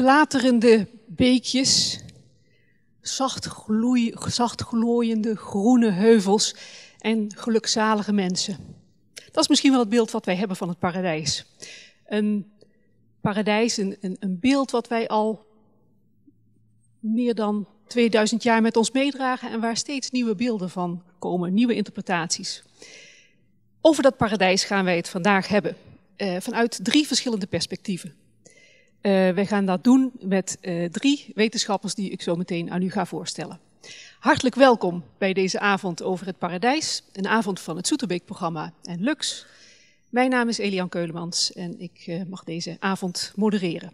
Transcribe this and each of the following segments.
klaterende beekjes, zacht, gloei, zacht glooiende groene heuvels en gelukzalige mensen. Dat is misschien wel het beeld wat wij hebben van het paradijs. Een paradijs, een, een, een beeld wat wij al meer dan 2000 jaar met ons meedragen en waar steeds nieuwe beelden van komen, nieuwe interpretaties. Over dat paradijs gaan wij het vandaag hebben, uh, vanuit drie verschillende perspectieven. Uh, wij gaan dat doen met uh, drie wetenschappers die ik zo meteen aan u ga voorstellen. Hartelijk welkom bij deze avond over het paradijs, een avond van het Soeterbeek-programma en Lux. Mijn naam is Elian Keulemans en ik uh, mag deze avond modereren.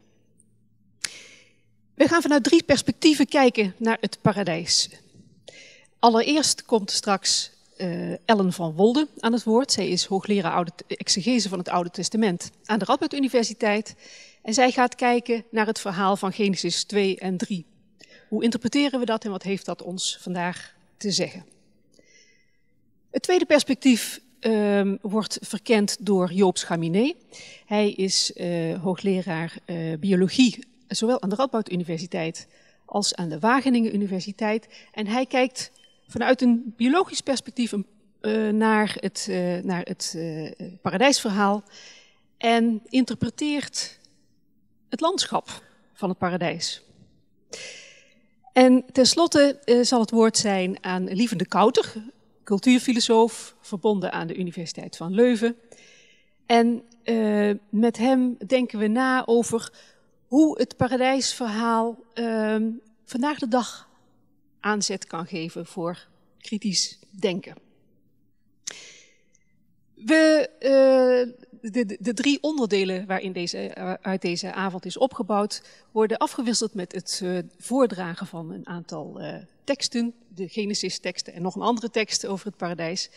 We gaan vanuit drie perspectieven kijken naar het paradijs. Allereerst komt straks Ellen van Wolde aan het woord. Zij is hoogleraar oude, exegese van het Oude Testament aan de Radboud Universiteit. En zij gaat kijken naar het verhaal van Genesis 2 en 3. Hoe interpreteren we dat en wat heeft dat ons vandaag te zeggen? Het tweede perspectief uh, wordt verkend door Joop Schaminet. Hij is uh, hoogleraar uh, biologie, zowel aan de Radboud Universiteit als aan de Wageningen Universiteit. En hij kijkt vanuit een biologisch perspectief uh, naar het, naar het paradijsverhaal en interpreteert het landschap van het paradijs. En tenslotte uh, zal het woord zijn aan Lieve de Kouter, cultuurfilosoof, verbonden aan de Universiteit van Leuven. En uh, met hem denken we na over hoe het paradijsverhaal uh, vandaag de dag aanzet kan geven voor kritisch denken. We, uh, de, de, drie onderdelen waarin deze, uit deze avond is opgebouwd, worden afgewisseld met het uh, voordragen van een aantal teksten, de Genesis-teksten en nog een andere tekst over het paradijs.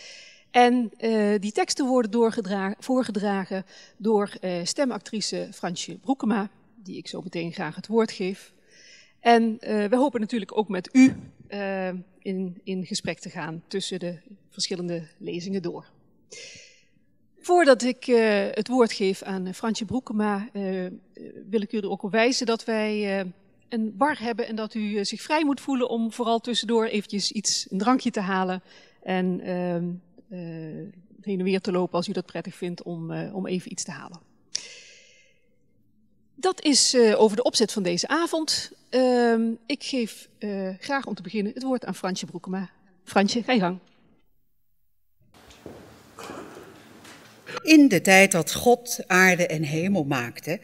En die teksten worden voorgedragen door stemactrice Fransje Broekema, die ik zo meteen graag het woord geef. En we hopen natuurlijk ook met u in, in gesprek te gaan tussen de verschillende lezingen door. Voordat ik uh, het woord geef aan Fransje Broekema, uh, wil ik u er ook wijzen dat wij een bar hebben en dat u zich vrij moet voelen om vooral tussendoor eventjes iets, een drankje te halen en ehm, heen en weer te lopen als u dat prettig vindt om, om even iets te halen. Dat is over de opzet van deze avond. Ehm, ik geef graag om te beginnen het woord aan Fransje Broekema. Fransje, ga je gang. In de tijd dat God aarde en hemel maakte,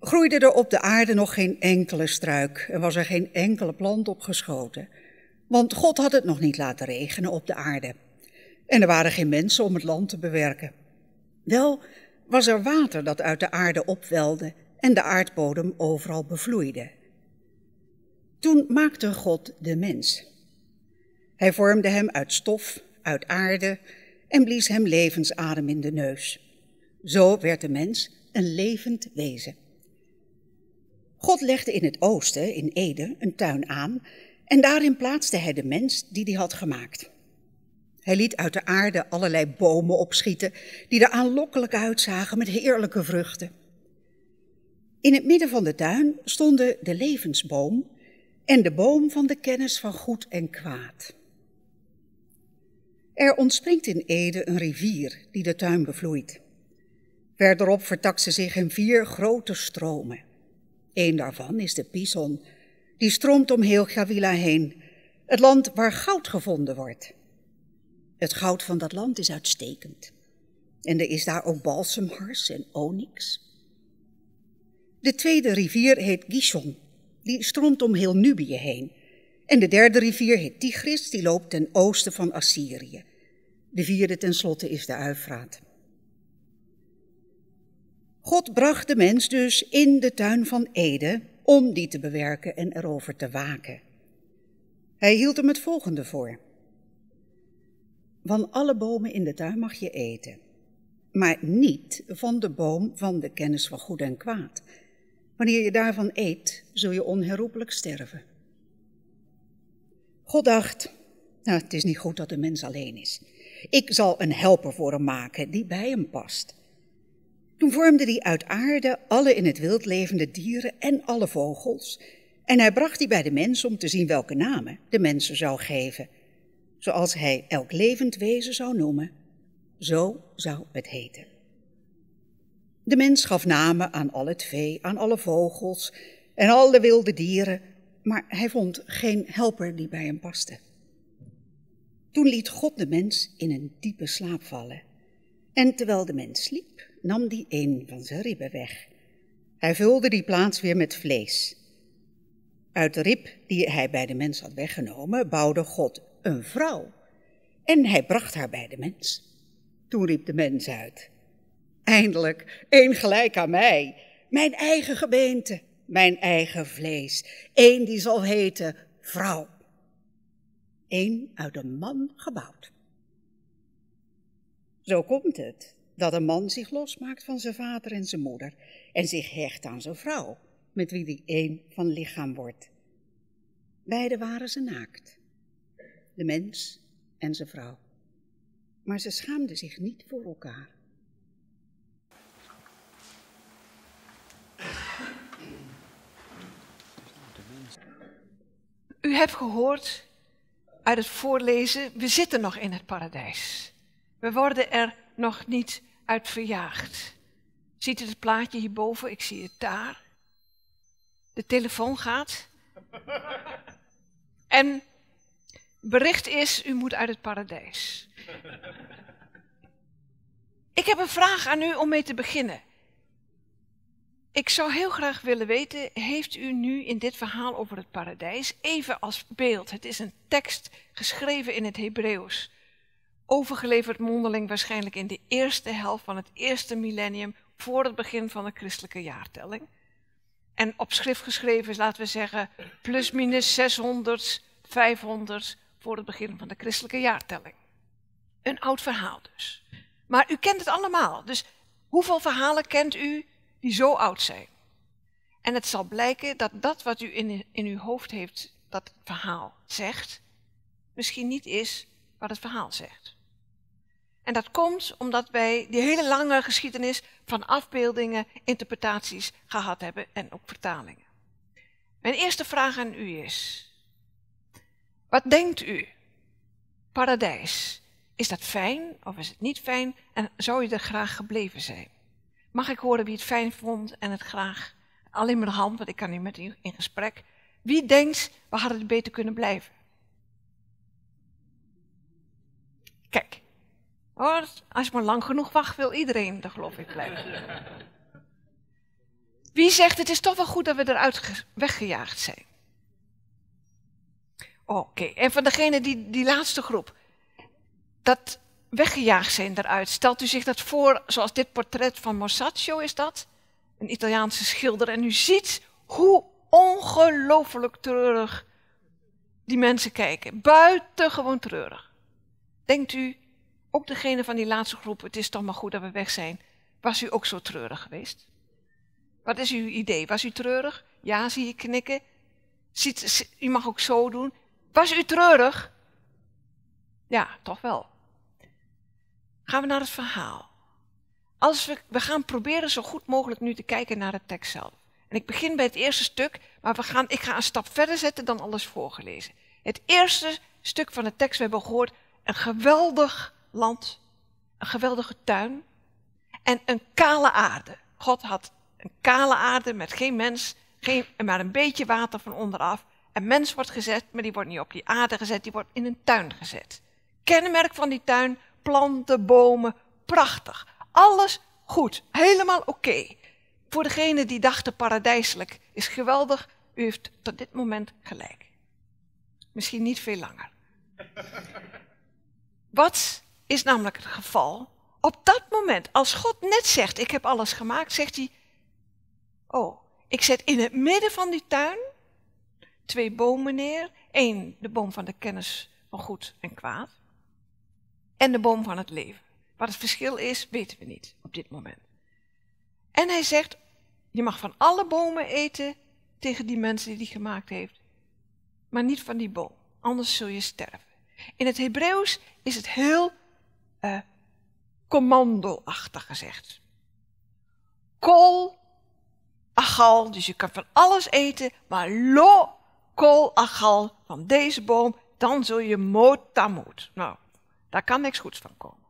groeide er op de aarde nog geen enkele struik en was er geen enkele plant opgeschoten. Want God had het nog niet laten regenen op de aarde. En er waren geen mensen om het land te bewerken. Wel was er water dat uit de aarde opwelde en de aardbodem overal bevloeide. Toen maakte God de mens. Hij vormde hem uit stof, uit aarde en blies hem levensadem in de neus. Zo werd de mens een levend wezen. God legde in het oosten, in Ede, een tuin aan en daarin plaatste hij de mens die hij had gemaakt. Hij liet uit de aarde allerlei bomen opschieten die er aanlokkelijk uitzagen met heerlijke vruchten. In het midden van de tuin stonden de levensboom en de boom van de kennis van goed en kwaad. Er ontspringt in Ede een rivier die de tuin bevloeit. Verderop vertakt ze zich in vier grote stromen. Eén daarvan is de Pison, die stroomt om heel Gavila heen, het land waar goud gevonden wordt. Het goud van dat land is uitstekend. En er is daar ook balsemhars en onyx. De tweede rivier heet Gishon, die stroomt om heel Nubië heen. En de derde rivier heet Tigris, die loopt ten oosten van Assyrië. De vierde tenslotte is de Uifraat. God bracht de mens dus in de tuin van Ede om die te bewerken en erover te waken. Hij hield hem het volgende voor. Van alle bomen in de tuin mag je eten, maar niet van de boom van de kennis van goed en kwaad. Wanneer je daarvan eet, zul je onherroepelijk sterven. God dacht, nou, het is niet goed dat de mens alleen is. Ik zal een helper voor hem maken die bij hem past. Toen vormde hij uit aarde alle in het wild levende dieren en alle vogels. En hij bracht die bij de mens om te zien welke namen de mensen zou geven. Zoals hij elk levend wezen zou noemen. Zo zou het heten. De mens gaf namen aan al het vee, aan alle vogels en alle wilde dieren, maar hij vond geen helper die bij hem paste. Toen liet God de mens in een diepe slaap vallen. En terwijl de mens sliep, nam die een van zijn ribben weg. Hij vulde die plaats weer met vlees. Uit de rib die hij bij de mens had weggenomen, bouwde God een vrouw. En hij bracht haar bij de mens. Toen riep de mens uit: Eindelijk, één gelijk aan mij, mijn eigen gebeente, mijn eigen vlees, één die zal heten vrouw. Eén uit een man gebouwd. Zo komt het dat een man zich losmaakt van zijn vader en zijn moeder en zich hecht aan zijn vrouw, met wie die één van lichaam wordt. Beiden waren ze naakt, de mens en zijn vrouw. Maar ze schaamden zich niet voor elkaar. U hebt gehoord uit het voorlezen, we zitten nog in het paradijs. We worden er nog niet uit verjaagd. Ziet u het plaatje hierboven? Ik zie het daar. De telefoon gaat. En bericht is, u moet uit het paradijs. Ik heb een vraag aan u om mee te beginnen. Ik zou heel graag willen weten, heeft u nu in dit verhaal over het paradijs, even als beeld, het is een tekst geschreven in het Hebreeuws, overgeleverd mondeling waarschijnlijk in de eerste helft van het eerste millennium, voor het begin van de christelijke jaartelling. En op schrift geschreven laten we zeggen, plus minus 600, 500 voor het begin van de christelijke jaartelling. Een oud verhaal dus. Maar u kent het allemaal, dus hoeveel verhalen kent u die zo oud zijn. En het zal blijken dat dat wat u in, in uw hoofd heeft, dat verhaal zegt, misschien niet is wat het verhaal zegt. En dat komt omdat wij die hele lange geschiedenis van afbeeldingen, interpretaties gehad hebben en ook vertalingen. Mijn eerste vraag aan u is, wat denkt u? Paradijs, is dat fijn of is het niet fijn en zou je er graag gebleven zijn? Mag ik horen wie het fijn vond en het graag alleen de hand, want ik kan niet met u in gesprek. Wie denkt, we hadden het beter kunnen blijven? Kijk, als je maar lang genoeg wacht, wil iedereen er geloof ik blijven. Wie zegt, het is toch wel goed dat we eruit weggejaagd zijn? Oké, en van degene die, die laatste groep, dat weggejaagd zijn eruit. Stelt u zich dat voor, zoals dit portret van Mossaccio is dat? Een Italiaanse schilder. En u ziet hoe ongelooflijk treurig die mensen kijken. Buitengewoon treurig. Denkt u, ook degene van die laatste groep, het is toch maar goed dat we weg zijn. Was u ook zo treurig geweest? Wat is uw idee? Was u treurig? Ja, zie je knikken. Ziet, u mag ook zo doen. Was u treurig? Ja, toch wel gaan we naar het verhaal. Als we, we gaan proberen zo goed mogelijk nu te kijken naar de tekst zelf. En ik begin bij het eerste stuk, maar we gaan, ik ga een stap verder zetten dan alles voorgelezen. Het eerste stuk van de tekst, we hebben gehoord, een geweldig land, een geweldige tuin en een kale aarde. God had een kale aarde met geen mens, geen, maar een beetje water van onderaf. En mens wordt gezet, maar die wordt niet op die aarde gezet, die wordt in een tuin gezet. Kenmerk van die tuin, planten, bomen, prachtig. Alles goed, helemaal oké. Voor degene die dachten paradijselijk is geweldig, u heeft tot dit moment gelijk. Misschien niet veel langer. Wat is namelijk het geval? Op dat moment, als God net zegt, ik heb alles gemaakt, zegt hij, oh, ik zet in het midden van die tuin twee bomen neer. Eén, de boom van de kennis van goed en kwaad en de boom van het leven. Wat het verschil is, weten we niet op dit moment. En hij zegt, je mag van alle bomen eten tegen die mensen die die gemaakt heeft, maar niet van die boom, anders zul je sterven. In het Hebreeuws is het heel uh, commandoachtig gezegd. kool, agal, dus je kan van alles eten, maar lo, kool, agal van deze boom, dan zul je moot tamut. Nou, daar kan niks goeds van komen.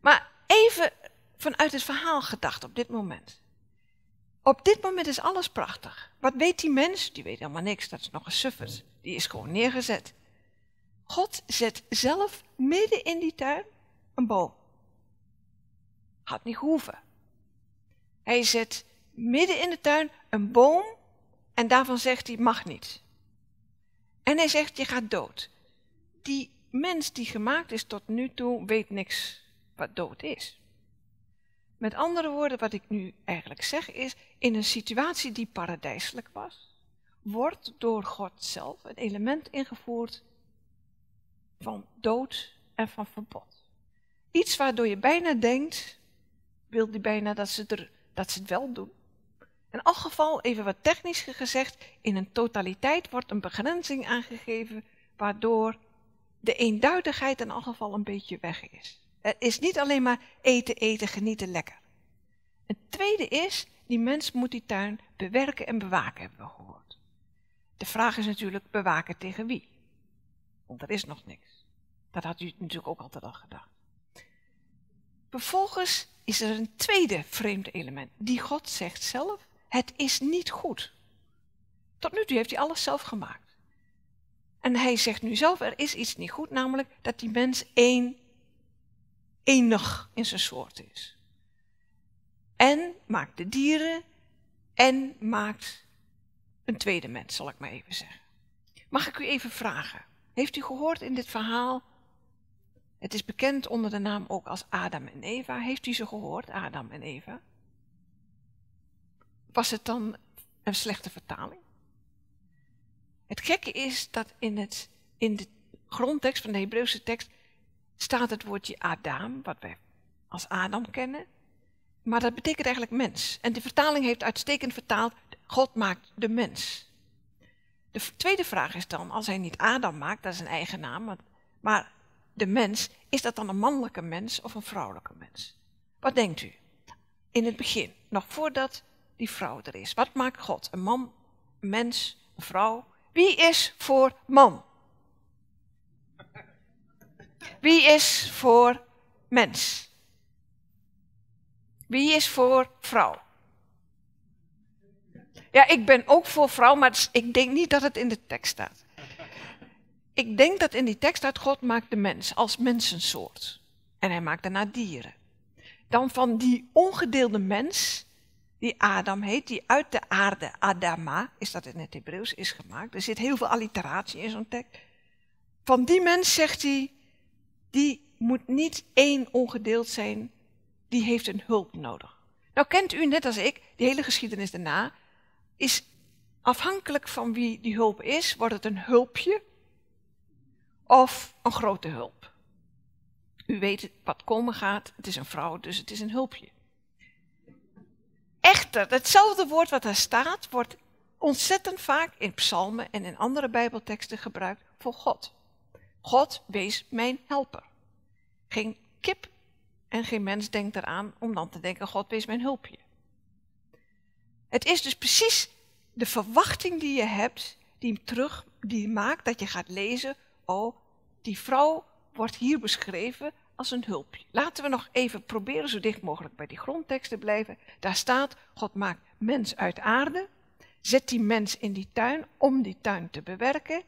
Maar even vanuit het verhaal gedacht op dit moment. Op dit moment is alles prachtig. Wat weet die mens? Die weet helemaal niks, dat is nog een suffert. Die is gewoon neergezet. God zet zelf midden in die tuin een boom. Had niet gehoeven. Hij zet midden in de tuin een boom en daarvan zegt hij mag niet. En hij zegt je gaat dood. Die mens die gemaakt is tot nu toe weet niks wat dood is. Met andere woorden, wat ik nu eigenlijk zeg is, in een situatie die paradijselijk was, wordt door God zelf een element ingevoerd van dood en van verbod. Iets waardoor je bijna denkt, wil die bijna dat ze, er, dat ze het wel doen. In elk geval, even wat technisch gezegd, in een totaliteit wordt een begrenzing aangegeven, waardoor de eenduidigheid in elk geval een beetje weg is. Het is niet alleen maar eten, eten, genieten, lekker. Het tweede is, die mens moet die tuin bewerken en bewaken, hebben we gehoord. De vraag is natuurlijk, bewaken tegen wie? Want er is nog niks. Dat had u natuurlijk ook altijd al gedacht. Vervolgens is er een tweede vreemde element. Die God zegt zelf, het is niet goed. Tot nu toe heeft hij alles zelf gemaakt. En hij zegt nu zelf, er is iets niet goed, namelijk dat die mens één, enig in zijn soort is. En maakt de dieren en maakt een tweede mens, zal ik maar even zeggen. Mag ik u even vragen? Heeft u gehoord in dit verhaal? Het is bekend onder de naam ook als Adam en Eva. Heeft u ze gehoord, Adam en Eva? Was het dan een slechte vertaling? Het gekke is dat in, het, in de grondtekst van de Hebreeuwse tekst staat het woordje Adam, wat wij als Adam kennen. Maar dat betekent eigenlijk mens. En de vertaling heeft uitstekend vertaald, God maakt de mens. De tweede vraag is dan, als hij niet Adam maakt, dat is een eigen naam, maar de mens, is dat dan een mannelijke mens of een vrouwelijke mens? Wat denkt u? In het begin, nog voordat die vrouw er is. Wat maakt God? Een man, een mens, een vrouw? Wie is voor man? Wie is voor mens? Wie is voor vrouw? Ja, ik ben ook voor vrouw, maar ik denk niet dat het in de tekst staat. Ik denk dat in die tekst staat, God maakt de mens als mensensoort. En hij maakt daarna dieren. Dan van die ongedeelde mens, die Adam heet, die uit de aarde, Adama, is dat in het Hebreeuws, is gemaakt. Er zit heel veel alliteratie in zo'n tekst. Van die mens zegt hij, die moet niet één ongedeeld zijn, die heeft een hulp nodig. Nou kent u net als ik, die hele geschiedenis daarna, is afhankelijk van wie die hulp is, wordt het een hulpje of een grote hulp. U weet wat komen gaat, het is een vrouw, dus het is een hulpje. Echter, hetzelfde woord wat daar staat, wordt ontzettend vaak in psalmen en in andere bijbelteksten gebruikt voor God. God wees mijn helper. Geen kip en geen mens denkt eraan om dan te denken, God wees mijn hulpje. Het is dus precies de verwachting die je hebt, die, terug, die maakt dat je gaat lezen, oh, die vrouw wordt hier beschreven als een hulpje. Laten we nog even proberen zo dicht mogelijk bij die grondtekst te blijven. Daar staat, God maakt mens uit aarde, zet die mens in die tuin om die tuin te bewerken,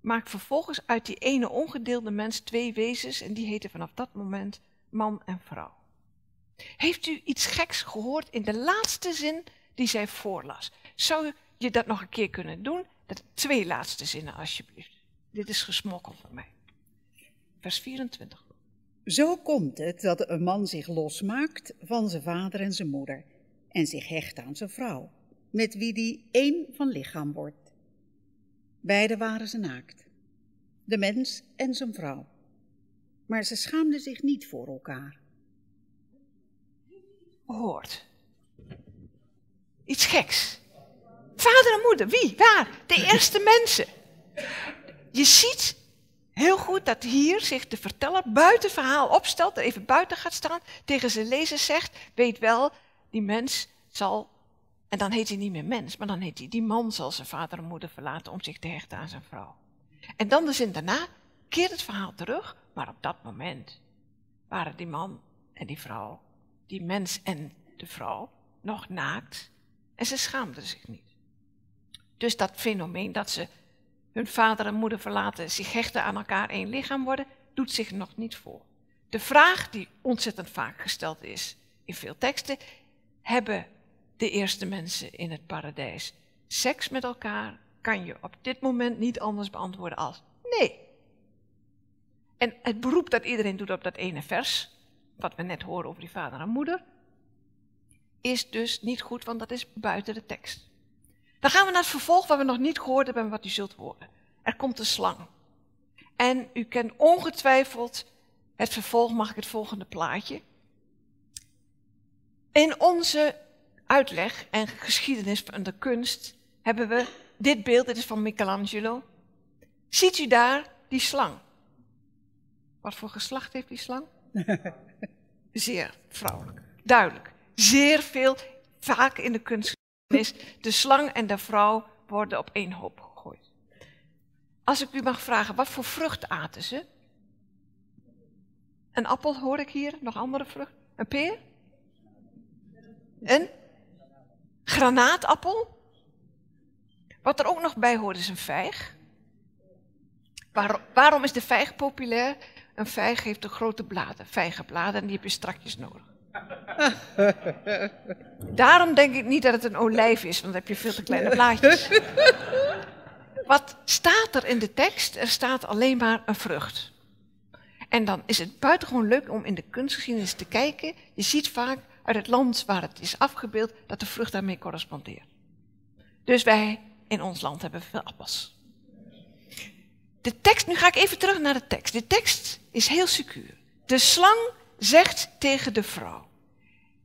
maakt vervolgens uit die ene ongedeelde mens twee wezens en die heten vanaf dat moment man en vrouw. Heeft u iets geks gehoord in de laatste zin die zij voorlas? Zou je dat nog een keer kunnen doen? Dat twee laatste zinnen alsjeblieft. Dit is gesmokkeld van mij. Vers 24. Zo komt het dat een man zich losmaakt van zijn vader en zijn moeder en zich hecht aan zijn vrouw, met wie die één van lichaam wordt. Beiden waren ze naakt, de mens en zijn vrouw. Maar ze schaamden zich niet voor elkaar. Hoort. Iets geks. Vader en moeder, wie? Waar? De eerste mensen. Je ziet heel goed dat hier zich de verteller buiten verhaal opstelt, er even buiten gaat staan, tegen zijn lezers zegt, weet wel, die mens zal, en dan heet hij niet meer mens, maar dan heet hij, die man zal zijn vader en moeder verlaten om zich te hechten aan zijn vrouw. En dan de zin daarna keert het verhaal terug, maar op dat moment waren die man en die vrouw, die mens en de vrouw, nog naakt en ze schaamden zich niet. Dus dat fenomeen dat ze hun vader en moeder verlaten, zich hechten aan elkaar, één lichaam worden, doet zich nog niet voor. De vraag die ontzettend vaak gesteld is in veel teksten, hebben de eerste mensen in het paradijs seks met elkaar, kan je op dit moment niet anders beantwoorden als nee. En het beroep dat iedereen doet op dat ene vers, wat we net horen over die vader en moeder, is dus niet goed, want dat is buiten de tekst. Dan gaan we naar het vervolg wat we nog niet gehoord hebben en wat u zult horen. Er komt een slang. En u kent ongetwijfeld het vervolg, mag ik het volgende plaatje. In onze uitleg en geschiedenis van de kunst hebben we dit beeld, dit is van Michelangelo. Ziet u daar die slang? Wat voor geslacht heeft die slang? Zeer vrouwelijk, duidelijk. Zeer veel, vaak in de kunstgeschiedenis, de slang en de vrouw worden op één hoop gegooid. Als ik u mag vragen, wat voor vrucht aten ze? Een appel hoor ik hier, nog andere vrucht. Een peer? Een granaatappel? Wat er ook nog bij hoort is een vijg. waarom is de vijg populair? Een vijg heeft de grote bladen, vijgenbladen, en die heb je strakjes nodig. Daarom denk ik niet dat het een olijf is, want dan heb je veel te kleine blaadjes. Wat staat er in de tekst? Er staat alleen maar een vrucht. En dan is het buitengewoon leuk om in de kunstgeschiedenis te kijken. Je ziet vaak uit het land waar het is afgebeeld dat de vrucht daarmee correspondeert. Dus wij in ons land hebben veel appels. De tekst, nu ga ik even terug naar de tekst. De tekst is heel secuur. De slang zegt tegen de vrouw: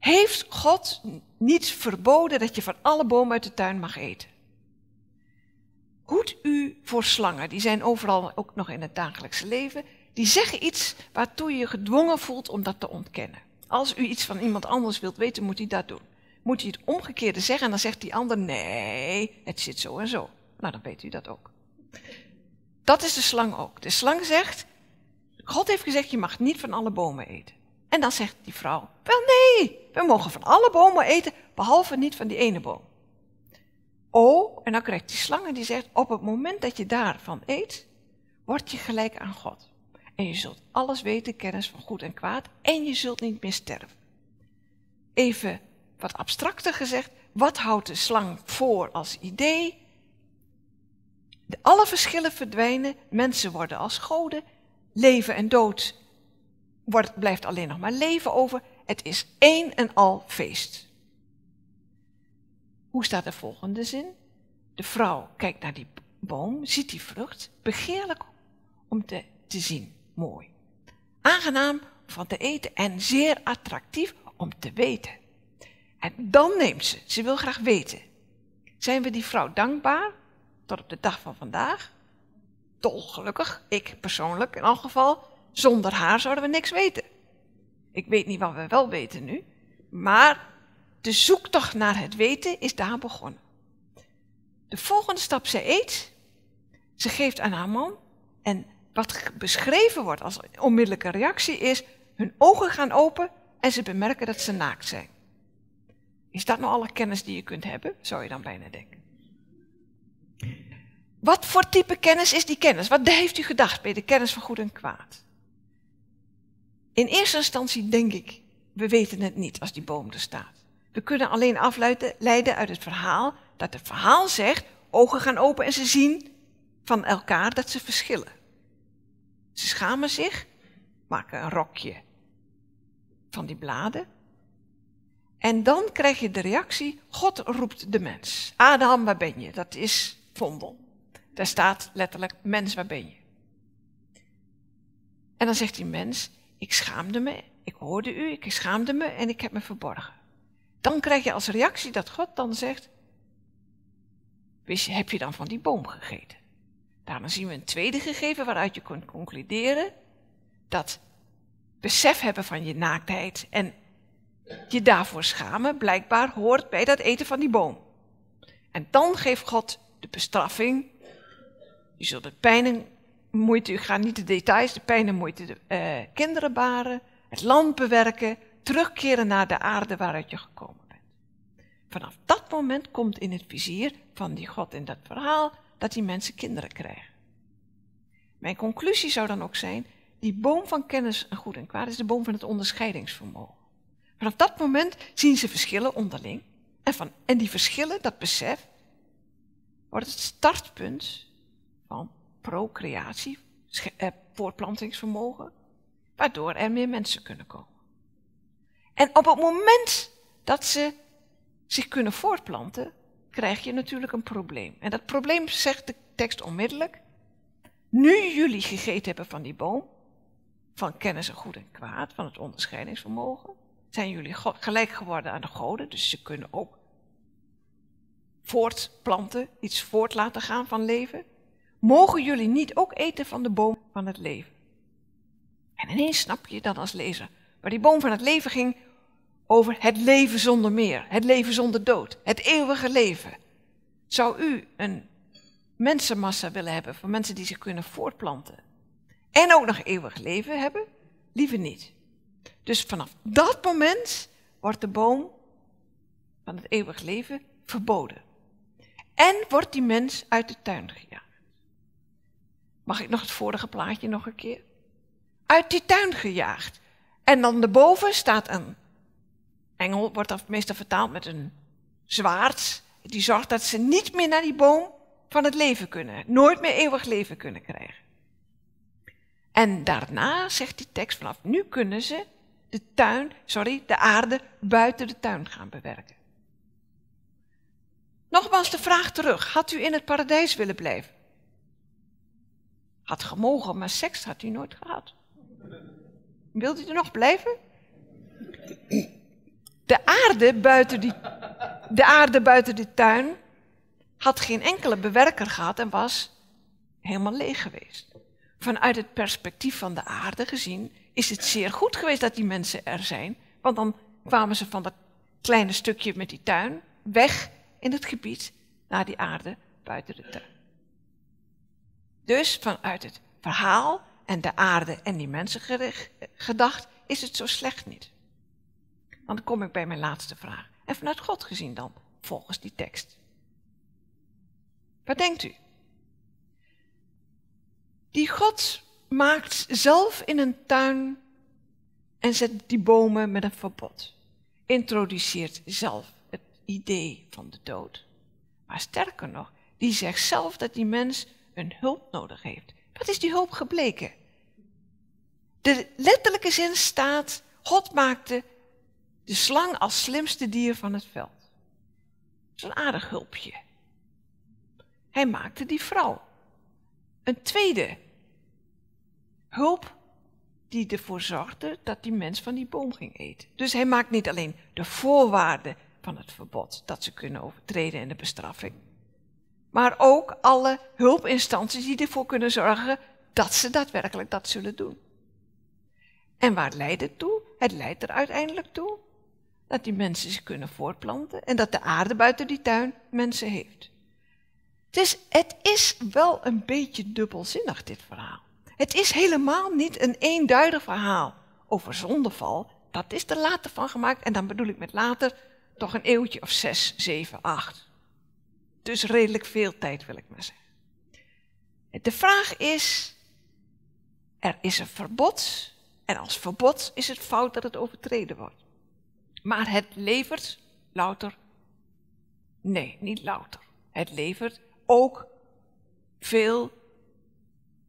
Heeft God niet verboden dat je van alle bomen uit de tuin mag eten? Hoed u voor slangen, die zijn overal ook nog in het dagelijkse leven die zeggen iets waartoe je je gedwongen voelt om dat te ontkennen. Als u iets van iemand anders wilt weten, moet hij dat doen. Moet hij het omgekeerde zeggen en dan zegt die ander, nee, het zit zo en zo. Nou, dan weet u dat ook. Dat is de slang ook. De slang zegt, God heeft gezegd, je mag niet van alle bomen eten. En dan zegt die vrouw, wel nee, we mogen van alle bomen eten, behalve niet van die ene boom. Oh, en dan krijgt die slang en die zegt, op het moment dat je daarvan eet, word je gelijk aan God. En je zult alles weten, kennis van goed en kwaad, en je zult niet meer sterven. Even wat abstracter gezegd, wat houdt de slang voor als idee? De alle verschillen verdwijnen, mensen worden als goden, leven en dood wordt, blijft alleen nog maar leven over. Het is één en al feest. Hoe staat de volgende zin? De vrouw kijkt naar die boom, ziet die vrucht, begeerlijk om te, te zien mooi. Aangenaam van te eten en zeer attractief om te weten. En dan neemt ze, ze wil graag weten. Zijn we die vrouw dankbaar tot op de dag van vandaag? Dolgelukkig, ik persoonlijk in elk geval. Zonder haar zouden we niks weten. Ik weet niet wat we wel weten nu, maar de zoektocht naar het weten is daar begonnen. De volgende stap, ze eet, ze geeft aan haar man en wat beschreven wordt als onmiddellijke reactie is, hun ogen gaan open en ze bemerken dat ze naakt zijn. Is dat nou alle kennis die je kunt hebben? Zou je dan bijna denken. Wat voor type kennis is die kennis? Wat heeft u gedacht bij de kennis van goed en kwaad? In eerste instantie denk ik, we weten het niet als die boom er staat. We kunnen alleen afleiden uit het verhaal dat het verhaal zegt, ogen gaan open en ze zien van elkaar dat ze verschillen. Ze schamen zich, maken een rokje van die bladen. En dan krijg je de reactie, God roept de mens. Adam, waar ben je? Dat is vondel. Daar staat letterlijk, mens, waar ben je? En dan zegt die mens, ik schaamde me, ik hoorde u, ik schaamde me en ik heb me verborgen. Dan krijg je als reactie dat God dan zegt, heb je dan van die boom gegeten? Daarom zien we een tweede gegeven waaruit je kunt concluderen dat besef hebben van je naaktheid en je daarvoor schamen blijkbaar hoort bij dat eten van die boom. En dan geeft God de bestraffing. Je zult de pijn en moeite, u gaat niet de details, de pijn en moeite de eh, kinderen baren, het land bewerken, terugkeren naar de aarde waaruit je gekomen bent. Vanaf dat moment komt in het vizier van die God in dat verhaal dat die mensen kinderen krijgen. Mijn conclusie zou dan ook zijn, die boom van kennis en goed en kwaad is de boom van het onderscheidingsvermogen. Vanaf dat moment zien ze verschillen onderling. En, van, en die verschillen, dat besef, wordt het startpunt van procreatie, eh, voortplantingsvermogen, waardoor er meer mensen kunnen komen. En op het moment dat ze zich kunnen voortplanten, krijg je natuurlijk een probleem. En dat probleem zegt de tekst onmiddellijk. Nu jullie gegeten hebben van die boom, van kennis en goed en kwaad, van het onderscheidingsvermogen, zijn jullie gelijk geworden aan de goden, dus ze kunnen ook voortplanten, iets voort laten gaan van leven. Mogen jullie niet ook eten van de boom van het leven? En ineens snap je dat als lezer. Maar die boom van het leven ging over het leven zonder meer, het leven zonder dood, het eeuwige leven. Zou u een mensenmassa willen hebben van mensen die zich kunnen voortplanten en ook nog eeuwig leven hebben? Liever niet. Dus vanaf dat moment wordt de boom van het eeuwig leven verboden. En wordt die mens uit de tuin gejaagd. Mag ik nog het vorige plaatje nog een keer? Uit die tuin gejaagd. En dan daarboven staat een engel, wordt dat meestal vertaald met een zwaard. Die zorgt dat ze niet meer naar die boom van het leven kunnen. Nooit meer eeuwig leven kunnen krijgen. En daarna zegt die tekst vanaf nu kunnen ze de tuin, sorry, de aarde buiten de tuin gaan bewerken. Nogmaals de vraag terug. Had u in het paradijs willen blijven? Had gemogen, maar seks had u nooit gehad. Wilt u er nog blijven? De aarde buiten, die, de aarde buiten de tuin had geen enkele bewerker gehad en was helemaal leeg geweest. Vanuit het perspectief van de aarde gezien is het zeer goed geweest dat die mensen er zijn, want dan kwamen ze van dat kleine stukje met die tuin weg in het gebied naar die aarde buiten de tuin. Dus vanuit het verhaal en de aarde en die mensen gedacht, is het zo slecht niet. Dan kom ik bij mijn laatste vraag. En vanuit God gezien dan, volgens die tekst. Wat denkt u? Die God maakt zelf in een tuin en zet die bomen met een verbod. Introduceert zelf het idee van de dood. Maar sterker nog, die zegt zelf dat die mens een hulp nodig heeft. Wat is die hulp gebleken? De letterlijke zin staat: God maakte de slang als slimste dier van het veld. Zo'n aardig hulpje. Hij maakte die vrouw. Een tweede hulp die ervoor zorgde dat die mens van die boom ging eten. Dus hij maakt niet alleen de voorwaarden van het verbod dat ze kunnen overtreden in de bestraffing, maar ook alle hulpinstanties die ervoor kunnen zorgen dat ze daadwerkelijk dat zullen doen. En waar leidt het toe? Het leidt er uiteindelijk toe dat die mensen zich kunnen voortplanten en dat de aarde buiten die tuin mensen heeft. Dus het is wel een beetje dubbelzinnig, dit verhaal. Het is helemaal niet een eenduidig verhaal over zondeval. Dat is er later van gemaakt en dan bedoel ik met later toch een eeuwtje of zes, zeven, acht. Dus redelijk veel tijd wil ik maar zeggen. De vraag is, er is een verbod en als verbod is het fout dat het overtreden wordt. Maar het levert louter, nee, niet louter. Het levert ook veel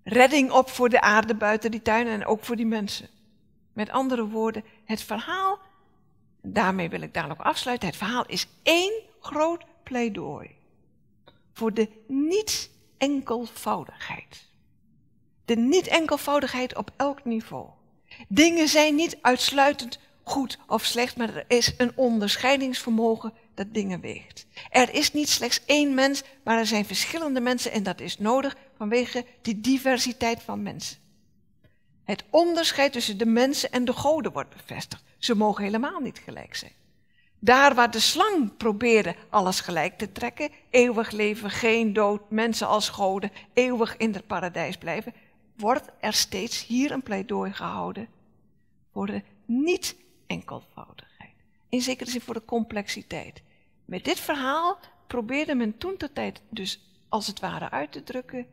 redding op voor de aarde buiten die tuin en ook voor die mensen. Met andere woorden, het verhaal, daarmee wil ik dadelijk afsluiten, het verhaal is één groot pleidooi voor de niet-enkelvoudigheid. De niet-enkelvoudigheid op elk niveau. Dingen zijn niet uitsluitend goed of slecht, maar er is een onderscheidingsvermogen dat dingen weegt. Er is niet slechts één mens, maar er zijn verschillende mensen en dat is nodig vanwege die diversiteit van mensen. Het onderscheid tussen de mensen en de goden wordt bevestigd. Ze mogen helemaal niet gelijk zijn. Daar waar de slang probeerde alles gelijk te trekken, eeuwig leven, geen dood, mensen als goden, eeuwig in het paradijs blijven, wordt er steeds hier een pleidooi gehouden voor de niet-enkelvoudigheid. In zekere zin voor de complexiteit. Met dit verhaal probeerde men toen de tijd dus als het ware uit te drukken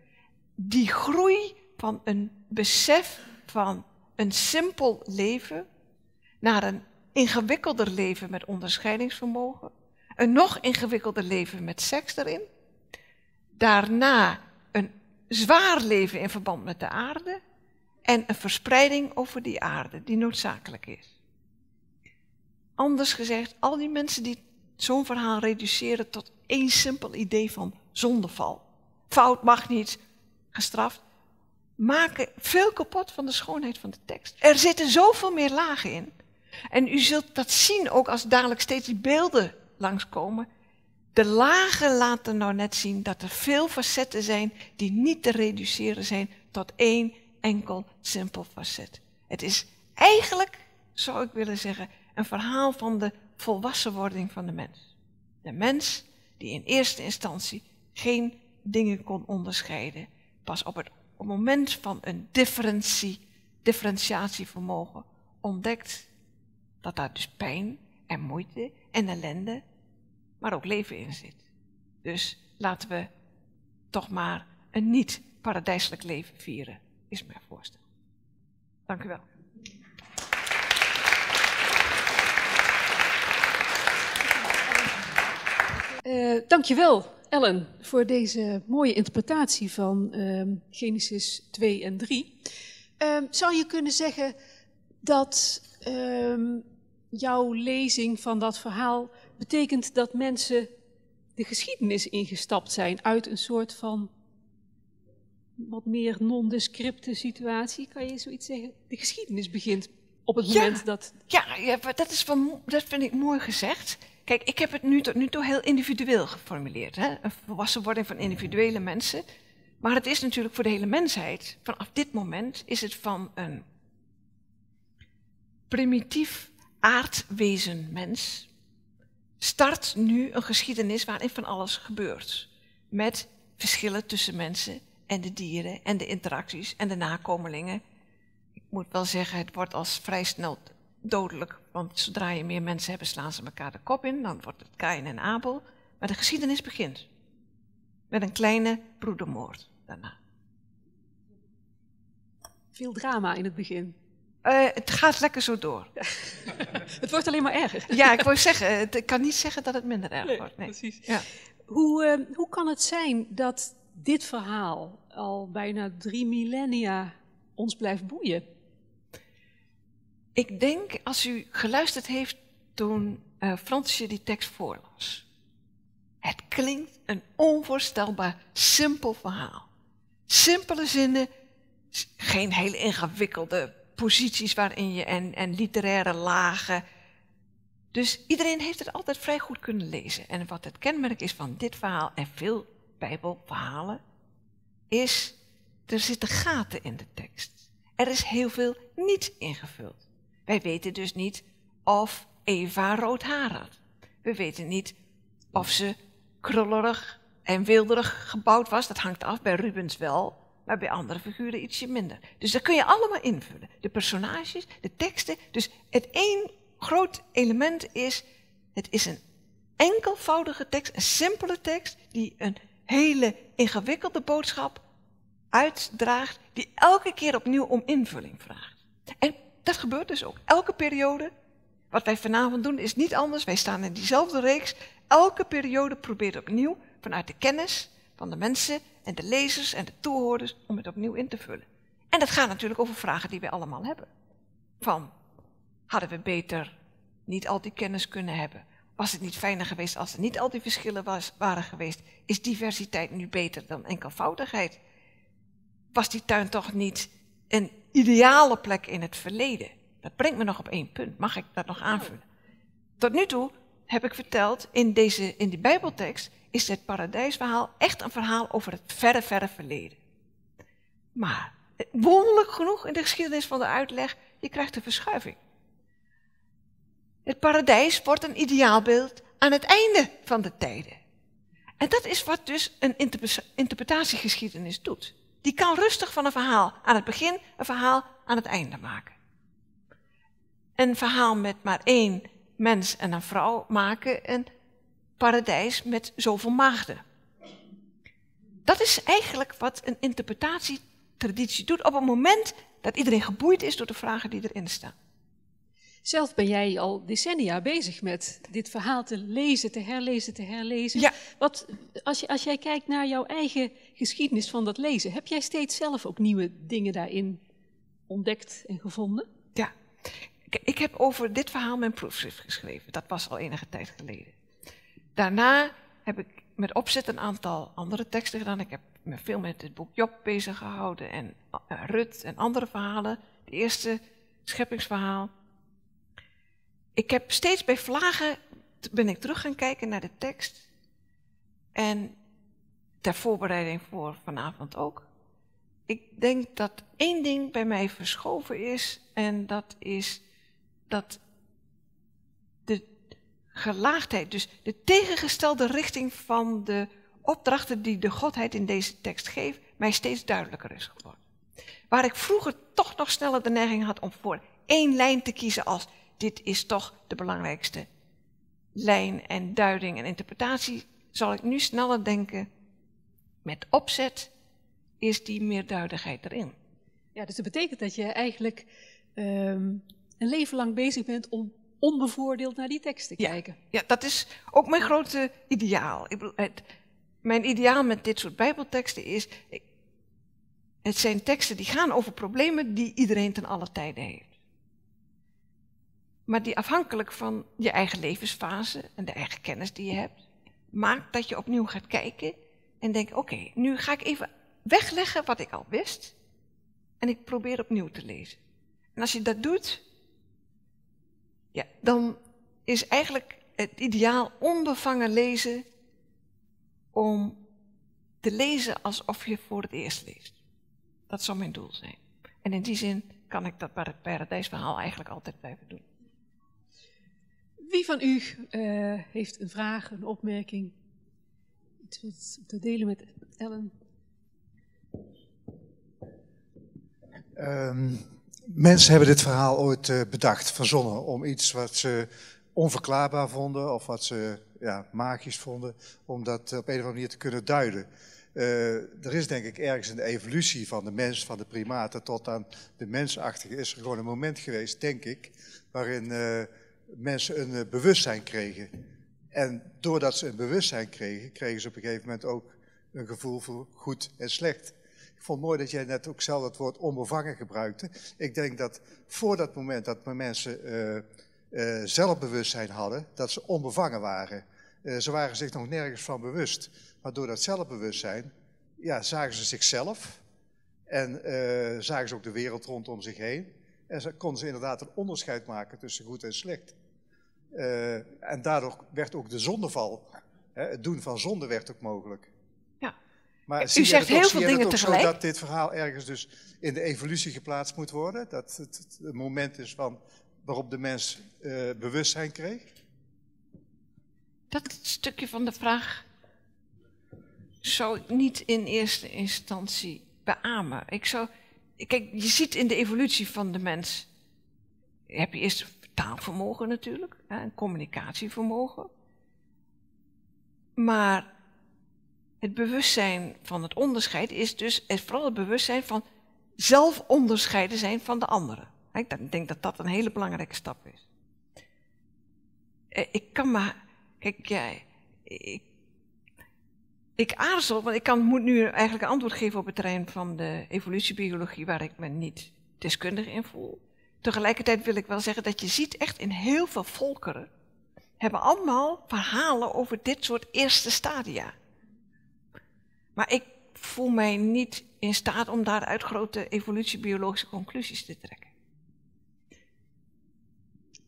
die groei van een besef van een simpel leven naar een ingewikkelder leven met onderscheidingsvermogen, een nog ingewikkelder leven met seks erin, daarna een zwaar leven in verband met de aarde en een verspreiding over die aarde die noodzakelijk is. Anders gezegd, al die mensen die zo'n verhaal reduceren tot één simpel idee van zondeval. Fout mag niet, gestraft, maken veel kapot van de schoonheid van de tekst. Er zitten zoveel meer lagen in. En u zult dat zien ook als dadelijk steeds die beelden langskomen. De lagen laten nou net zien dat er veel facetten zijn die niet te reduceren zijn tot één enkel simpel facet. Het is eigenlijk, zou ik willen zeggen, een verhaal van de volwassenwording van de mens. De mens die in eerste instantie geen dingen kon onderscheiden, pas op het, moment van een differentiatievermogen ontdekt dat daar dus pijn en moeite en ellende, maar ook leven in zit. Dus laten we toch maar een niet paradijselijk leven vieren, is mijn voorstel. Dank u wel. Uh, dankjewel, Ellen, voor deze mooie interpretatie van uh, Genesis 2 en 3. Uh, ehm, zou je kunnen zeggen dat ehm, jouw lezing van dat verhaal betekent dat mensen de geschiedenis ingestapt zijn uit een soort van wat meer nondescripte situatie, kan je zoiets zeggen? De geschiedenis begint op het moment dat. Ja, ja dat, is van, dat vind ik mooi gezegd. Kijk, ik heb het nu tot nu toe heel individueel geformuleerd. Hè? Een volwassenwording van individuele mensen. Maar het is natuurlijk voor de hele mensheid. Vanaf dit moment is het van een primitief aardwezen mens start nu een geschiedenis waarin van alles gebeurt. Met verschillen tussen mensen en de dieren en de interacties en de nakomelingen. Ik moet wel zeggen, het wordt als vrij snel dodelijk, want zodra je meer mensen hebt, slaan ze elkaar de kop in, dan wordt het Kain en Abel. Maar de geschiedenis begint met een kleine broedermoord daarna. Veel drama in het begin. Uh, het gaat lekker zo door. het wordt alleen maar erger. ja, ik wou zeggen, ik kan niet zeggen dat het minder erg wordt. Nee. Precies. Ja. Hoe, uh, hoe kan het zijn dat dit verhaal al bijna drie millennia ons blijft boeien? Ik denk, als u geluisterd heeft toen uh, Fransje die tekst voorlas. Het klinkt een onvoorstelbaar simpel verhaal. Simpele zinnen, geen hele ingewikkelde posities waarin je en, en literaire lagen. Dus iedereen heeft het altijd vrij goed kunnen lezen. En wat het kenmerk is van dit verhaal en veel Bijbelverhalen, is er zitten gaten in de tekst. Er is heel veel niet ingevuld. Wij weten dus niet of Eva rood haar had. We weten niet of ze krullerig en wilderig gebouwd was. Dat hangt af bij Rubens wel maar bij andere figuren ietsje minder. Dus dat kun je allemaal invullen. De personages, de teksten. Dus het één groot element is, het is een enkelvoudige tekst, een simpele tekst, die een hele ingewikkelde boodschap uitdraagt, die elke keer opnieuw om invulling vraagt. En dat gebeurt dus ook. Elke periode, wat wij vanavond doen, is niet anders. Wij staan in diezelfde reeks. Elke periode probeert opnieuw vanuit de kennis van de mensen en de lezers en de toehoorders om het opnieuw in te vullen. En dat gaat natuurlijk over vragen die wij allemaal hebben. Van, hadden we beter niet al die kennis kunnen hebben? Was het niet fijner geweest als er niet al die verschillen was, waren geweest? Is diversiteit nu beter dan enkelvoudigheid? Was die tuin toch niet een ideale plek in het verleden? Dat brengt me nog op één punt. Mag ik dat nog aanvullen? Tot nu toe heb ik verteld in, deze, in die Bijbeltekst is het paradijsverhaal echt een verhaal over het verre, verre verleden. Maar wonderlijk genoeg in de geschiedenis van de uitleg, je krijgt een verschuiving. Het paradijs wordt een ideaalbeeld aan het einde van de tijden. En dat is wat dus een interpretatiegeschiedenis doet. Die kan rustig van een verhaal aan het begin een verhaal aan het einde maken. Een verhaal met maar één mens en een vrouw maken een paradijs met zoveel maagden. Dat is eigenlijk wat een interpretatietraditie doet op het moment dat iedereen geboeid is door de vragen die erin staan. Zelf ben jij al decennia bezig met dit verhaal te lezen, te herlezen, te herlezen. Ja. Wat, als, je, als jij kijkt naar jouw eigen geschiedenis van dat lezen, heb jij steeds zelf ook nieuwe dingen daarin ontdekt en gevonden? Ja, ik, ik heb over dit verhaal mijn proefschrift geschreven. Dat was al enige tijd geleden. Daarna heb ik met opzet een aantal andere teksten gedaan. Ik heb me veel met het boek Job bezig gehouden en uh, Rut en andere verhalen. Het eerste scheppingsverhaal. Ik heb steeds bij vlagen ben ik terug gaan kijken naar de tekst. En ter voorbereiding voor vanavond ook. Ik denk dat één ding bij mij verschoven is. En dat is dat gelaagdheid, dus de tegengestelde richting van de opdrachten die de Godheid in deze tekst geeft, mij steeds duidelijker is geworden. Waar ik vroeger toch nog sneller de neiging had om voor één lijn te kiezen als dit is toch de belangrijkste lijn en duiding en interpretatie, zal ik nu sneller denken, met opzet is die meerduidigheid erin. Ja, dus dat betekent dat je eigenlijk um, een leven lang bezig bent om onbevoordeeld naar die tekst te kijken. Ja, dat is ook mijn grote ideaal. Ik bedoel, het, mijn ideaal met dit soort bijbelteksten is, het zijn teksten die gaan over problemen die iedereen ten alle tijden heeft maar die afhankelijk van je eigen levensfase en de eigen kennis die je hebt, maakt dat je opnieuw gaat kijken en denkt, oké, nu ga ik even wegleggen wat ik al wist en ik probeer opnieuw te lezen. En als je dat doet, ja, dan is eigenlijk het ideaal onbevangen lezen om te lezen alsof je voor het eerst leest. Dat zou mijn doel zijn. En in die zin kan ik dat bij het paradijsverhaal eigenlijk altijd blijven doen. Wie van u uh, heeft een vraag, een opmerking? Iets wat te delen met Ellen? Um, mensen hebben dit verhaal ooit uh, bedacht, verzonnen, om iets wat ze onverklaarbaar vonden of wat ze ja, magisch vonden, om dat op een of andere manier te kunnen duiden. Uh, er is denk ik ergens in de evolutie van de mens, van de primaten tot aan de mensachtige, is er gewoon een moment geweest, denk ik, waarin mensen een eh, bewustzijn kregen. En doordat ze een bewustzijn kregen, kregen ze op een gegeven moment ook een gevoel voor goed en slecht. Ik vond het mooi dat jij net ook zelf het woord onbevangen gebruikte. Ik denk dat voor dat moment dat mensen uh, uh, zelfbewustzijn hadden, dat ze onbevangen waren. Uh, ze waren zich nog nergens van bewust. Maar door dat zelfbewustzijn ja, zagen ze zichzelf en zagen ze ook de wereld rondom zich heen. En ze konden ze inderdaad een onderscheid maken tussen goed en slecht. En daardoor werd ook de zondeval, hè, het doen van zonde werd ook mogelijk. Maar U zegt heel veel dingen tegelijk. dat dit verhaal ergens dus in de evolutie geplaatst moet worden? Dat het, het, het moment is van, waarop de mens uh, bewustzijn kreeg? Dat stukje van de vraag zou ik niet in eerste instantie beamen. Ik zou, kijk, je ziet in de evolutie van de mens, heb je eerst taalvermogen natuurlijk, en communicatievermogen. Maar het bewustzijn van het onderscheid is dus vooral het bewustzijn van zelf onderscheiden zijn van de anderen. Ik denk dat dat een hele belangrijke stap is. Eh, ik kan maar, kijk, ja, ik, ik aarzel, want ik kan, moet nu eigenlijk een antwoord geven op het terrein van de evolutiebiologie, waar ik me niet deskundig in voel. Tegelijkertijd wil ik wel zeggen dat je ziet echt in heel veel volkeren hebben allemaal verhalen over dit soort eerste stadia. Maar ik voel mij niet in staat om daaruit grote evolutiebiologische conclusies te trekken.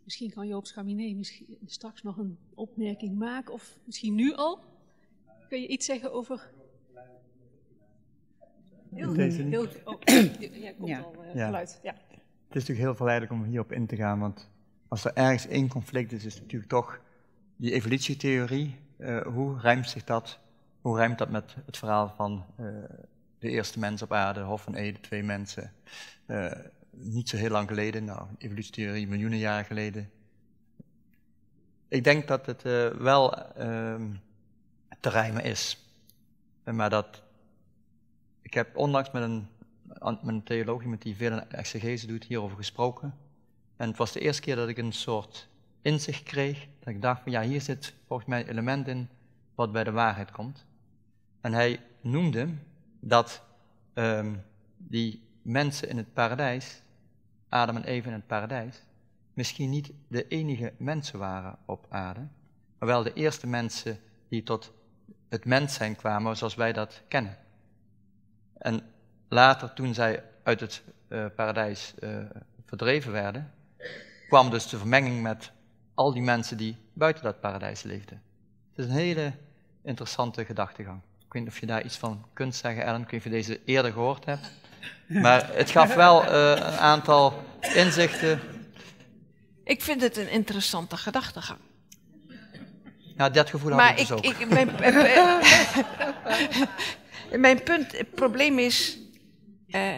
Misschien kan Joop Schaminé misschien straks nog een opmerking maken, of misschien nu al. Kun je iets zeggen over Heel, Deze heel, oh, ja, komt Ja. al eh, Ja. geluid. Ja. Het is natuurlijk heel verleidelijk om hierop in te gaan, want als er ergens één conflict is, is het natuurlijk toch die evolutietheorie. Eh, hoe rijmt zich dat? Hoe rijmt dat met het verhaal van eh, de eerste mens op aarde, Hof van Ede, twee mensen? Eh, niet zo heel lang geleden, nou, evolutietheorie miljoenen jaren geleden. Ik denk dat het eh, wel ehm, te rijmen is. Maar dat. Ik heb onlangs met een, met een theoloog, iemand die veel exegese doet, hierover gesproken. En het was de eerste keer dat ik een soort inzicht kreeg. Dat ik dacht van ja, hier zit volgens mij een element in wat bij de waarheid komt. En hij noemde dat ehm, die mensen in het paradijs, Adam en Eva in het paradijs, misschien niet de enige mensen waren op aarde, maar wel de eerste mensen die tot het mens zijn kwamen zoals wij dat kennen. En later, toen zij uit het eh, paradijs eh, verdreven werden, kwam dus de vermenging met al die mensen die buiten dat paradijs leefden. Het is een hele interessante gedachtegang. Ik weet niet of je daar iets van kunt zeggen, Ellen. Ik weet niet of je deze eerder gehoord hebt. Maar het gaf wel eh, een aantal inzichten. Ik vind het een interessante gedachtegang. Nou, dat gevoel had Maar ik dus ik, ook. ik, mijn, eh, mijn punt, het probleem is eh,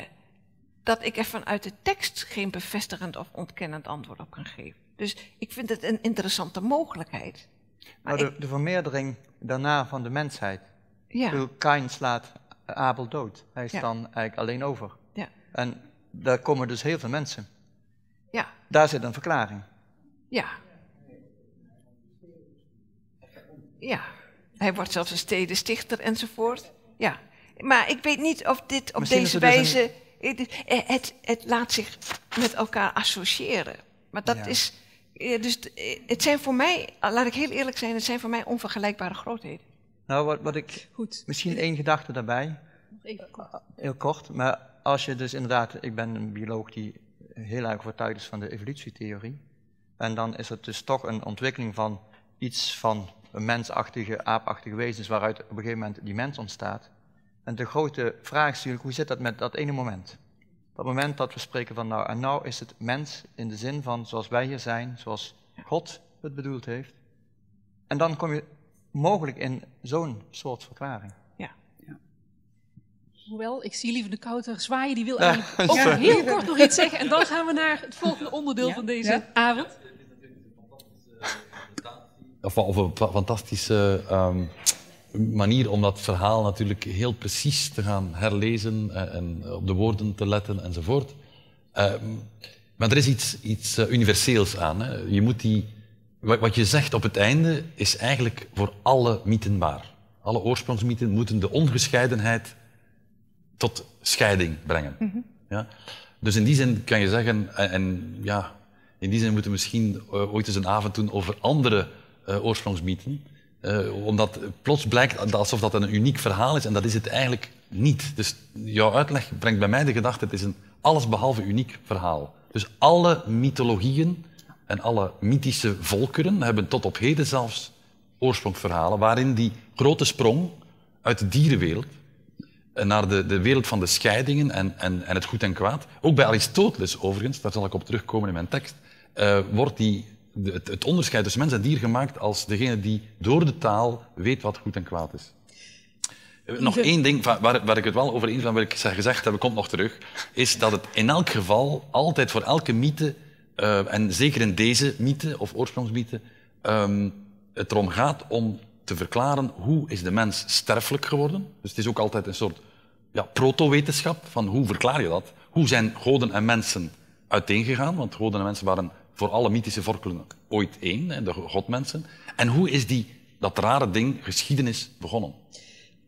dat ik er vanuit de tekst geen bevestigend of ontkennend antwoord op kan geven. Dus ik vind het een interessante mogelijkheid. Maar Nou, de, de vermeerdering daarna van de mensheid. Ja, Kain slaat Abel dood. Hij is Ja. dan eigenlijk alleen over. ja, En daar komen dus heel veel mensen. ja, Daar zit een verklaring. ja. Ja, hij wordt zelfs een stedenstichter enzovoort. Ja, maar ik weet niet of dit op Misschien deze dus wijze... Het, het, het laat zich met elkaar associëren. Maar dat Ja. is... eh, Dus eh, het zijn voor mij, laat ik heel eerlijk zijn, het zijn voor mij onvergelijkbare grootheden. Nou, wat, wat ik. Goed, Misschien één gedachte daarbij. nog even kort. Heel kort, maar als je dus inderdaad, ik ben een bioloog die heel erg overtuigd is van de evolutietheorie. En dan is het dus toch een ontwikkeling van iets van een mensachtige, aapachtige wezens waaruit op een gegeven moment die mens ontstaat. En de grote vraag is natuurlijk, hoe zit dat met dat ene moment? Dat moment dat we spreken van nou, en nou is het mens in de zin van zoals wij hier zijn, zoals God het bedoeld heeft. En dan kom je mogelijk in zo'n soort verklaring. Ja. Hoewel, ik zie lieve de Kouter zwaaien, die wil Ja, eigenlijk ook heel kort nog iets zeggen. En dan gaan we naar het volgende onderdeel Ja, van deze ja. avond. Of, of een fa- fantastische ehm, manier om dat verhaal natuurlijk heel precies te gaan herlezen en, en op de woorden te letten enzovoort. Ehm, maar er is iets, iets eh, universeels aan. Hè. Je moet die, wat, je zegt op het einde is eigenlijk voor alle mythen waar. Alle oorsprongsmythen moeten de ongescheidenheid tot scheiding brengen. ja? Dus in die zin kan je zeggen, en, en ja, in die zin moeten we misschien eh, ooit eens een avond doen over andere eh, oorsprongsmythen. Eh, omdat plots blijkt alsof dat een uniek verhaal is en dat is het eigenlijk niet. Dus jouw uitleg brengt bij mij de gedachte, het is een allesbehalve uniek verhaal. Dus alle mythologieën en alle mythische volkeren hebben tot op heden zelfs oorsprongsverhalen waarin die grote sprong uit de dierenwereld naar de, de wereld van de scheidingen en, en, en het goed en kwaad. Ook bij Aristoteles overigens, daar zal ik op terugkomen in mijn tekst, eh, wordt die, de- het, het onderscheid tussen mens en dier gemaakt als degene die door de taal weet wat goed en kwaad is. Eh, Nog één ding waar, waar, ik het wel over eens ben, wat ik zeg- gezegd heb, komt nog terug, is dat het in elk geval altijd voor elke mythe, eh, en zeker in deze mythe of oorsprongsmythe, ehm, het erom gaat om te verklaren hoe is de mens sterfelijk geworden. Dus het is ook altijd een soort ja, proto-wetenschap van hoe verklaar je dat? Hoe zijn goden en mensen uiteengegaan? Want goden en mensen waren voor alle mythische volkeren ooit één, de godmensen. En hoe is die, dat rare ding, geschiedenis begonnen?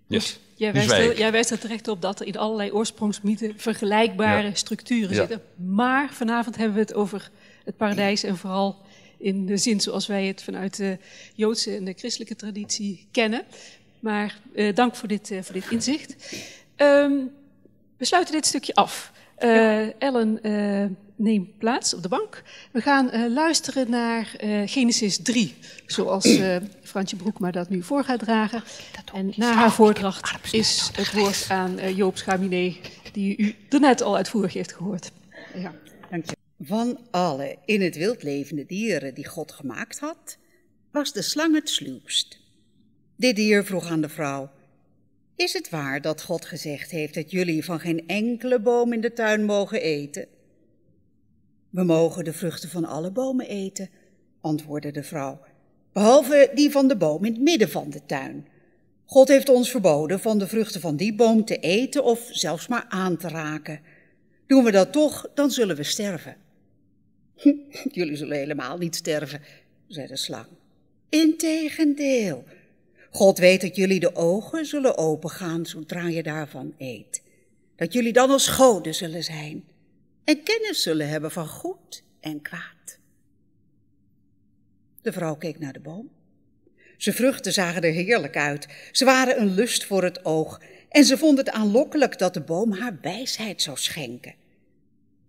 Yes. Jij wijst, er, jij wijst er terecht op dat er in allerlei oorsprongsmythen vergelijkbare Ja. structuren Ja. zitten. Maar vanavond hebben we het over het paradijs en vooral in de zin zoals wij het vanuit de Joodse en de christelijke traditie kennen. Maar eh, dank voor dit, eh, voor dit inzicht. Ehm, we sluiten dit stukje af. Uh, Ellen, uh, neem plaats op de bank. We gaan uh, luisteren naar Genesis 3, zoals Fransje Broekma dat nu voor gaat dragen. En na haar voordracht is het woord aan Joop Schaminé, die u daarnet al uitvoerig heeft gehoord. Ja. Van alle in het wild levende dieren die God gemaakt had, was de slang het sluwst. Dit dier vroeg aan de vrouw: Is het waar dat God gezegd heeft dat jullie van geen enkele boom in de tuin mogen eten? We mogen de vruchten van alle bomen eten, antwoordde de vrouw, behalve die van de boom in het midden van de tuin. God heeft ons verboden van de vruchten van die boom te eten of zelfs maar aan te raken. Doen we dat toch, dan zullen we sterven. Jullie zullen helemaal niet sterven, zei de slang. Integendeel, God weet dat jullie de ogen zullen opengaan zodra je daarvan eet. Dat jullie dan als goden zullen zijn en kennis zullen hebben van goed en kwaad. De vrouw keek naar de boom. Zijn vruchten zagen er heerlijk uit. Ze waren een lust voor het oog en ze vond het aanlokkelijk dat de boom haar wijsheid zou schenken.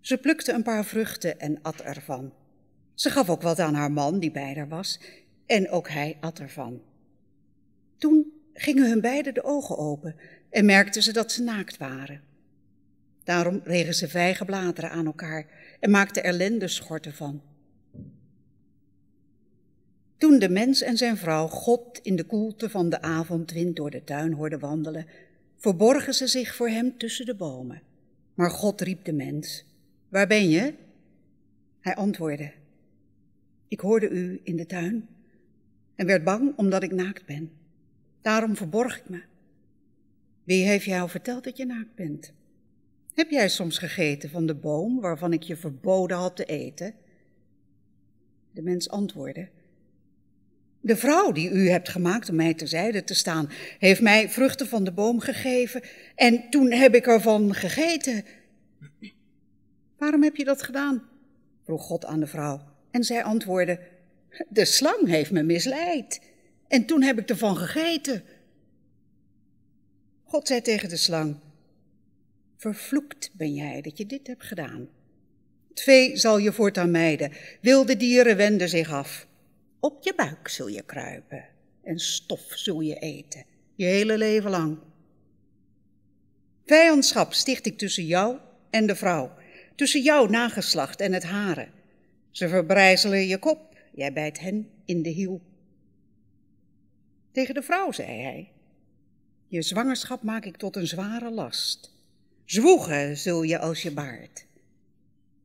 Ze plukte een paar vruchten en at ervan. Ze gaf ook wat aan haar man die bij haar was en ook hij at ervan. Toen gingen hun beiden de ogen open en merkten ze dat ze naakt waren. Daarom regen ze vijgenbladeren aan elkaar en maakten er lendeschorten van. Toen de mens en zijn vrouw God in de koelte van de avondwind door de tuin hoorden wandelen, verborgen ze zich voor hem tussen de bomen. Maar God riep de mens, waar ben je? Hij antwoordde, ik hoorde u in de tuin en werd bang omdat ik naakt ben. Daarom verborg ik me. Wie heeft jou verteld dat je naakt bent? Heb jij soms gegeten van de boom waarvan ik je verboden had te eten? De mens antwoordde: De vrouw die u hebt gemaakt om mij terzijde te staan, heeft mij vruchten van de boom gegeven en toen heb ik ervan gegeten. Waarom heb je dat gedaan? vroeg God aan de vrouw. En zij antwoordde: De slang heeft me misleid. En toen heb ik ervan gegeten. God zei tegen de slang: Vervloekt ben jij dat je dit hebt gedaan. Vee zal je voortaan mijden, wilde dieren wenden zich af. Op je buik zul je kruipen en stof zul je eten, je hele leven lang. Vijandschap sticht ik tussen jou en de vrouw, tussen jouw nageslacht en het haren. Ze verbrijzelen je kop, jij bijt hen in de hiel. Tegen de vrouw zei hij, je zwangerschap maak ik tot een zware last. Zwoegen zul je als je baart.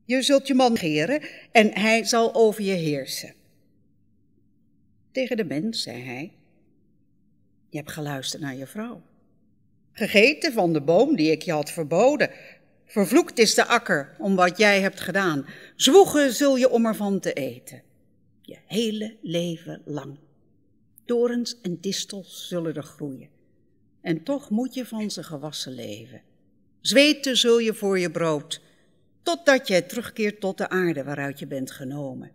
Je zult je man geren en hij zal over je heersen. Tegen de mens zei hij, je hebt geluisterd naar je vrouw. Gegeten van de boom die ik je had verboden. Vervloekt is de akker om wat jij hebt gedaan. Zwoegen zul je om ervan te eten. Je hele leven lang. Dorens en distels zullen er groeien. En toch moet je van ze gewassen leven. Zweten zul je voor je brood, totdat je terugkeert tot de aarde waaruit je bent genomen.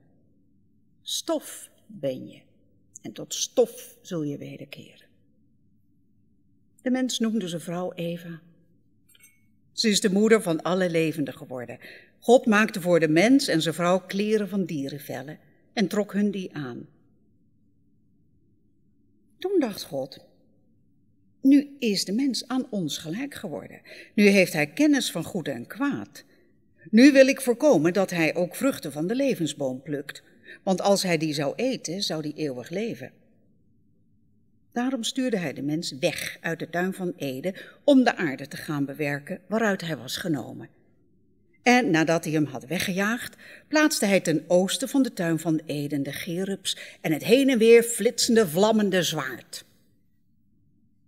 Stof ben je, en tot stof zul je wederkeren. De mens noemde zijn vrouw Eva. Ze is de moeder van alle levenden geworden. God maakte voor de mens en zijn vrouw kleren van dierenvellen en trok hun die aan. Toen dacht God, nu is de mens aan ons gelijk geworden. Nu heeft hij kennis van goed en kwaad. Nu wil ik voorkomen dat hij ook vruchten van de levensboom plukt, want als hij die zou eten, zou die eeuwig leven. Daarom stuurde hij de mens weg uit de tuin van Eden om de aarde te gaan bewerken waaruit hij was genomen. En nadat hij hem had weggejaagd, plaatste hij ten oosten van de tuin van Eden de gerubs en het heen en weer flitsende, vlammende zwaard.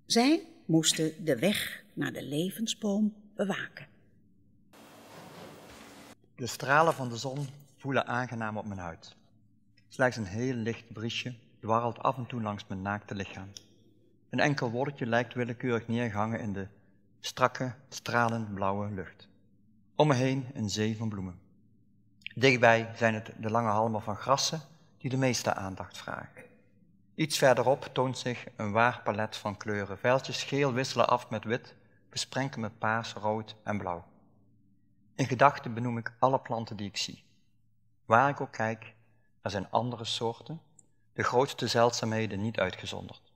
Zij moesten de weg naar de levensboom bewaken. De stralen van de zon voelen aangenaam op mijn huid. Slechts een heel licht briesje dwarrelt af en toe langs mijn naakte lichaam. Een enkel woordje lijkt willekeurig neergehangen in de strakke, stralend blauwe lucht. Om me heen een zee van bloemen. Dichtbij zijn het de lange halmen van grassen die de meeste aandacht vragen. Iets verderop toont zich een waar palet van kleuren. Veldjes geel wisselen af met wit, besprenkeld met paars, rood en blauw. In gedachten benoem ik alle planten die ik zie. Waar ik ook kijk, er zijn andere soorten, de grootste zeldzaamheden niet uitgezonderd.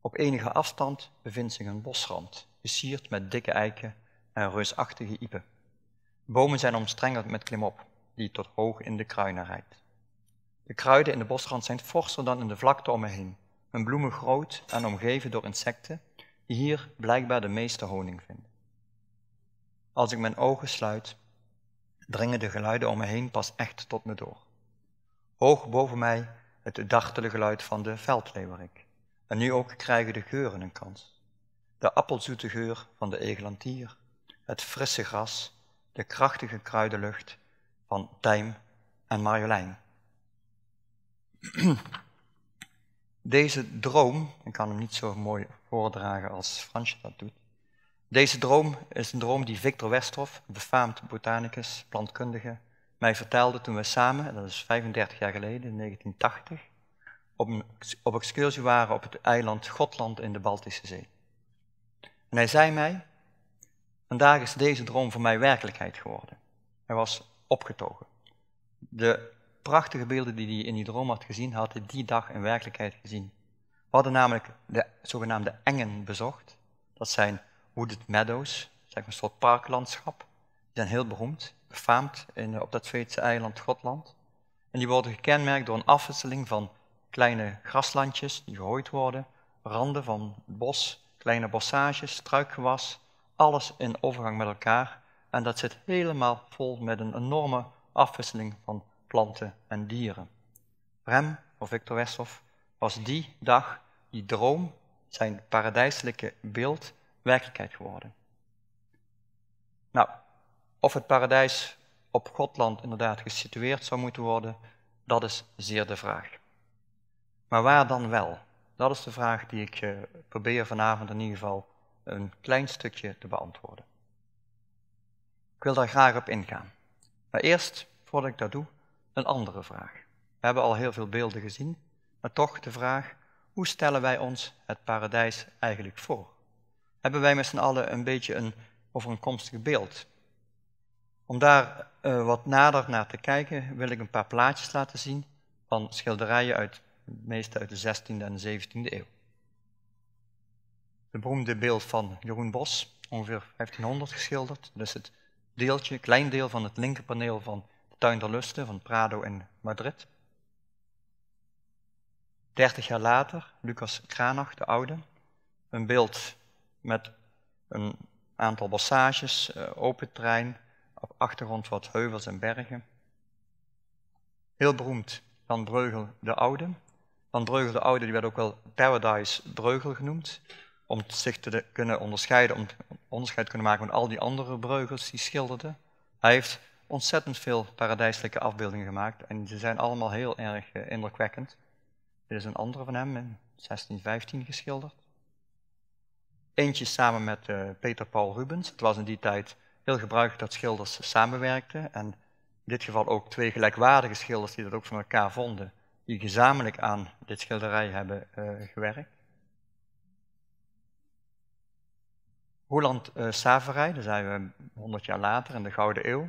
Op enige afstand bevindt zich een bosrand, versierd met dikke eiken en reusachtige iepen. Bomen zijn omstrengeld met klimop, die tot hoog in de kruinen rijdt. De kruiden in de bosrand zijn forser dan in de vlakte om me heen. Hun bloemen groot en omgeven door insecten, die hier blijkbaar de meeste honing vinden. Als ik mijn ogen sluit, dringen de geluiden om me heen pas echt tot me door. Hoog boven mij het dartele geluid van de veldleeuwerik. En nu ook krijgen de geuren een kans. De appelzoete geur van de egelantier, het frisse gras, de krachtige kruidenlucht van tijm en marjolein. Deze droom, ik kan hem niet zo mooi voordragen als Fransje dat doet. Deze droom is een droom die Victor Westhoff, befaamd botanicus, plantkundige, mij vertelde toen we samen, dat is 35 jaar geleden, in 1980, op, op excursie waren op het eiland Gotland in de Baltische Zee. En hij zei mij, vandaag is deze droom voor mij werkelijkheid geworden. Hij was opgetogen. De prachtige beelden die hij in die droom had gezien, had hij die dag in werkelijkheid gezien. We hadden namelijk de zogenaamde engen bezocht. Dat zijn wooded meadows, zeg maar een soort parklandschap. Die zijn heel beroemd, befaamd in, op dat Zweedse eiland Gotland. En die worden gekenmerkt door een afwisseling van kleine graslandjes die gehooid worden, randen van bos, kleine bossages, struikgewas, alles in overgang met elkaar. En dat zit helemaal vol met een enorme afwisseling van planten en dieren. Rem, of Victor Westhoff, was die dag, die droom, zijn paradijselijke beeld, werkelijkheid geworden. Nou, of het paradijs op Godland inderdaad gesitueerd zou moeten worden, dat is zeer de vraag. Maar waar dan wel? Dat is de vraag die ik uh, probeer vanavond in ieder geval een klein stukje te beantwoorden. Ik wil daar graag op ingaan. Maar eerst, voordat ik dat doe, een andere vraag. We hebben al heel veel beelden gezien, maar toch de vraag, hoe stellen wij ons het paradijs eigenlijk voor? Hebben wij met z'n allen een beetje een overeenkomstig beeld? Om daar uh, wat nader naar te kijken, wil ik een paar plaatjes laten zien van schilderijen uit, meeste uit de 16e en 17e eeuw. Het beroemde beeld van Jeroen Bos, ongeveer 1500 geschilderd, dus het deeltje, klein deel van het linkerpaneel van Tuin der Lusten van Prado in Madrid. Dertig jaar later, Lucas Cranach, de oude, een beeld met een aantal bossages, eh, open terrein, op achtergrond wat heuvels en bergen. Heel beroemd, Van Breugel de Oude. Van Breugel de Oude die werd ook wel Paradise Breugel genoemd, om zich te kunnen onderscheiden, om onderscheid te kunnen maken van al die andere Breugels die schilderden. Hij heeft ontzettend veel paradijselijke afbeeldingen gemaakt en ze zijn allemaal heel erg uh, indrukwekkend. Dit is een andere van hem in 1615 geschilderd. Eentje samen met uh, Peter Paul Rubens. Het was in die tijd heel gebruikelijk dat schilders samenwerkten en in dit geval ook twee gelijkwaardige schilders die dat ook van elkaar vonden, die gezamenlijk aan dit schilderij hebben uh, gewerkt. Roland uh, Saverij, daar zijn we 100 jaar later in de Gouden Eeuw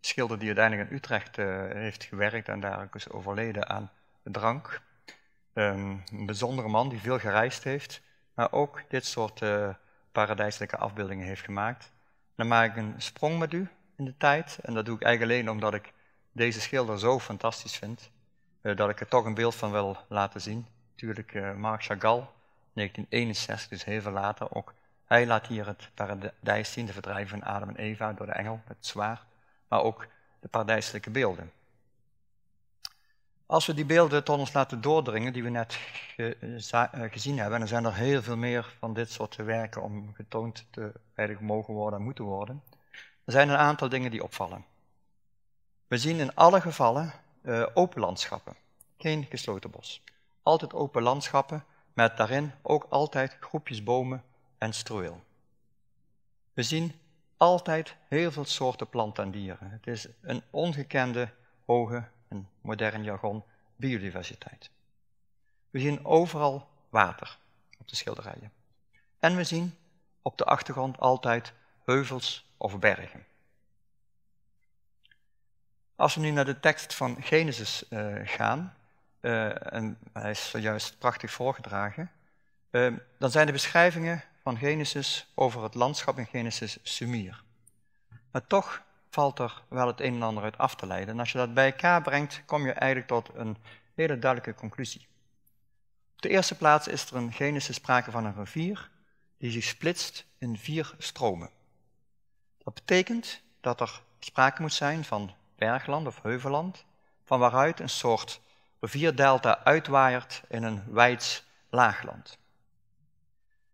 schilder die uiteindelijk in Utrecht uh, heeft gewerkt en daar ook is overleden aan drank. Um, een bijzondere man die veel gereisd heeft, maar ook dit soort paradijselijke afbeeldingen heeft gemaakt. Dan maak ik een sprong met u in de tijd en dat doe ik eigenlijk alleen omdat ik deze schilder zo fantastisch vind, uh, dat ik er toch een beeld van wil laten zien. Natuurlijk uh, Marc Chagall, 1961, dus heel veel later ook. Hij laat hier het paradijs zien, de verdrijven van Adam en Eva door de engel het zwaard maar ook de paradijselijke beelden. Als we die beelden tot ons laten doordringen, die we net eh, gezien hebben, en er zijn er heel veel meer van dit soort werken om getoond te eigenlijk mogen worden en moeten worden, er zijn een aantal dingen die opvallen. We zien in alle gevallen uh, open landschappen, geen gesloten bos. Altijd open landschappen met daarin ook altijd groepjes bomen en struweel. We zien altijd heel veel soorten planten en dieren. Het is een ongekende hoge, een modern jargon, biodiversiteit. We zien overal water op de schilderijen. En we zien op de achtergrond altijd heuvels of bergen. Als we nu naar de tekst van Genesis uh, gaan, uh, en hij is zojuist prachtig voorgedragen, uh, dan zijn de beschrijvingen van Genesis over het landschap in Genesis sumier. Maar toch valt er wel het een en ander uit af te leiden. En als je dat bij elkaar brengt, kom je eigenlijk tot een hele duidelijke conclusie. Op de eerste plaats is er in Genesis sprake van een rivier die zich splitst in vier stromen. Dat betekent dat er sprake moet zijn van bergland of heuvelland, van waaruit een soort rivierdelta uitwaaiert in een wijds laagland.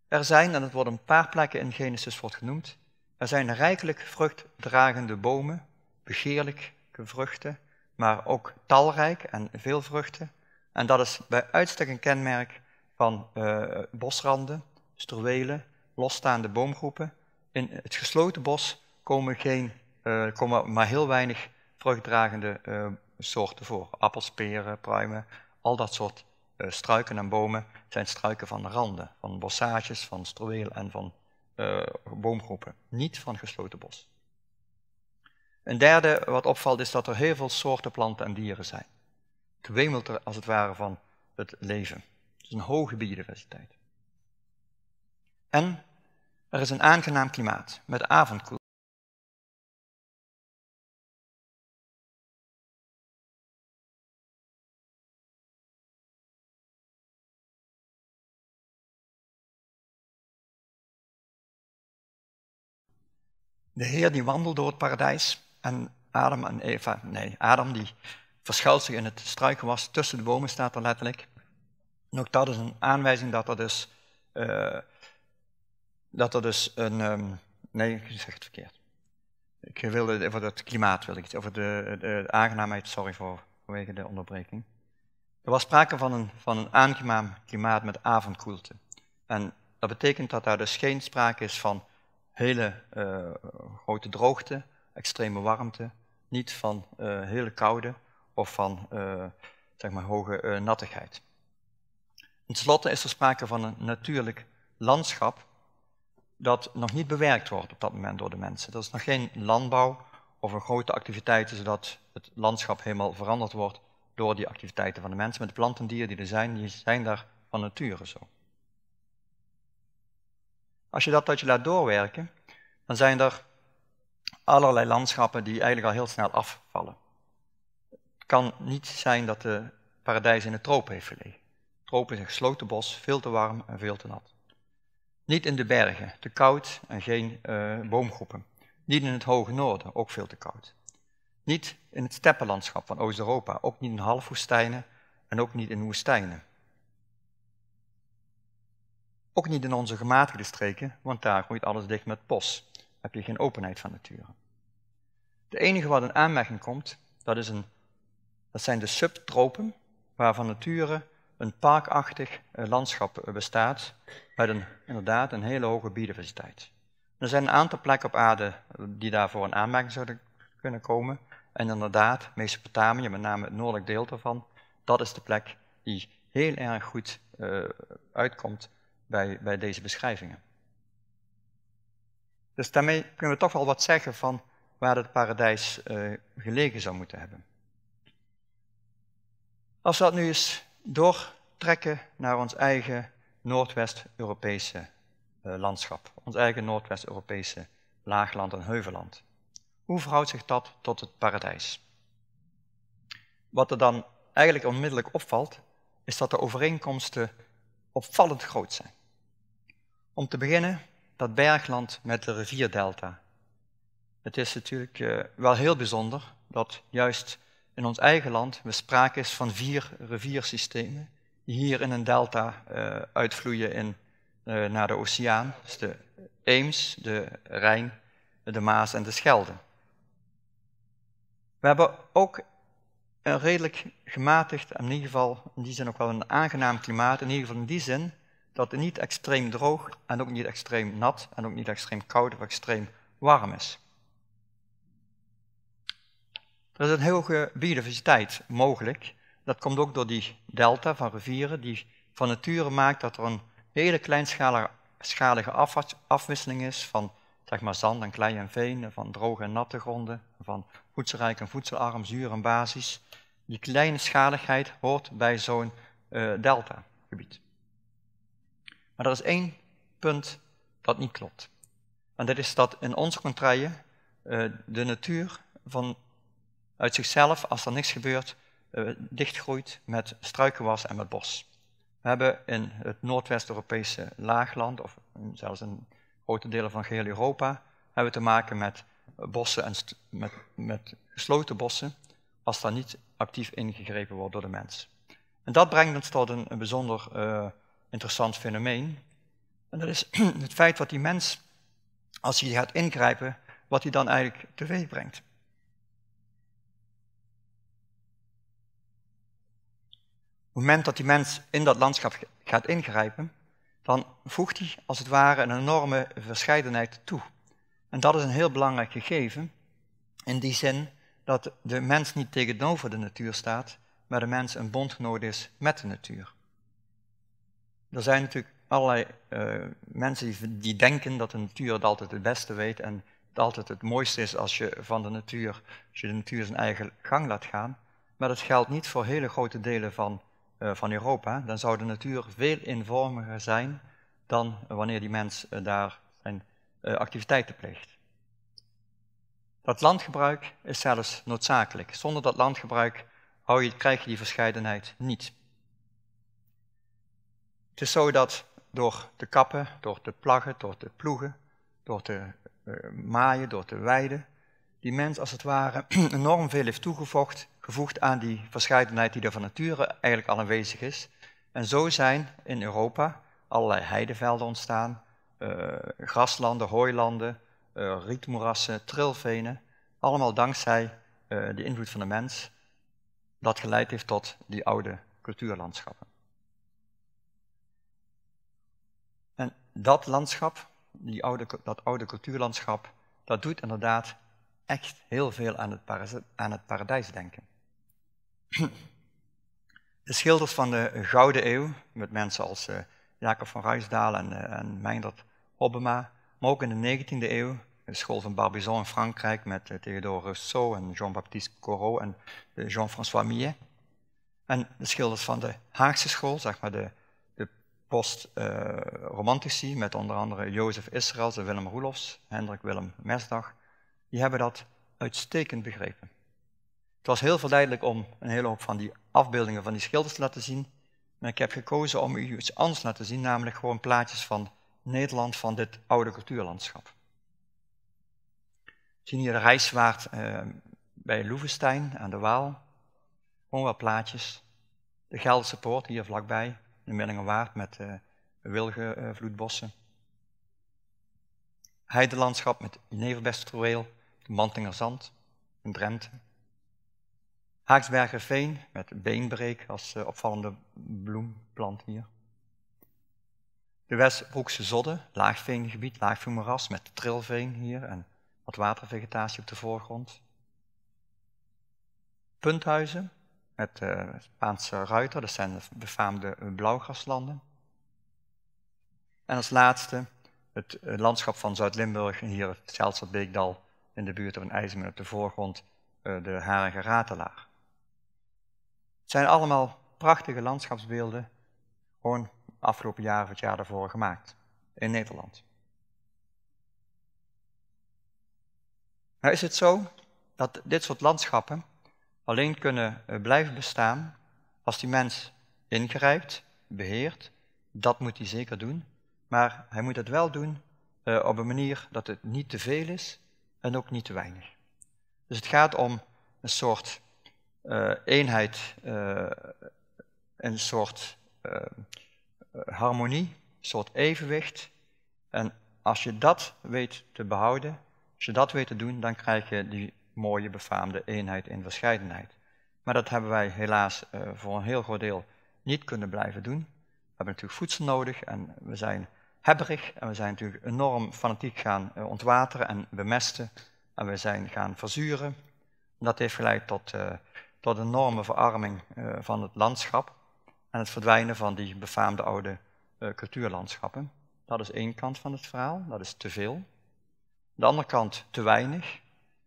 Er zijn, en het wordt een paar plekken in Genesis wordt genoemd, er zijn rijkelijk vruchtdragende bomen, begeerlijke vruchten, maar ook talrijk en veel vruchten. En dat is bij uitstek een kenmerk van uh, bosranden, struwelen, losstaande boomgroepen. In het gesloten bos komen, geen, uh, komen maar heel weinig vruchtdragende uh, soorten voor. Appels, peren, pruimen, al dat soort struiken en bomen zijn struiken van randen, van bossages, van struweel en van uh, boomgroepen, niet van gesloten bos. Een derde wat opvalt is dat er heel veel soorten planten en dieren zijn. Het wemelt er als het ware van het leven. Het is een hoge biodiversiteit. En er is een aangenaam klimaat met avondkoel. De Heer die wandelt door het paradijs en Adam en Eva, nee, Adam die verschuilt zich in het struikgewas tussen de bomen, staat er letterlijk. En ook dat is een aanwijzing dat er dus, uh, dat er dus een, um, nee, ik zeg het verkeerd. Ik wilde over het klimaat, wil ik over de, de, aangenaamheid, sorry voor, vanwege de onderbreking. Er was sprake van een, van een aangenaam klimaat met avondkoelte. En dat betekent dat daar dus geen sprake is van hele uh, grote droogte, extreme warmte, niet van uh, hele koude of van uh, zeg maar hoge nattigheid. Ten slotte is er sprake van een natuurlijk landschap dat nog niet bewerkt wordt op dat moment door de mensen. Er is nog geen landbouw of een grote activiteiten zodat het landschap helemaal veranderd wordt door die activiteiten van de mensen. Met de planten en dieren die er zijn, die zijn daar van nature zo. Als je dat tot je laat doorwerken, dan zijn er allerlei landschappen die eigenlijk al heel snel afvallen. Het kan niet zijn dat de paradijs in de tropen heeft gelegen. Tropen is een gesloten bos, veel te warm en veel te nat. Niet in de bergen, te koud en geen uh, boomgroepen. Niet in het hoge noorden, ook veel te koud. Niet in het steppenlandschap van Oost-Europa, ook niet in halfwoestijnen en ook niet in woestijnen. Ook niet in onze gematigde streken, want daar groeit alles dicht met bos. Heb je geen openheid van nature. De enige wat in aanmerking komt, dat, is een, dat zijn de subtropen, waar van nature een parkachtig eh, landschap eh, bestaat, met een, inderdaad een hele hoge biodiversiteit. Er zijn een aantal plekken op aarde eh, die daarvoor in aanmerking zouden kunnen komen. En inderdaad, Mesopotamië, met name het noordelijk deel daarvan, dat is de plek die heel erg goed uitkomt bij, bij deze beschrijvingen. Dus daarmee kunnen we toch wel wat zeggen van waar het paradijs uh, gelegen zou moeten hebben. Als we dat nu eens doortrekken naar ons eigen Noordwest-Europese uh, landschap, ons eigen Noordwest-Europese laagland en heuvelland. Hoe verhoudt zich dat tot het paradijs? Wat er dan eigenlijk onmiddellijk opvalt, is dat de overeenkomsten opvallend groot zijn. Om te beginnen dat bergland met de rivierdelta. Het is natuurlijk uh, wel heel bijzonder dat juist in ons eigen land we sprake is van vier riviersystemen die hier in een delta uh, uitvloeien in, uh, naar de oceaan. Dus de Eems, de Rijn, de Maas en de Schelde. We hebben ook een redelijk gematigd, in ieder geval in die zin ook wel een aangenaam klimaat, in ieder geval in die zin dat het niet extreem droog en ook niet extreem nat en ook niet extreem koud of extreem warm is. Er is een hoge biodiversiteit mogelijk. Dat komt ook door die delta van rivieren die van nature maakt dat er een hele kleinschalige afwisseling is van zeg maar zand en klei en veen, van droge en natte gronden, van voedselrijk en voedselarm, zuur en basis. Die kleine schaligheid hoort bij zo'n uh, deltagebied. Maar er is één punt dat niet klopt. En dat is dat in onze contraien uh, de natuur van, uit zichzelf, als er niks gebeurt, uh, dichtgroeit met struikenwas en met bos. We hebben in het Noordwest-Europese laagland, of zelfs in grote delen van geheel Europa, hebben we te maken met bossen en met, met gesloten bossen, als daar niet actief ingegrepen wordt door de mens. En dat brengt ons tot een, een bijzonder uh, interessant fenomeen. En dat is het feit wat die mens, als hij gaat ingrijpen, wat hij dan eigenlijk teweeg brengt. Op het moment dat die mens in dat landschap gaat ingrijpen, dan voegt hij als het ware een enorme verscheidenheid toe. En dat is een heel belangrijk gegeven, in die zin dat de mens niet tegenover de natuur staat, maar de mens een bondgenoot is met de natuur. Er zijn natuurlijk allerlei uh, mensen die, denken dat de natuur het altijd het beste weet en het altijd het mooiste is als je van de natuur, als je de natuur zijn eigen gang laat gaan. Maar dat geldt niet voor hele grote delen van eh, van Europa, dan zou de natuur veel eenvormiger zijn dan wanneer die mens eh, daar zijn eh, activiteiten pleegt. Dat landgebruik is zelfs noodzakelijk. Zonder dat landgebruik hou je, krijg je die verscheidenheid niet. Het is zo dat door te kappen, door te plaggen, door te ploegen, door te maaien, door te weiden, die mens als het ware enorm veel heeft toegevoegd gevoegd aan die verscheidenheid die er van nature eigenlijk al aanwezig is. En zo zijn in Europa allerlei heidevelden ontstaan, uh, graslanden, hooilanden, uh, rietmoerassen, trilvenen, allemaal dankzij de invloed van de mens, dat geleid heeft tot die oude cultuurlandschappen. Dat landschap, die oude, dat oude cultuurlandschap, dat doet inderdaad echt heel veel aan het, aan het paradijsdenken. De schilders van de Gouden Eeuw, met mensen als uh, Jacob van Ruisdaal en, uh, en Meindert Hobbema, maar ook in de 19e eeuw, de school van Barbizon in Frankrijk met uh, Théodore Rousseau en Jean-Baptiste Corot en Jean-François Millet. En de schilders van de Haagse school, zeg maar de post-romantici, met onder andere Jozef Israëls en Willem Roelofs, Hendrik Willem Mesdag, die hebben dat uitstekend begrepen. Het was heel verleidelijk om een hele hoop van die afbeeldingen van die schilders te laten zien. Maar ik heb gekozen om u iets anders te laten zien, namelijk gewoon plaatjes van Nederland, van dit oude cultuurlandschap. We zien hier de reiswaard eh, bij Loevestein aan de Waal. Gewoon wel plaatjes. De Gelderse Poort hier vlakbij, de Millingenwaard met uh, wilgenvloedbossen. Uh, Heidelandschap met Neverbeststruweel, de Mantinger Zand, in Drenthe. Haaksbergerveen met beenbreek als uh, opvallende bloemplant hier. De Westbroekse Zodde, laagveengebied, laagveenmoeras met trilveen hier en wat watervegetatie op de voorgrond. Punthuizen met uh, Spaanse ruiter, dat zijn de befaamde blauwgraslanden. En als laatste het uh, landschap van Zuid-Limburg en hier het Zeldzatbeekdal in de buurt van IJsselmeer op de voorgrond, uh, de Harige Ratelaar. Het zijn allemaal prachtige landschapsbeelden, gewoon afgelopen jaar of het jaar daarvoor gemaakt, in Nederland. Nou is het zo dat dit soort landschappen alleen kunnen eh, blijven bestaan als die mens ingrijpt, beheert. Dat moet hij zeker doen. Maar hij moet het wel doen uh, op een manier dat het niet te veel is en ook niet te weinig. Dus het gaat om een soort uh, eenheid, een soort harmonie, een soort evenwicht. En als je dat weet te behouden, als je dat weet te doen, dan krijg je die mooie befaamde eenheid in verscheidenheid. Maar dat hebben wij helaas voor een heel groot deel niet kunnen blijven doen. We hebben natuurlijk voedsel nodig en we zijn hebberig en we zijn natuurlijk enorm fanatiek gaan ontwateren en bemesten en we zijn gaan verzuren. Dat heeft geleid tot tot een enorme verarming uh, van het landschap en het verdwijnen van die befaamde oude uh, cultuurlandschappen. Dat is één kant van het verhaal, dat is te veel. de andere kant te weinig.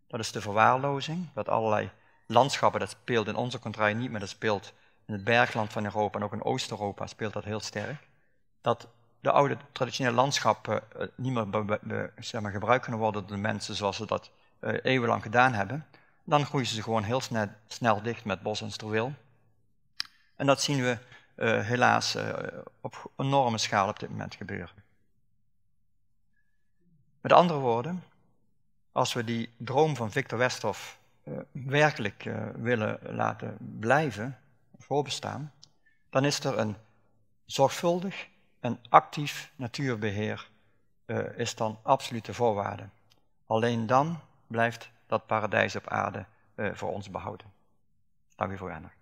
Dat is de verwaarlozing, dat allerlei landschappen, dat speelt in onze contraille niet, maar dat speelt in het bergland van Europa en ook in Oost-Europa speelt dat heel sterk. Dat de oude traditionele landschappen uh, niet meer zeg maar, gebruikt kunnen worden door de mensen zoals ze dat uh, eeuwenlang gedaan hebben. Dan groeien ze gewoon heel snel, snel dicht met bos en struweel. En dat zien we uh, helaas op enorme schaal op dit moment gebeuren. Met andere woorden, als we die droom van Victor Westhoff werkelijk willen laten blijven, voorbestaan, dan is er een zorgvuldig en actief natuurbeheer uh, is dan absolute voorwaarde. Alleen dan blijft dat paradijs op aarde voor ons behouden. Dank u voor uw aandacht.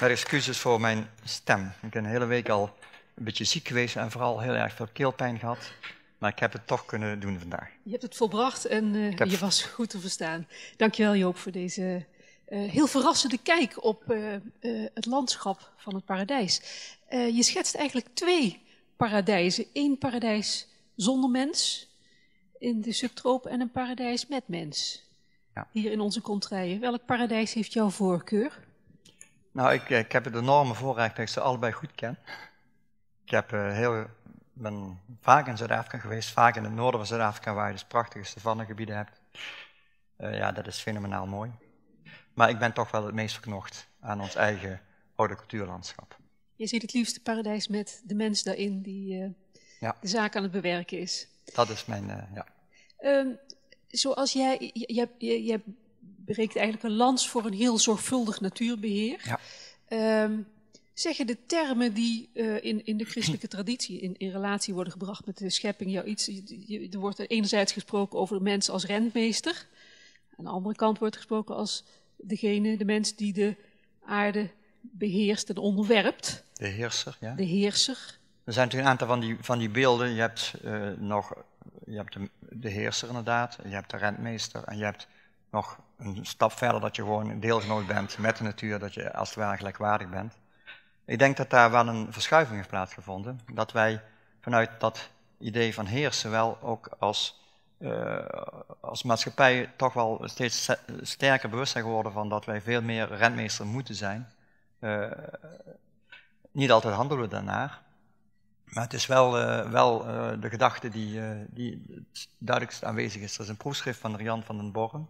Met excuses voor mijn stem. Ik ben de hele week al een beetje ziek geweest en vooral heel erg veel keelpijn gehad. Maar ik heb het toch kunnen doen vandaag. Je hebt het volbracht en uh, heb... je was goed te verstaan. Dankjewel Joop voor deze uh, heel verrassende kijk op uh, het landschap van het paradijs. je schetst eigenlijk twee paradijzen. Eén paradijs zonder mens in de subtropen en een paradijs met mens. Ja. Hier in onze contraien. Welk paradijs heeft jouw voorkeur? Nou, ik, ik heb het enorme voorrecht dat ik ze allebei goed ken. Ik heb heel ben vaak in Zuid-Afrika geweest, vaak in het noorden van Zuid-Afrika, waar je dus prachtige savannegebieden hebt. Uh, ja, dat is fenomenaal mooi. Maar ik ben toch wel het meest verknocht aan ons eigen oude cultuurlandschap. Je ziet het liefste paradijs met de mens daarin die uh, ja. de zaak aan het bewerken is. Dat is mijn, uh, ja. Um, zoals jij, je, je, je, je breekt eigenlijk een lans voor een heel zorgvuldig natuurbeheer. Ja. Um, Zeggen de termen die uh, in, in de christelijke traditie in, in relatie worden gebracht met de schepping jou iets? Je, er wordt enerzijds gesproken over de mens als rentmeester. Aan de andere kant wordt gesproken als degene, de mens die de aarde beheerst en onderwerpt. De heerser, ja. De heerser. Er zijn natuurlijk een aantal van die, van die beelden. Je hebt uh, nog je hebt de, de, heerser inderdaad, je hebt de rentmeester en je hebt nog een stap verder dat je gewoon een deelgenoot bent met de natuur, dat je als het ware gelijkwaardig bent. Ik denk dat daar wel een verschuiving heeft plaatsgevonden. Dat wij vanuit dat idee van heersen wel ook als, uh, als maatschappij toch wel steeds sterker bewust zijn geworden van dat wij veel meer rentmeester moeten zijn. Uh, niet altijd handelen we daarnaar. Maar het is wel, uh, wel de gedachte die, die het duidelijkst aanwezig is. Er is een proefschrift van Rian van den Borren,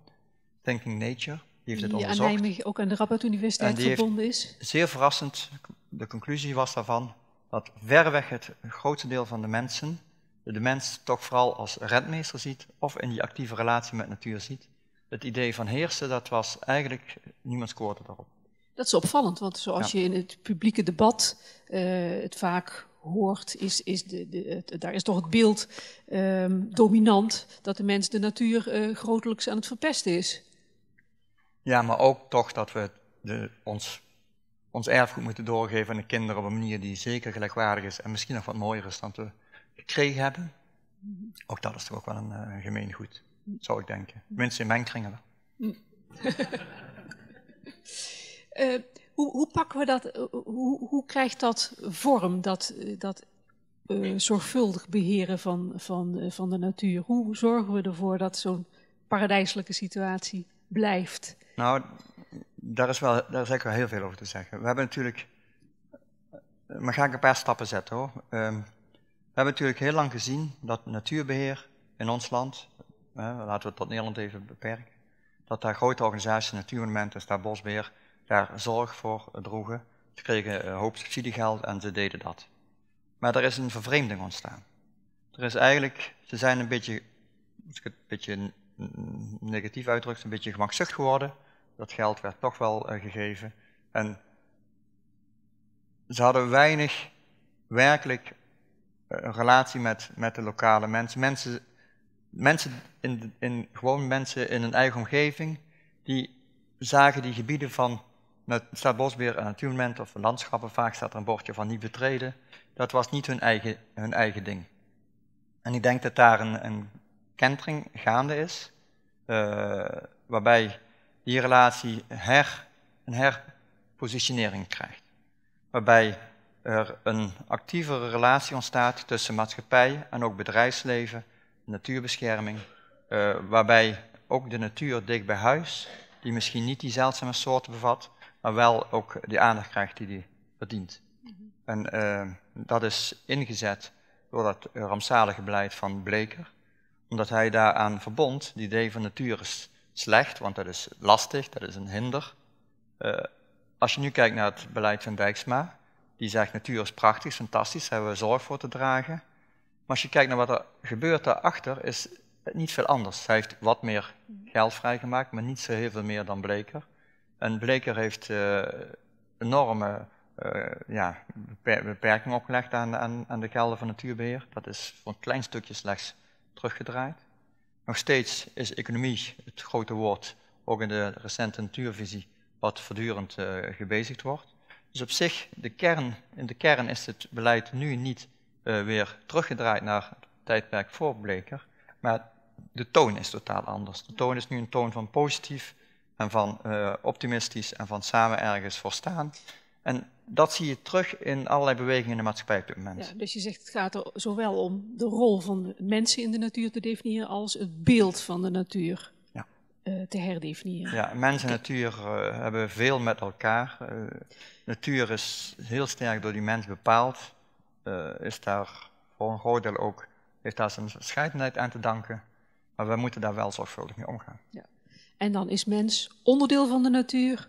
Thinking Nature. Die heeft het die onderzocht. aan Nijmegen ook aan de Rabat Universiteit verbonden is. Zeer verrassend de conclusie was daarvan dat verreweg het grootste deel van de mensen de mens toch vooral als rentmeester ziet of in die actieve relatie met natuur ziet. Het idee van heersen, dat was eigenlijk, niemand scoorde daarop. Dat is opvallend, want zoals ja. je in het publieke debat uh, het vaak hoort, is, is de, de, daar is toch het beeld um, dominant dat de mens de natuur uh, grotelijks aan het verpesten is. Ja, maar ook toch dat we de, ons ons erfgoed moeten doorgeven aan de kinderen op een manier die zeker gelijkwaardig is en misschien nog wat mooier is dan we gekregen hebben. Ook dat is toch ook wel een uh, gemeen goed, zou ik denken. Mensen in mijn kringen wel. uh, hoe, hoe, pakken we dat, uh, hoe, hoe, krijgt dat vorm, dat, dat zorgvuldig beheren van, van, van de natuur? Hoe zorgen we ervoor dat zo'n paradijselijke situatie blijft? Nou, daar is, wel, daar is eigenlijk wel heel veel over te zeggen. We hebben natuurlijk, maar ga ik een paar stappen zetten hoor. Um, we hebben natuurlijk heel lang gezien dat natuurbeheer in ons land, eh, laten we het tot Nederland even beperken, dat daar grote organisaties, Natuurmonumenten, Staatsbosbeheer, daar zorg voor droegen. Ze kregen een hoop subsidiegeld en ze deden dat. Maar er is een vervreemding ontstaan. Er is eigenlijk, ze zijn een beetje, als ik het een beetje negatief uitdruk, een beetje gemakzucht geworden. Dat geld werd toch wel uh, gegeven. En ze hadden weinig werkelijk uh, een relatie met, met de lokale mensen. Mensen, mensen in, in, gewoon mensen in hun eigen omgeving, die zagen die gebieden van Staatsbosbeheer en Natuurmonument of landschappen, vaak staat er een bordje van niet betreden, dat was niet hun eigen, hun eigen ding. En ik denk dat daar een, een kentering gaande is, uh, waarbij die relatie her, een herpositionering krijgt. Waarbij er een actievere relatie ontstaat tussen maatschappij en ook bedrijfsleven, natuurbescherming, uh, waarbij ook de natuur dicht bij huis, die misschien niet die zeldzame soorten bevat, maar wel ook die aandacht krijgt die die verdient. En uh, dat is ingezet door dat rampzalige beleid van Bleker, omdat hij daaraan verbond, die idee van natuur is slecht, want dat is lastig, dat is een hinder. Uh, als je nu kijkt naar het beleid van Dijksma, die zegt natuur is prachtig, fantastisch, daar hebben we zorg voor te dragen. Maar als je kijkt naar wat er gebeurt daarachter, is het niet veel anders. Hij heeft wat meer geld vrijgemaakt, maar niet zo heel veel meer dan Bleker. En Bleker heeft uh, enorme uh, ja, beperkingen opgelegd aan, aan, aan de gelden van natuurbeheer. Dat is voor een klein stukje slechts teruggedraaid. Nog steeds is economie het grote woord, ook in de recente natuurvisie, wat voortdurend uh, gebezigd wordt. Dus op zich, de kern, in de kern is het beleid nu niet uh, weer teruggedraaid naar het tijdperk voor Bleker, maar de toon is totaal anders. De toon is nu een toon van positief en van uh, optimistisch en van samen ergens voor staan. En dat zie je terug in allerlei bewegingen in de maatschappij op dit moment. Ja, dus je zegt het gaat er zowel om de rol van de mensen in de natuur te definiëren als het beeld van de natuur ja. uh, te herdefiniëren. Ja, mens en natuur uh, hebben veel met elkaar. Uh, natuur is heel sterk door die mens bepaald. is daar voor een groot deel ook, heeft daar zijn scheidenheid aan te danken. Maar we moeten daar wel zorgvuldig mee omgaan. Ja. En dan is mens onderdeel van de natuur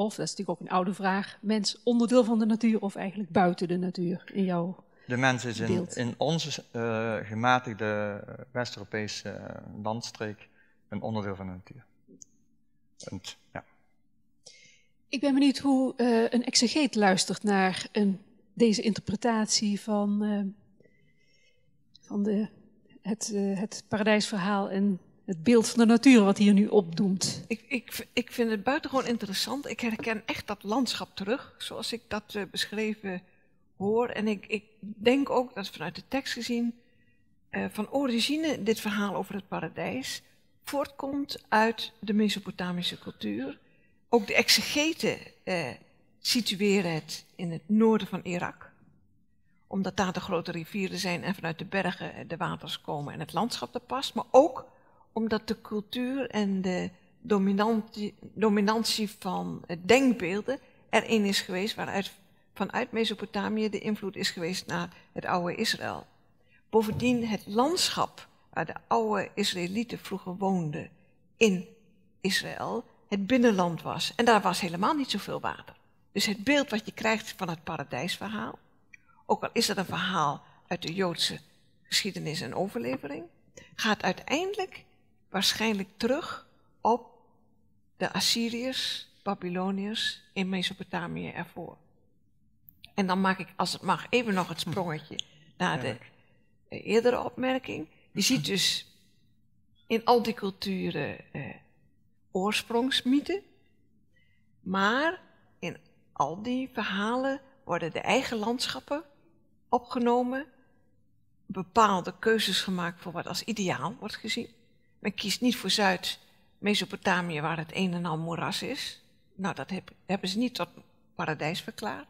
of, dat is natuurlijk ook een oude vraag, mens onderdeel van de natuur of eigenlijk buiten de natuur in jouw De mens is in, in onze uh, gematigde West-Europese uh, landstreek een onderdeel van de natuur. En, ja. Ik ben benieuwd hoe uh, een exegeet luistert naar een, deze interpretatie van, van de, het, het paradijsverhaal en het beeld van de natuur wat hier nu opdoemt. Ik, ik, ik vind het buitengewoon interessant. Ik herken echt dat landschap terug, zoals ik dat uh, beschreven hoor. En ik, ik denk ook dat vanuit de tekst gezien uh, van origine dit verhaal over het paradijs voortkomt uit de Mesopotamische cultuur. Ook de exegeten uh, situeren het in het noorden van Irak omdat daar de grote rivieren zijn en vanuit de bergen de waters komen en het landschap er past. Maar ook omdat de cultuur en de dominantie, van denkbeelden erin is geweest waaruit vanuit Mesopotamië de invloed is geweest naar het oude Israël. Bovendien het landschap waar de oude Israëlieten vroeger woonden in Israël het binnenland was. En daar was helemaal niet zoveel water. Dus het beeld wat je krijgt van het paradijsverhaal, ook al is dat een verhaal uit de Joodse geschiedenis en overlevering, gaat uiteindelijk waarschijnlijk terug op de Assyriërs, Babyloniërs in Mesopotamië ervoor. En dan maak ik, als het mag, even nog het sprongetje naar de eerdere opmerking. Je ziet dus in al die culturen eh, oorsprongsmythen, maar in al die verhalen worden de eigen landschappen opgenomen, bepaalde keuzes gemaakt voor wat als ideaal wordt gezien. Men kiest niet voor Zuid-Mesopotamië, waar het een en al moeras is. Nou, dat heb, hebben ze niet tot paradijs verklaard.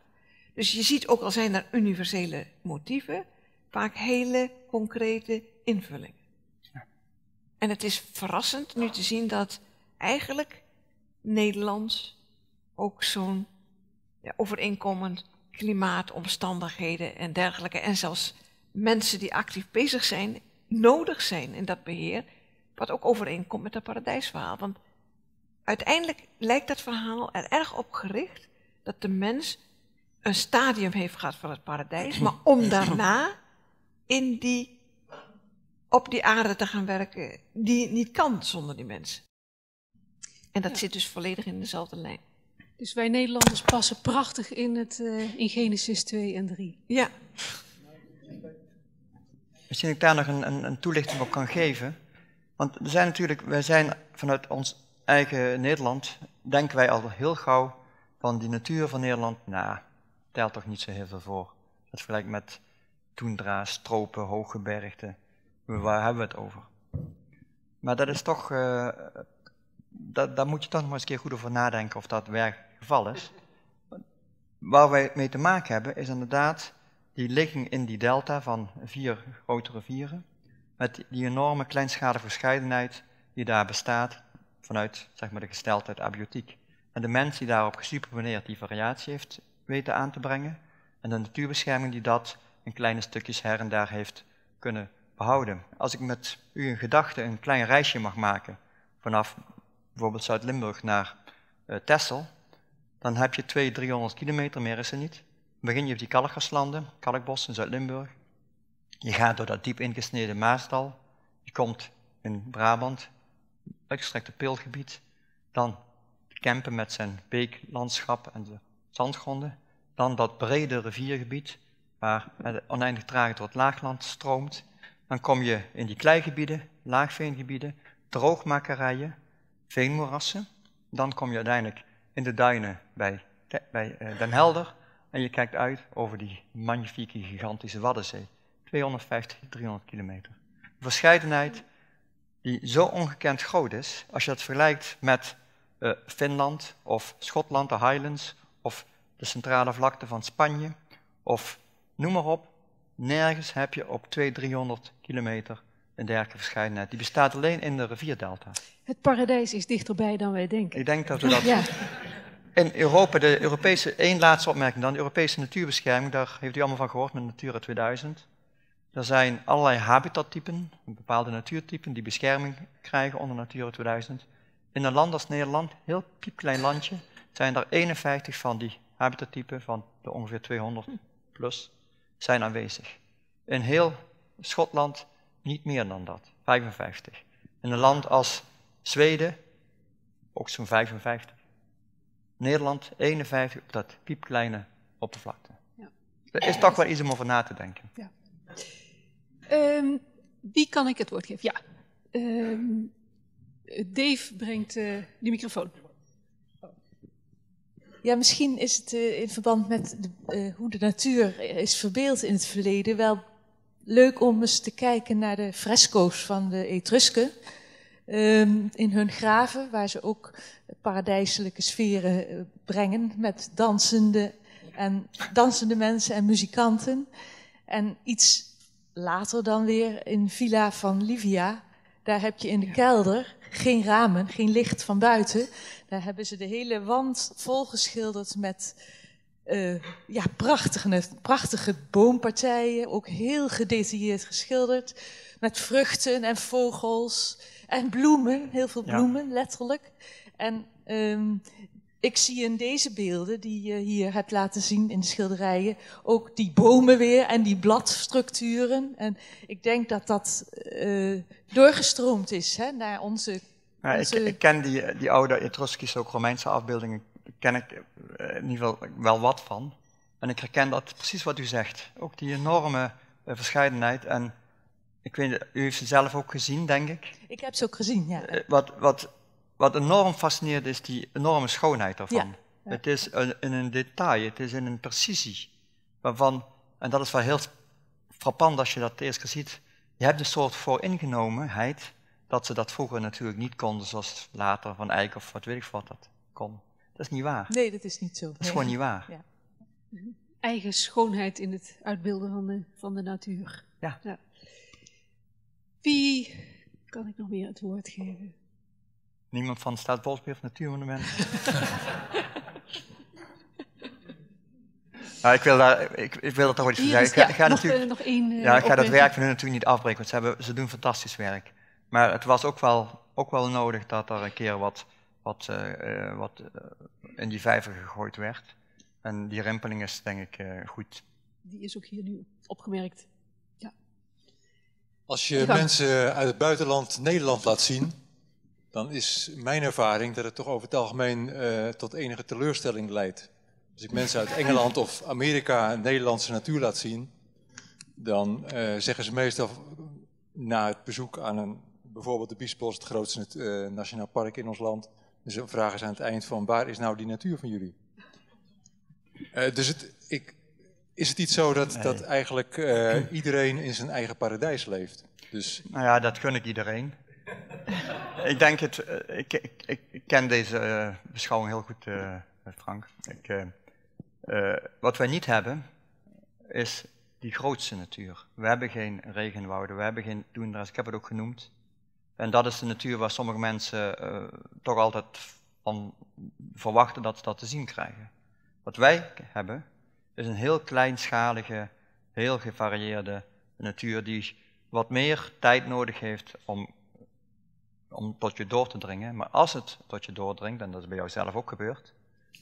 Dus je ziet ook al zijn er universele motieven, vaak hele concrete invullingen. Ja. En het is verrassend nu te zien dat eigenlijk Nederland ook zo'n ja, overeenkomend klimaat, omstandigheden en dergelijke, en zelfs mensen die actief bezig zijn, nodig zijn in dat beheer, wat ook overeenkomt met het paradijsverhaal. Want uiteindelijk lijkt dat verhaal er erg op gericht dat de mens een stadium heeft gehad van het paradijs, maar om daarna in die, op die aarde te gaan werken die niet kan zonder die mens. En dat ja. zit dus volledig in dezelfde lijn. Dus wij Nederlanders passen prachtig in, het, uh, in Genesis 2 en 3. Ja. Misschien ik daar nog een, een, een toelichting op kan geven. Want er zijn natuurlijk, wij zijn vanuit ons eigen Nederland, denken wij al heel gauw van die natuur van Nederland, nou, telt toch niet zo heel veel voor. Dat vergelijkt met toendra's, stropen, hooggebergte. Waar hebben we het over? Maar dat is toch, uh, dat, daar moet je toch nog eens een keer goed over nadenken of dat werkelijk het geval is. waar wij mee te maken hebben is inderdaad die ligging in die delta van vier grote rivieren, met die enorme kleinschalige verscheidenheid die daar bestaat vanuit zeg maar, de gesteldheid abiotiek. En de mens die daarop gesuperponeerd die variatie heeft weten aan te brengen, en de natuurbescherming die dat in kleine stukjes her en daar heeft kunnen behouden. Als ik met u een gedachte een klein reisje mag maken vanaf bijvoorbeeld Zuid-Limburg naar uh, Texel, dan heb je 200, 300 kilometer, meer is er niet. Dan begin je op die kalkgraslanden, kalkbos in Zuid-Limburg. Je gaat door dat diep ingesneden Maasdal. Je komt in Brabant, uitgestrekte peelgebied. Dan Kempen met zijn beeklandschap en de zandgronden. Dan dat brede riviergebied, waar het oneindig traag door het laagland stroomt. Dan kom je in die kleigebieden, laagveengebieden, droogmakerijen, veenmoerassen. Dan kom je uiteindelijk in de duinen bij, bij eh, Den Helder. En je kijkt uit over die magnifieke, gigantische Waddenzee. 250, 300 kilometer. Een verscheidenheid die zo ongekend groot is, als je dat vergelijkt met uh, Finland of Schotland, de Highlands, of de centrale vlakte van Spanje, of noem maar op. Nergens heb je op 200, 300 kilometer een dergelijke verscheidenheid. Die bestaat alleen in de rivierdelta. Het paradijs is dichterbij dan wij denken. Ik denk dat we dat... Ja. In Europa, de Europese, één laatste opmerking dan, de Europese natuurbescherming, daar heeft u allemaal van gehoord met Natura 2000. Er zijn allerlei habitattypen, bepaalde natuurtypen, die bescherming krijgen onder Natura 2000. In een land als Nederland, heel piepklein landje, zijn er 51 van die habitattypen van de ongeveer 200 plus zijn aanwezig. In heel Schotland niet meer dan dat, 55. In een land als Zweden ook zo'n 55. Nederland 51 op dat piepkleine oppervlakte. Ja. Er is toch wel iets om over na te denken. Ja. Um, wie kan ik het woord geven? Ja. Um, Dave brengt uh, die microfoon. Ja, misschien is het uh, in verband met de, uh, hoe de natuur is verbeeld in het verleden wel leuk om eens te kijken naar de fresco's van de Etrusken um, in hun graven, waar ze ook paradijselijke sferen brengen met dansende, en, dansende mensen en muzikanten. En iets later dan weer in Villa van Livia, daar heb je in de kelder geen ramen, geen licht van buiten. Daar hebben ze de hele wand volgeschilderd met uh, ja, prachtige, prachtige boompartijen, ook heel gedetailleerd geschilderd. Met vruchten en vogels en bloemen, heel veel bloemen, letterlijk. En um, ik zie in deze beelden die je hier hebt laten zien in de schilderijen ook die bomen weer en die bladstructuren. En ik denk dat dat uh, doorgestroomd is hè, naar onze. Ja, ik, ik, ken die, die oude Etruskische, ook Romeinse afbeeldingen, ken ik uh, in ieder geval wel wat van. En ik herken dat precies wat u zegt. Ook die enorme uh, verscheidenheid. En ik weet, u heeft ze zelf ook gezien, denk ik. Ik heb ze ook gezien, ja. wat, wat wat enorm fascineert is die enorme schoonheid ervan. Het is in een detail, het is in een precisie. Waarvan, en dat is wel heel frappant als je dat eerst ziet. Je hebt een soort vooringenomenheid dat ze dat vroeger natuurlijk niet konden, zoals later Van Eyck of wat weet ik wat dat kon. Dat is niet waar. Nee, dat is niet zo. Dat is gewoon niet waar. Ja. Eigen schoonheid in het uitbeelden van de, van de natuur. Ja. ja. Wie kan ik nog meer het woord geven? Niemand van Staatsbosbeheer of Natuurmonument? nou, ik wil, daar, ik, ik wil dat toch iets zeggen. Ik ga, nog, natuurlijk, nog één, uh, ja, ik ga dat werk van hun natuurlijk niet afbreken, want ze, hebben, ze doen fantastisch werk. Maar het was ook wel, ook wel nodig dat er een keer wat, wat, uh, wat in die vijver gegooid werd. En die rimpeling is denk ik goed. Die is ook hier nu opgemerkt. Ja. Als je mensen uit het buitenland Nederland laat zien, dan is mijn ervaring dat het toch over het algemeen uh, tot enige teleurstelling leidt. Als ik mensen uit Engeland of Amerika Nederlandse natuur laat zien, dan uh, zeggen ze meestal na het bezoek aan een, bijvoorbeeld de Biesbos, het grootste uh, nationaal park in ons land, dus vragen ze aan het eind van waar is nou die natuur van jullie? dus het, ik, is het niet zo dat, dat eigenlijk iedereen in zijn eigen paradijs leeft? Dus... Nou ja, dat gun ik iedereen ik denk het, eh, ik, ik, ken deze uh, beschouwing heel goed, uh, Frank. Ik, wat wij niet hebben, is die grootste natuur. We hebben geen regenwouden, we hebben geen toendras, ik heb het ook genoemd. En dat is de natuur waar sommige mensen toch altijd van verwachten dat ze dat te zien krijgen. Wat wij hebben, is een heel kleinschalige, heel gevarieerde natuur die wat meer tijd nodig heeft om, om tot je door te dringen. Maar als het tot je doordringt, en dat is bij jou zelf ook gebeurd,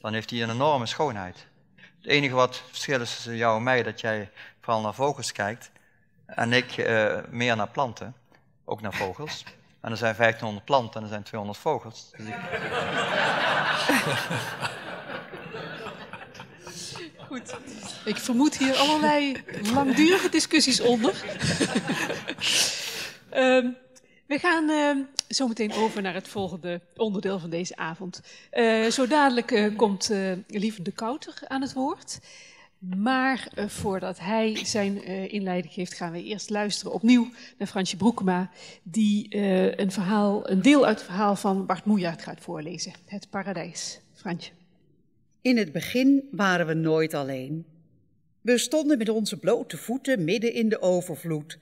dan heeft hij een enorme schoonheid. Het enige wat verschil is tussen jou en mij, dat jij vooral naar vogels kijkt en ik uh, meer naar planten, ook naar vogels. En er zijn 1500 planten en er zijn 200 vogels. Dus ik... Goed. Ik vermoed hier allerlei langdurige discussies onder. um, we gaan uh, zo meteen over naar het volgende onderdeel van deze avond. Uh, zo dadelijk uh, komt uh, Lieve de Kouter aan het woord. Maar voordat hij zijn inleiding geeft, gaan we eerst luisteren opnieuw naar Fransje Broekema, die een, verhaal, een deel uit het verhaal van Bart Moejaert gaat voorlezen. Het Paradijs. Fransje. In het begin waren we nooit alleen. We stonden met onze blote voeten midden in de overvloed.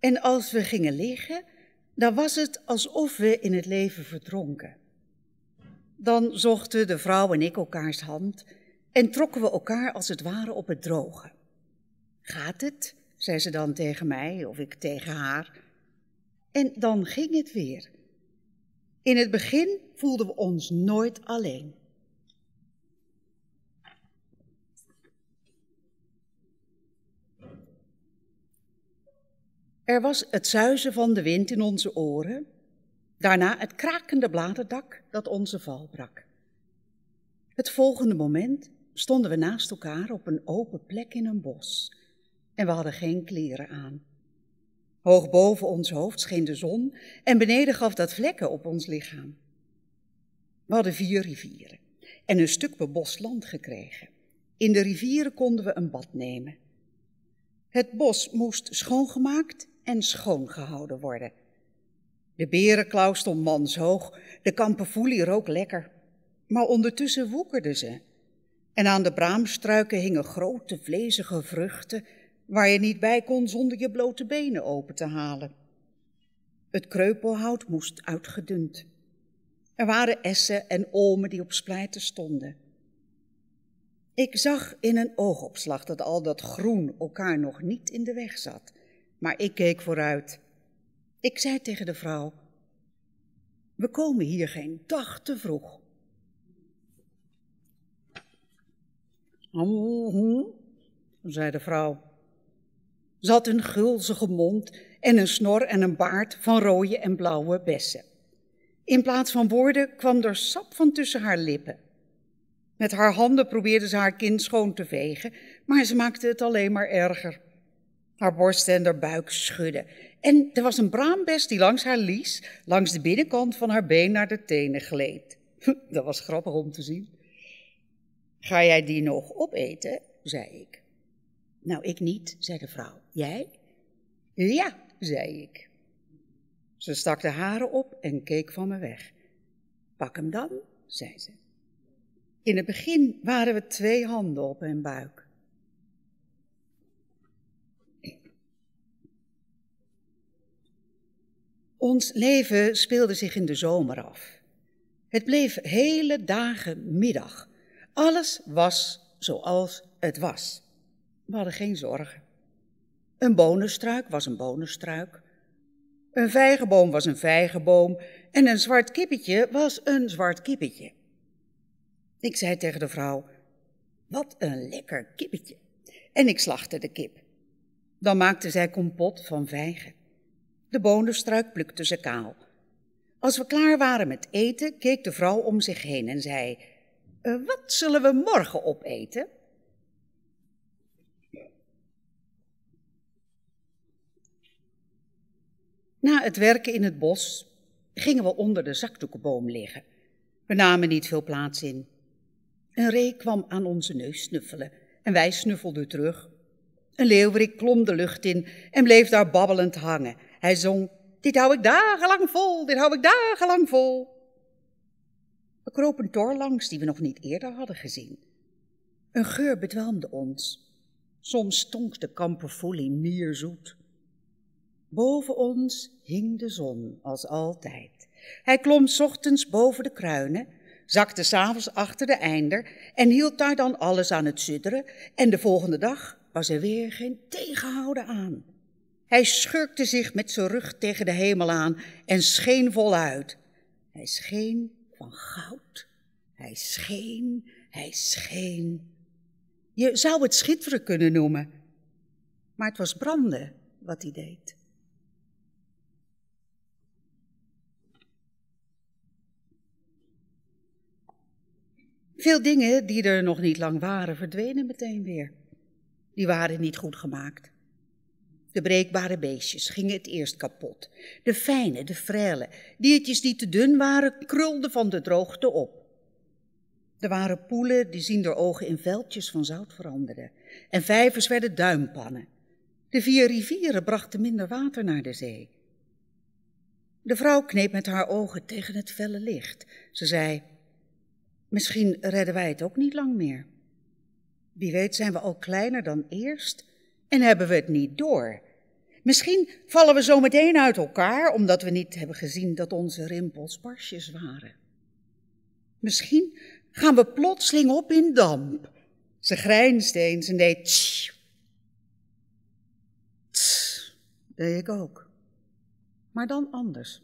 En als we gingen liggen, dan was het alsof we in het leven verdronken. Dan zochten de vrouw en ik elkaars hand en trokken we elkaar als het ware op het droge. Gaat het? zei ze dan tegen mij of ik tegen haar. En dan ging het weer. In het begin voelden we ons nooit alleen. Er was het zuizen van de wind in onze oren, daarna het krakende bladerdak dat onze val brak. Het volgende moment stonden we naast elkaar op een open plek in een bos en we hadden geen kleren aan. Hoog boven ons hoofd scheen de zon en beneden gaf dat vlekken op ons lichaam. We hadden vier rivieren en een stuk bebost land gekregen. In de rivieren konden we een bad nemen. Het bos moest schoongemaakt en schoongehouden worden. De berenklauw stond manshoog, de kamperfoelie rook lekker. Maar ondertussen woekerden ze. En aan de braamstruiken hingen grote vlezige vruchten, waar je niet bij kon zonder je blote benen open te halen. Het kreupelhout moest uitgedund. Er waren essen en olmen die op splijten stonden. Ik zag in een oogopslag dat al dat groen elkaar nog niet in de weg zat maar ik keek vooruit. Ik zei tegen de vrouw: We komen hier geen dag te vroeg. Mm zei de vrouw. Ze had een gulzige mond en een snor en een baard van rode en blauwe bessen. In plaats van woorden kwam er sap van tussen haar lippen. Met haar handen probeerde ze haar kind schoon te vegen, maar ze maakte het alleen maar erger. Haar borst en haar buik schudden. En er was een braambest die langs haar lies, langs de binnenkant van haar been naar de tenen gleed. Dat was grappig om te zien. Ga jij die nog opeten? zei ik. Nou, ik niet, zei de vrouw. Jij? Ja, zei ik. Ze stak de haren op en keek van me weg. Pak hem dan, zei ze. In het begin waren we twee handen op mijn buik. Ons leven speelde zich in de zomer af. Het bleef hele dagen middag. Alles was zoals het was. We hadden geen zorgen. Een bonenstruik was een bonenstruik. Een vijgenboom was een vijgenboom. En een zwart kippetje was een zwart kippetje. Ik zei tegen de vrouw: Wat een lekker kippetje. En ik slachtte de kip. Dan maakte zij kompot van vijgen. De bonenstruik plukte ze kaal. Als we klaar waren met eten, keek de vrouw om zich heen en zei: uh, Wat zullen we morgen opeten? Na het werken in het bos gingen we onder de zakdoekenboom liggen. We namen niet veel plaats in. Een ree kwam aan onze neus snuffelen en wij snuffelden terug. Een leeuwerik klom de lucht in en bleef daar babbelend hangen. Hij zong, dit hou ik dagenlang vol, dit hou ik dagenlang vol. Kroop een tor langs die we nog niet eerder hadden gezien. Een geur bedwelmde ons. Soms stonk de kamperfoelie mierzoet. Boven ons hing de zon, als altijd. Hij klom ochtends boven de kruinen, zakte s'avonds achter de einder en hield daar dan alles aan het sudderen. En de volgende dag was er weer geen tegenhouden aan. Hij schurkte zich met zijn rug tegen de hemel aan en scheen voluit. Hij scheen van goud. Hij scheen, hij scheen. Je zou het schitteren kunnen noemen, maar het was branden wat hij deed. Veel dingen die er nog niet lang waren, verdwenen meteen weer. Die waren niet goed gemaakt. De breekbare beestjes gingen het eerst kapot. De fijne, de frele, diertjes die te dun waren, krulden van de droogte op. Er waren poelen die zien door ogen in veldjes van zout veranderden. En vijvers werden duimpannen. De vier rivieren brachten minder water naar de zee. De vrouw kneep met haar ogen tegen het felle licht. Ze zei, Misschien redden wij het ook niet lang meer. Wie weet zijn we al kleiner dan eerst en hebben we het niet door. Misschien vallen we zo meteen uit elkaar omdat we niet hebben gezien dat onze rimpels parsjes waren. Misschien gaan we plotseling op in damp. Ze grijnsde eens en deed tsch. Tsch, deed ik ook. Maar dan anders.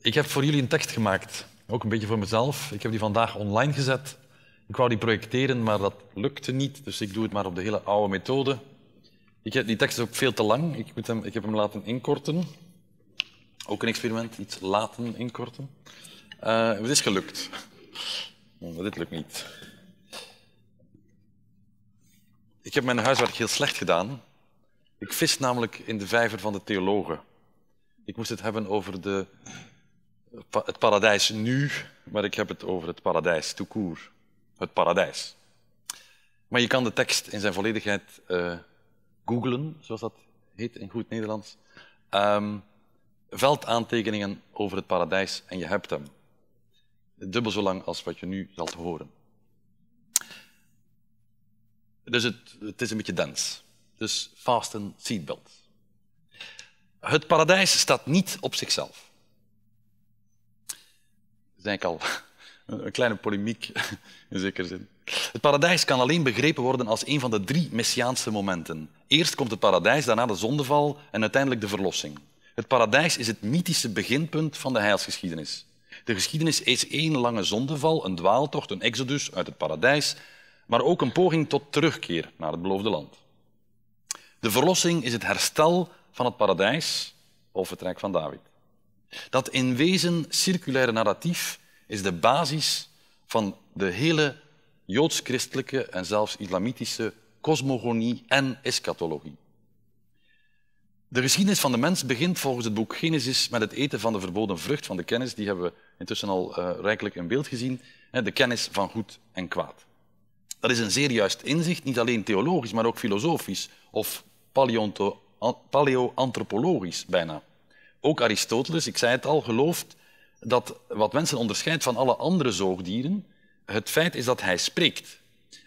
Ik heb voor jullie een tekst gemaakt, ook een beetje voor mezelf. Ik heb die vandaag online gezet. Ik wou die projecteren, maar dat lukte niet, dus ik doe het maar op de hele oude methode. Ik heb, die tekst is ook veel te lang. Ik, moet hem, ik heb hem laten inkorten. Ook een experiment, iets laten inkorten. Uh, het is gelukt. Maar dit lukt niet. Ik heb mijn huiswerk heel slecht gedaan. Ik vis namelijk in de vijver van de theologen. Ik moest het hebben over de het paradijs nu, maar ik heb het over het paradijs court. Het paradijs. Maar je kan de tekst in zijn volledigheid uh, googlen, zoals dat heet in goed Nederlands. Um, veldaantekeningen over het paradijs en je hebt hem. Dubbel zo lang als wat je nu zal horen. Dus het, het is een beetje dens. Dus fasten seatbelt. Het paradijs staat niet op zichzelf is eigenlijk al een kleine polemiek in zekere zin. Het paradijs kan alleen begrepen worden als een van de drie messiaanse momenten. Eerst komt het paradijs, daarna de zondeval en uiteindelijk de verlossing. Het paradijs is het mythische beginpunt van de heilsgeschiedenis. De geschiedenis is één lange zondeval, een dwaaltocht, een exodus uit het paradijs, maar ook een poging tot terugkeer naar het beloofde land. De verlossing is het herstel van het paradijs of het Rijk van David. Dat in wezen circulaire narratief is de basis van de hele joods-christelijke en zelfs islamitische cosmogonie en eschatologie. De geschiedenis van de mens begint volgens het boek Genesis met het eten van de verboden vrucht van de kennis. Die hebben we intussen al uh, rijkelijk in beeld gezien. De kennis van goed en kwaad. Dat is een zeer juist inzicht, niet alleen theologisch, maar ook filosofisch of paleoantropologisch bijna. Ook Aristoteles, ik zei het al, gelooft dat wat mensen onderscheidt van alle andere zoogdieren, het feit is dat hij spreekt.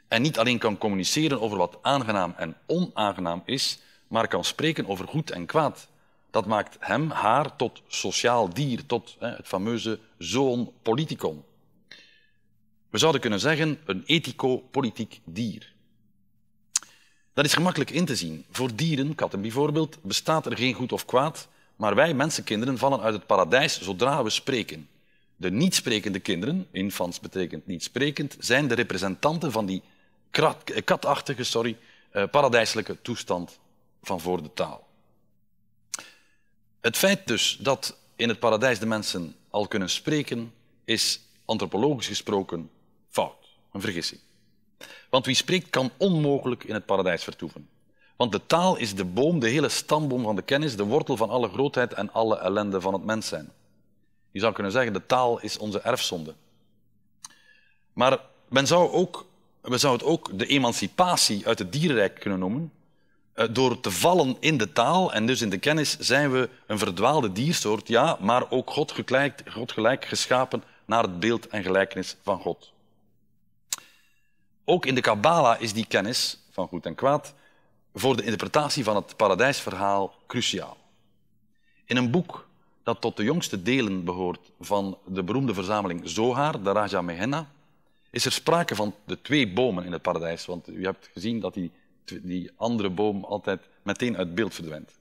En niet alleen kan communiceren over wat aangenaam en onaangenaam is, maar kan spreken over goed en kwaad. Dat maakt hem, haar, tot sociaal dier, tot hè, het fameuze zoon politicon. We zouden kunnen zeggen een ethico-politiek dier. Dat is gemakkelijk in te zien. Voor dieren, katten bijvoorbeeld, bestaat er geen goed of kwaad, maar wij mensenkinderen vallen uit het paradijs zodra we spreken. De niet sprekende kinderen, infants betekent niet sprekend, zijn de representanten van die katachtige sorry, eh, paradijselijke toestand van voor de taal. Het feit dus dat in het paradijs de mensen al kunnen spreken, is antropologisch gesproken fout, een vergissing. Want wie spreekt kan onmogelijk in het paradijs vertoeven. Want de taal is de boom, de hele stamboom van de kennis, de wortel van alle grootheid en alle ellende van het mens zijn. Je zou kunnen zeggen, de taal is onze erfzonde. Maar men zou, ook, men zou het ook de emancipatie uit het dierenrijk kunnen noemen. Eh, door te vallen in de taal en dus in de kennis zijn we een verdwaalde diersoort, ja, maar ook God gelijk, God gelijk geschapen naar het beeld en gelijkenis van God. Ook in de Kabbala is die kennis van goed en kwaad voor de interpretatie van het paradijsverhaal cruciaal. In een boek dat tot de jongste delen behoort van de beroemde verzameling Zohar, de Raja Mehenna, is er sprake van de twee bomen in het paradijs. Want u hebt gezien dat die, die andere boom altijd meteen uit beeld verdwijnt.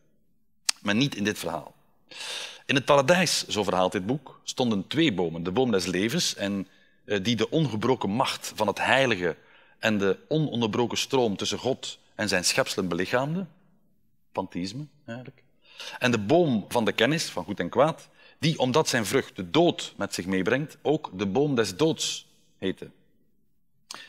Maar niet in dit verhaal. In het paradijs, zo verhaalt dit boek, stonden twee bomen. De boom des levens, en, eh, die de ongebroken macht van het heilige en de ononderbroken stroom tussen God en zijn schepselen belichaamde. Pantheïsme, eigenlijk. En de boom van de kennis, van goed en kwaad, die, omdat zijn vrucht de dood met zich meebrengt, ook de boom des doods heette.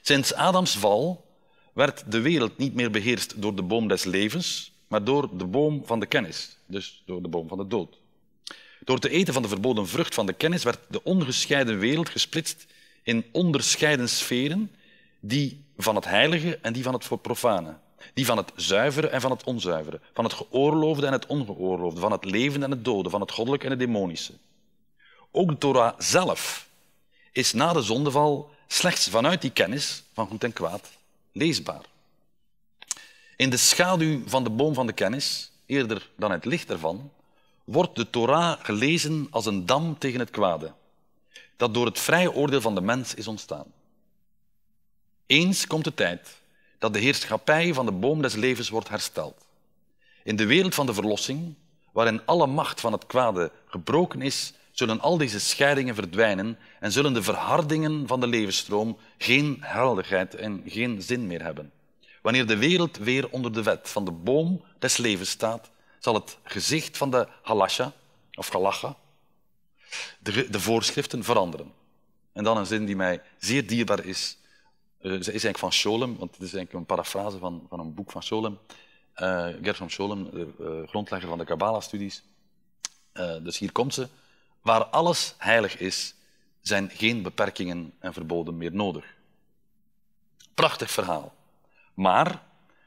Sinds Adams val werd de wereld niet meer beheerst door de boom des levens, maar door de boom van de kennis, dus door de boom van de dood. Door te eten van de verboden vrucht van de kennis werd de ongescheiden wereld gesplitst in onderscheiden sferen, die van het heilige en die van het profane, die van het zuivere en van het onzuivere, van het geoorloofde en het ongeoorloofde, van het levende en het dode, van het goddelijke en het demonische. Ook de Torah zelf is na de zondeval slechts vanuit die kennis van goed en kwaad leesbaar. In de schaduw van de boom van de kennis, eerder dan het licht ervan, wordt de Torah gelezen als een dam tegen het kwade, dat door het vrije oordeel van de mens is ontstaan. Eens komt de tijd dat de heerschappij van de boom des levens wordt hersteld. In de wereld van de verlossing, waarin alle macht van het kwade gebroken is, zullen al deze scheidingen verdwijnen en zullen de verhardingen van de levensstroom geen heldigheid en geen zin meer hebben. Wanneer de wereld weer onder de wet van de boom des levens staat, zal het gezicht van de halasha, of halacha, de, de voorschriften veranderen. En dan een zin die mij zeer dierbaar is. Uh, ze is eigenlijk van Scholem, want het is eigenlijk een parafrase van, van een boek van Scholem. Uh, Gershom Scholem, de uh, grondlegger van de Kabbalah-studies. dus hier komt ze. Waar alles heilig is, zijn geen beperkingen en verboden meer nodig. Prachtig verhaal. Maar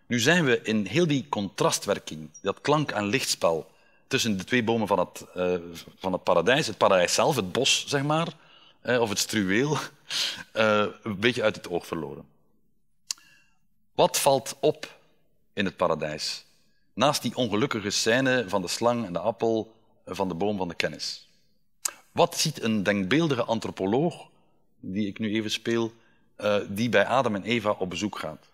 nu zijn we in heel die contrastwerking, dat klank- en lichtspel tussen de twee bomen van het, van het paradijs, het paradijs zelf, het bos, zeg maar, of het struweel, uh, een beetje uit het oog verloren. Wat valt op in het paradijs? Naast die ongelukkige scène van de slang en de appel van de boom van de kennis. Wat ziet een denkbeeldige antropoloog, die ik nu even speel, die bij Adam en Eva op bezoek gaat?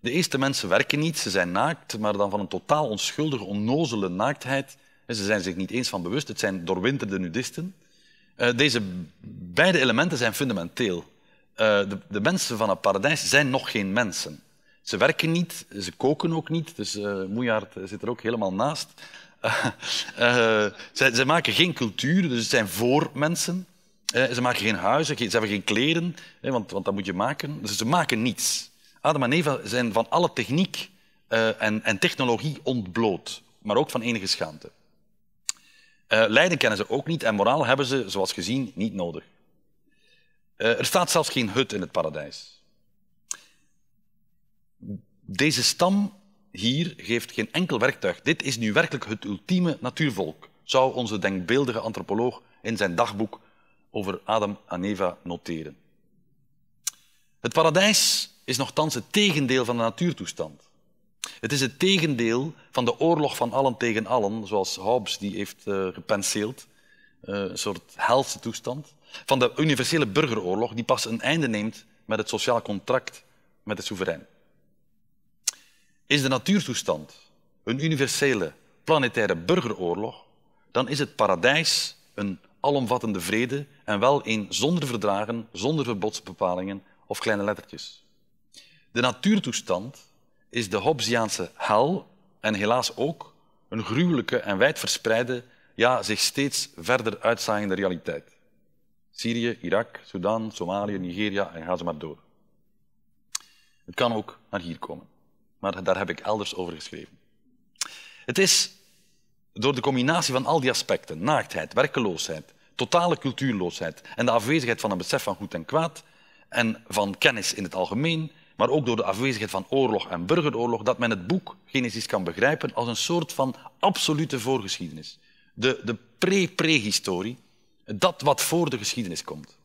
De eerste mensen werken niet, ze zijn naakt, maar dan van een totaal onschuldige, onnozele naaktheid. Ze zijn zich niet eens van bewust, het zijn doorwinterde nudisten. Uh, deze beide elementen zijn fundamenteel. Uh, de, de, mensen van het paradijs zijn nog geen mensen. Ze werken niet, ze koken ook niet, dus uh, Moejaard zit er ook helemaal naast. Ze, ze, maken geen cultuur, dus het zijn voor mensen. ze maken geen huizen, ze hebben geen kleren, want, want dat moet je maken. Dus ze maken niets. Adam en Eva zijn van alle techniek en, en, technologie ontbloot, maar ook van enige schaamte. Uh, lijden kennen ze ook niet en moraal hebben ze, zoals gezien, niet nodig. Uh, er staat zelfs geen hut in het paradijs. Deze stam hier geeft geen enkel werktuig. Dit is nu werkelijk het ultieme natuurvolk, zou onze denkbeeldige antropoloog in zijn dagboek over Adam en Eva noteren. Het paradijs is nogthans het tegendeel van de natuurtoestand. Het is het tegendeel van de oorlog van allen tegen allen, zoals Hobbes die heeft uh, gepenseeld, uh, een soort helse toestand. Van de universele burgeroorlog die pas een einde neemt met het sociaal contract met de soeverein. Is de natuurtoestand een universele planetaire burgeroorlog, dan is het paradijs een alomvattende vrede en wel een zonder verdragen, zonder verbodsbepalingen of kleine lettertjes. De natuurtoestand is de Hobbesiaanse hel en helaas ook een gruwelijke en wijdverspreide, ja, zich steeds verder uitzaaiende realiteit. Syrië, Irak, Sudan, Somalië, Nigeria en ga ze maar door. Het kan ook naar hier komen, maar daar heb ik elders over geschreven. Het is door de combinatie van al die aspecten, naaktheid, werkeloosheid, totale cultuurloosheid en de afwezigheid van een besef van goed en kwaad en van kennis in het algemeen, maar ook door de afwezigheid van oorlog en burgeroorlog, dat men het boek Genesis kan begrijpen als een soort van absolute voorgeschiedenis. De, de pre-prehistorie, Dat wat voor de geschiedenis komt.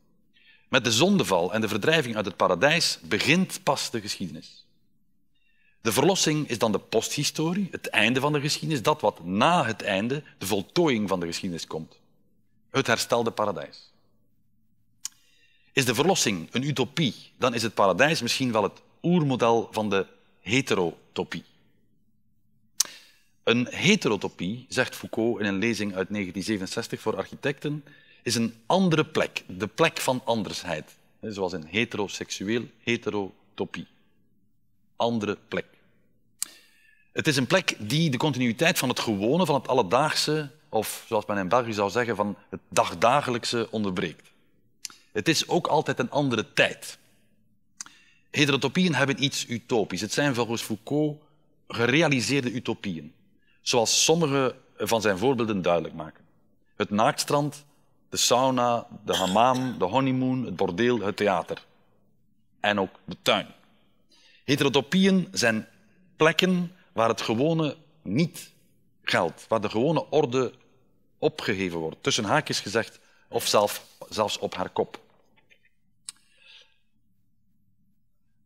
Met de zondeval en de verdrijving uit het paradijs begint pas de geschiedenis. De verlossing is dan de posthistorie, het einde van de geschiedenis, dat wat na het einde, de voltooiing van de geschiedenis komt. Het herstelde paradijs. Is de verlossing een utopie, dan is het paradijs misschien wel het oermodel van de heterotopie. Een heterotopie, zegt Foucault in een lezing uit 1967 voor architecten, is een andere plek, de plek van andersheid. Zoals een heteroseksueel heterotopie. Andere plek. Het is een plek die de continuïteit van het gewone, van het alledaagse, of zoals men in België zou zeggen, van het dagdagelijkse onderbreekt. Het is ook altijd een andere tijd. Heterotopieën hebben iets utopisch. Het zijn volgens Foucault gerealiseerde utopieën, zoals sommige van zijn voorbeelden duidelijk maken. Het naaktstrand, de sauna, de hammam, de honeymoon, het bordeel, het theater. En ook de tuin. Heterotopieën zijn plekken waar het gewone niet geldt, waar de gewone orde opgeheven wordt, tussen haakjes gezegd, of zelf, zelfs op haar kop.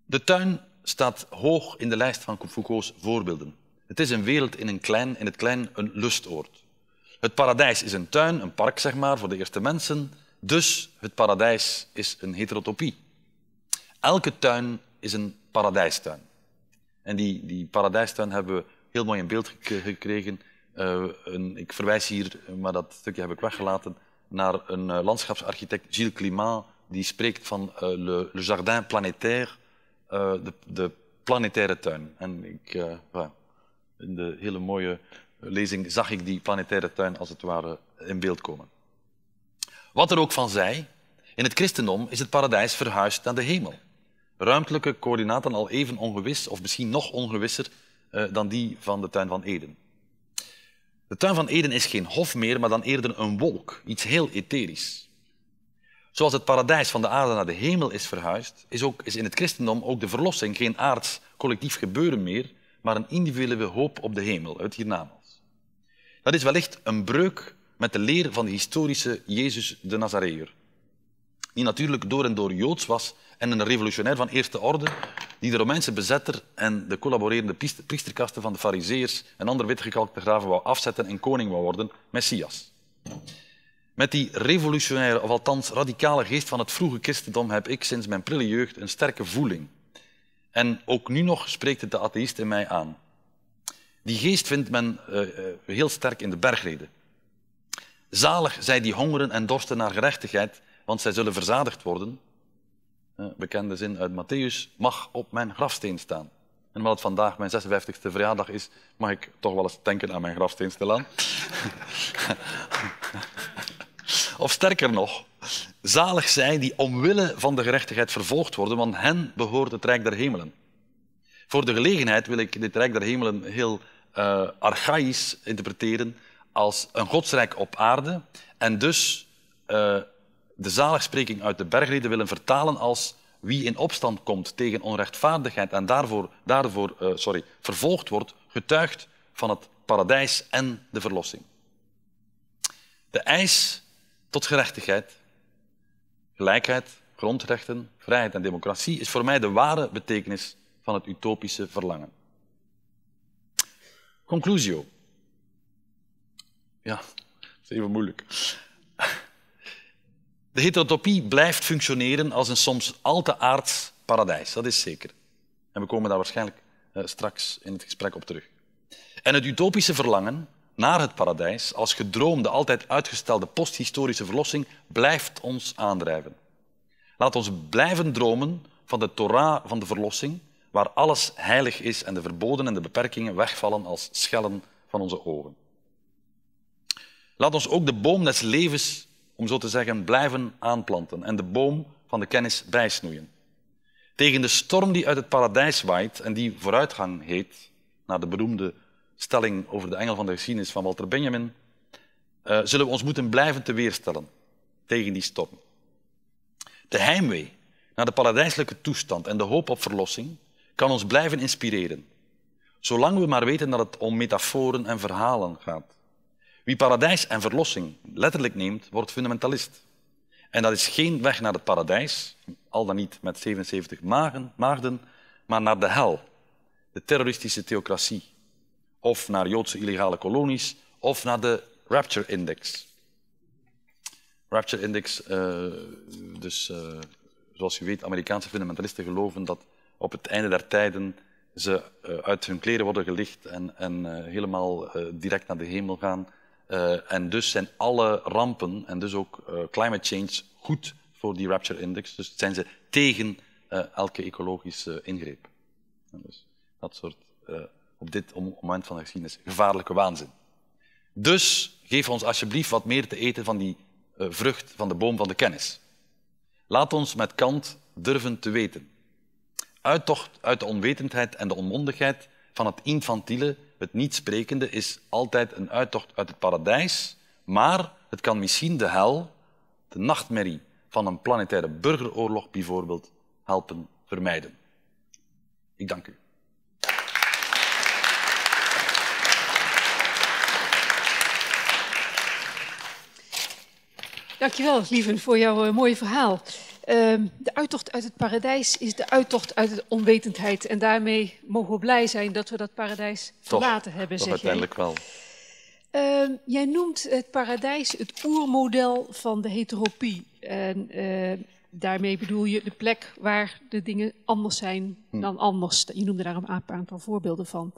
De tuin staat hoog in de lijst van Foucault's voorbeelden. Het is een wereld in, een klein, in het klein een lustoord. Het paradijs is een tuin, een park zeg maar, voor de eerste mensen. Dus het paradijs is een heterotopie. Elke tuin is een paradijstuin. En die, die paradijstuin hebben we heel mooi in beeld gekregen. Uh, een, ik verwijs hier, maar dat stukje heb ik weggelaten, naar een uh, landschapsarchitect, Gilles Climat, die spreekt van uh, le, le, jardin planétaire, de, de, planetaire tuin. En ik, in de hele mooie lezing zag ik die planetaire tuin als het ware in beeld komen. Wat er ook van zij, in het christendom is het paradijs verhuisd naar de hemel. Ruimtelijke coördinaten al even ongewis, of misschien nog ongewisser, uh, dan die van de tuin van Eden. De tuin van Eden is geen hof meer, maar dan eerder een wolk, iets heel etherisch. Zoals het paradijs van de aarde naar de hemel is verhuisd, is, ook, is in het christendom ook de verlossing geen aards collectief gebeuren meer, maar een individuele hoop op de hemel, het hiernamaals. Dat is wellicht een breuk met de leer van de historische Jezus de Nazareër, die natuurlijk door en door Joods was en een revolutionair van eerste orde, die de Romeinse bezetter en de collaborerende priesterkasten van de fariseërs en andere witgekalkte graven wou afzetten en koning wou worden, Messias. Met die revolutionaire, of althans radicale geest van het vroege christendom heb ik sinds mijn prille jeugd een sterke voeling. En ook nu nog spreekt het de atheïst in mij aan. Die geest vindt men uh, heel sterk in de bergreden. Zalig zij die hongeren en dorsten naar gerechtigheid, want zij zullen verzadigd worden bekende zin uit Matthäus, mag op mijn grafsteen staan. En omdat het vandaag mijn 56e verjaardag is, mag ik toch wel eens denken aan mijn grafsteen stilaan. of sterker nog, zalig zij die omwille van de gerechtigheid vervolgd worden, want hen behoort het Rijk der Hemelen. Voor de gelegenheid wil ik dit Rijk der Hemelen heel uh, archaïs interpreteren als een godsrijk op aarde en dus uh, de zaligspreking uit de bergreden willen vertalen als wie in opstand komt tegen onrechtvaardigheid en daarvoor, daarvoor uh, sorry, vervolgd wordt, getuigt van het paradijs en de verlossing. De eis tot gerechtigheid, gelijkheid, grondrechten, vrijheid en democratie is voor mij de ware betekenis van het utopische verlangen. Conclusio. Ja, dat is even moeilijk. De heterotopie blijft functioneren als een soms al te aards paradijs, dat is zeker. En we komen daar waarschijnlijk uh, straks in het gesprek op terug. En het utopische verlangen naar het paradijs, als gedroomde, altijd uitgestelde posthistorische verlossing, blijft ons aandrijven. Laat ons blijven dromen van de Torah van de verlossing, waar alles heilig is en de verboden en de beperkingen wegvallen als schellen van onze ogen. Laat ons ook de boom des levens om zo te zeggen, blijven aanplanten en de boom van de kennis bijsnoeien. Tegen de storm die uit het paradijs waait en die vooruitgang heet, naar de beroemde stelling over de engel van de geschiedenis van Walter Benjamin, uh, zullen we ons moeten blijven te weerstellen tegen die storm. De heimwee naar de paradijselijke toestand en de hoop op verlossing kan ons blijven inspireren, zolang we maar weten dat het om metaforen en verhalen gaat. Wie paradijs en verlossing letterlijk neemt, wordt fundamentalist. En dat is geen weg naar het paradijs, al dan niet met 77 magen, maagden, maar naar de hel, de terroristische theocratie, of naar Joodse illegale kolonies, of naar de Rapture Index. Rapture Index, uh, dus uh, zoals u weet, Amerikaanse fundamentalisten geloven dat op het einde der tijden ze uh, uit hun kleren worden gelicht en, en helemaal direct naar de hemel gaan. en dus zijn alle rampen en dus ook climate change goed voor die Rapture Index. Dus zijn ze tegen elke ecologische ingreep. Dus dat soort, op dit moment van de geschiedenis, gevaarlijke waanzin. Dus geef ons alsjeblieft wat meer te eten van die uh, vrucht van de boom van de kennis. Laat ons met Kant durven te weten. Uittocht uit de onwetendheid en de onmondigheid van het infantiele, het niet sprekende, is altijd een uittocht uit het paradijs, maar het kan misschien de hel, de nachtmerrie van een planetaire burgeroorlog bijvoorbeeld, helpen vermijden. Ik dank u. Dankjewel, Lieven, voor jouw uh, mooie verhaal. Uh, de uittocht uit het paradijs is de uittocht uit de onwetendheid. En daarmee mogen we blij zijn dat we dat paradijs verlaten hebben, toch zeg uiteindelijk jij. wel. Uh, jij noemt het paradijs het oermodel van de heteropie. En uh, daarmee bedoel je de plek waar de dingen anders zijn hm. dan anders. Je noemde daar een aantal voorbeelden van.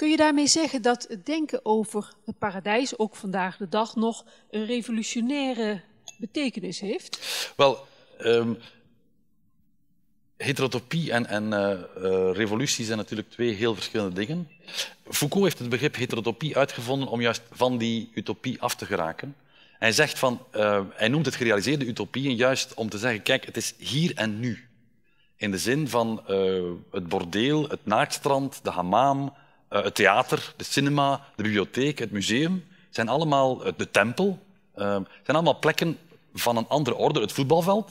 Kun je daarmee zeggen dat het denken over het paradijs, ook vandaag de dag nog, een revolutionaire betekenis heeft? Wel, um, heterotopie en, en uh, uh, revolutie zijn natuurlijk twee heel verschillende dingen. Foucault heeft het begrip heterotopie uitgevonden om juist van die utopie af te geraken. Hij, zegt van, uh, hij noemt het gerealiseerde utopieën juist om te zeggen, kijk, het is hier en nu. In de zin van het bordeel, het naaktstrand, de hamam, uh, het theater, de cinema, de bibliotheek, het museum, zijn allemaal, uh, de tempel, uh, zijn allemaal plekken van een andere orde. Het voetbalveld,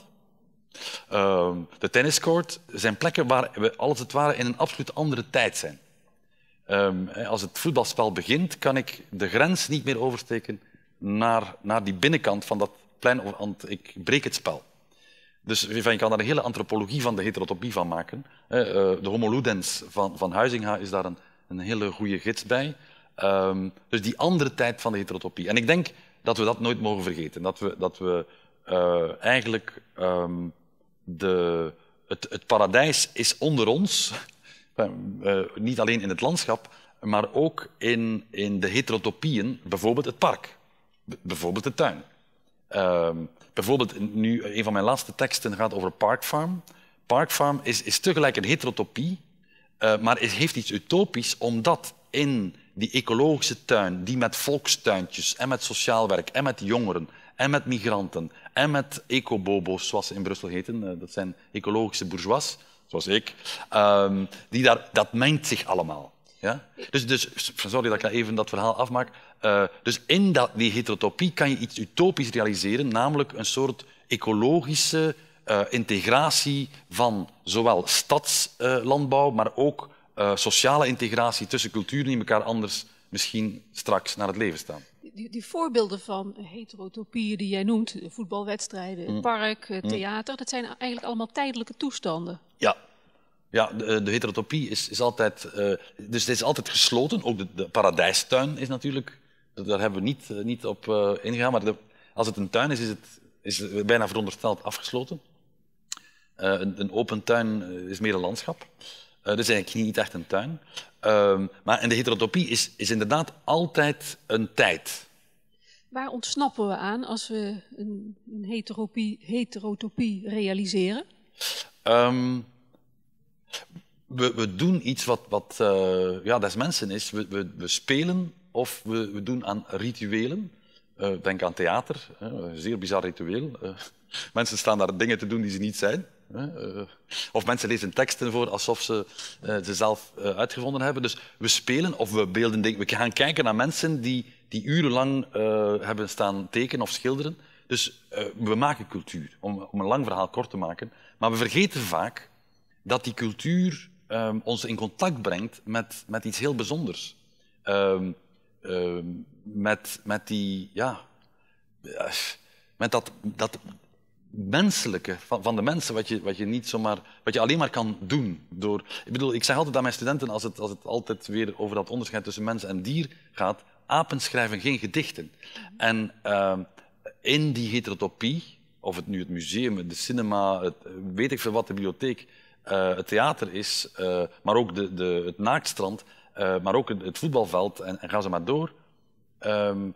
de tenniscourt, zijn plekken waar we als het ware in een absoluut andere tijd zijn. Um, als het voetbalspel begint, kan ik de grens niet meer oversteken naar, naar die binnenkant van dat plein, want ik breek het spel. Dus je kan daar een hele antropologie van de heterotopie van maken. De homo ludens van, van Huizinga is daar een een hele goede gids bij. Um, dus die andere tijd van de heterotopie. En ik denk dat we dat nooit mogen vergeten. Dat we, dat we uh, eigenlijk um, de, het, het, paradijs is onder ons, uh, niet alleen in het landschap, maar ook in, in de heterotopieën, bijvoorbeeld het park, bijvoorbeeld de tuin. Uh, bijvoorbeeld, nu, een van mijn laatste teksten gaat over Park Farm. Park Farm is, is tegelijk een heterotopie uh, maar het heeft iets utopisch, omdat in die ecologische tuin, die met volkstuintjes en met sociaal werk en met jongeren en met migranten en met ecobobo's, zoals ze in Brussel heten, uh, dat zijn ecologische bourgeois, zoals ik, um, die daar, dat mengt zich allemaal. Ja? Dus, dus, sorry dat ik even dat verhaal afmaak. Uh, dus in dat, die heterotopie kan je iets utopisch realiseren, namelijk een soort ecologische uh, integratie van zowel stadslandbouw, uh, maar ook uh, sociale integratie tussen culturen die elkaar anders misschien straks naar het leven staan. Die, die voorbeelden van heterotopieën die jij noemt, voetbalwedstrijden, het mm. park, mm. theater, dat zijn eigenlijk allemaal tijdelijke toestanden. Ja, ja, de, de heterotopie is, is altijd, uh, dus het is altijd gesloten. Ook de, de paradijstuin is natuurlijk, daar hebben we niet, uh, niet op uh, ingegaan, maar de, als het een tuin is, is het, is het bijna verondersteld afgesloten. Uh, een, een, open tuin is meer een landschap. Uh, dus eigenlijk niet echt een tuin. Uh, maar en de heterotopie is, is inderdaad altijd een tijd. Waar ontsnappen we aan als we een, een heterotopie, heterotopie realiseren? Um, we, we, doen iets wat, wat uh, ja, des mensen is. We, we, we spelen of we, we, doen aan rituelen. Uh, denk aan theater, een zeer bizar ritueel. Uh, mensen staan daar dingen te doen die ze niet zijn. Uh, of mensen lezen teksten voor alsof ze uh, ze zelf uh, uitgevonden hebben. Dus we spelen of we beelden dingen. We gaan kijken naar mensen die, die urenlang hebben staan tekenen of schilderen. Dus we maken cultuur, om, een lang verhaal kort te maken. Maar we vergeten vaak dat die cultuur um, ons in contact brengt met, met iets heel bijzonders. Um, ehm, met, met die, ja, met dat, dat menselijke van, van de mensen, wat je, wat je niet zomaar, wat je alleen maar kan doen. Door, ik bedoel, ik zeg altijd aan mijn studenten, als het, als het altijd weer over dat onderscheid tussen mens en dier gaat, apen schrijven geen gedichten. En uh, in die heterotopie, of het nu het museum, de cinema, het, weet ik veel wat, de bibliotheek, uh, het theater is, uh, maar ook de, de, het naaktstrand, maar ook het, voetbalveld, en, en, ga ze maar door, um,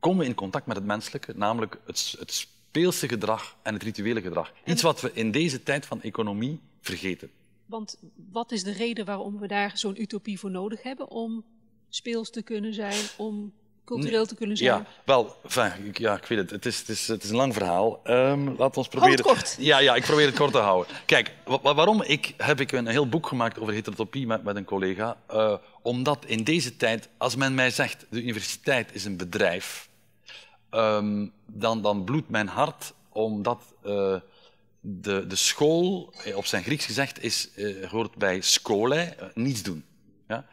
komen we in contact met het menselijke, namelijk het, het speelse gedrag en het rituele gedrag. Iets wat we in deze tijd van economie vergeten. Want wat is de reden waarom we daar zo'n utopie voor nodig hebben om speels te kunnen zijn, om cultureel te kunnen zijn? Ja, wel, ja, ik weet het. Het is, het is, het is een lang verhaal. Um, we ons proberen. kort. Ja, ja, ik probeer het kort te houden. Kijk, waarom ik, heb ik een heel boek gemaakt over heterotopie met, met een collega? Uh, omdat in deze tijd, als men mij zegt, de universiteit is een bedrijf, um, dan, dan bloedt mijn hart omdat uh, de, de school, eh, op zijn Grieks gezegd, is, uh, hoort bij uh, niets doen. Ja?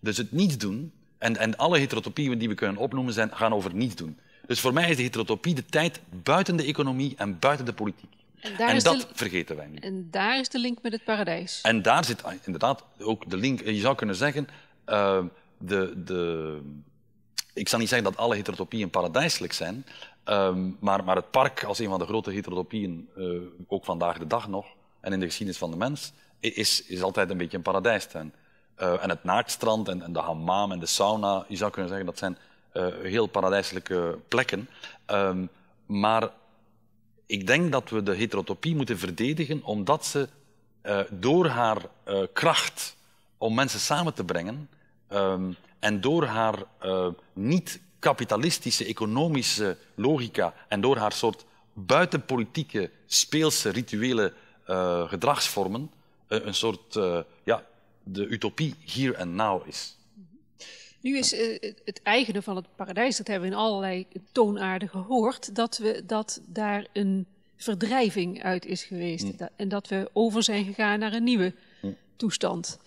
Dus het niets doen, en, en alle heterotopieën die we kunnen opnoemen, zijn, gaan over niets doen. Dus voor mij is de heterotopie de tijd buiten de economie en buiten de politiek. En, en dat de, vergeten wij niet. En daar is de link met het paradijs. En daar zit ah, inderdaad ook de link. Je zou kunnen zeggen, uh, de, de, ik zal niet zeggen dat alle heterotopieën paradijselijk zijn, um, maar, maar, het park als een van de grote heterotopieën, uh, ook vandaag de dag nog, en in de geschiedenis van de mens, is, is altijd een beetje een paradijstuin. Uh, en het naaktstrand en, en, de hammam en de sauna, je zou kunnen zeggen dat zijn uh, heel paradijselijke plekken. Um, maar ik denk dat we de heterotopie moeten verdedigen omdat ze door haar kracht om mensen samen te brengen, um, en door haar uh, niet-kapitalistische economische logica en door haar soort buitenpolitieke, speelse, rituele uh, gedragsvormen uh, een soort, ja, de utopie hier en now is. Nu is het eigene van het paradijs, dat hebben we in allerlei toonaarden gehoord, dat, we, dat daar een verdrijving uit is geweest. Mm. En dat we over zijn gegaan naar een nieuwe mm. toestand.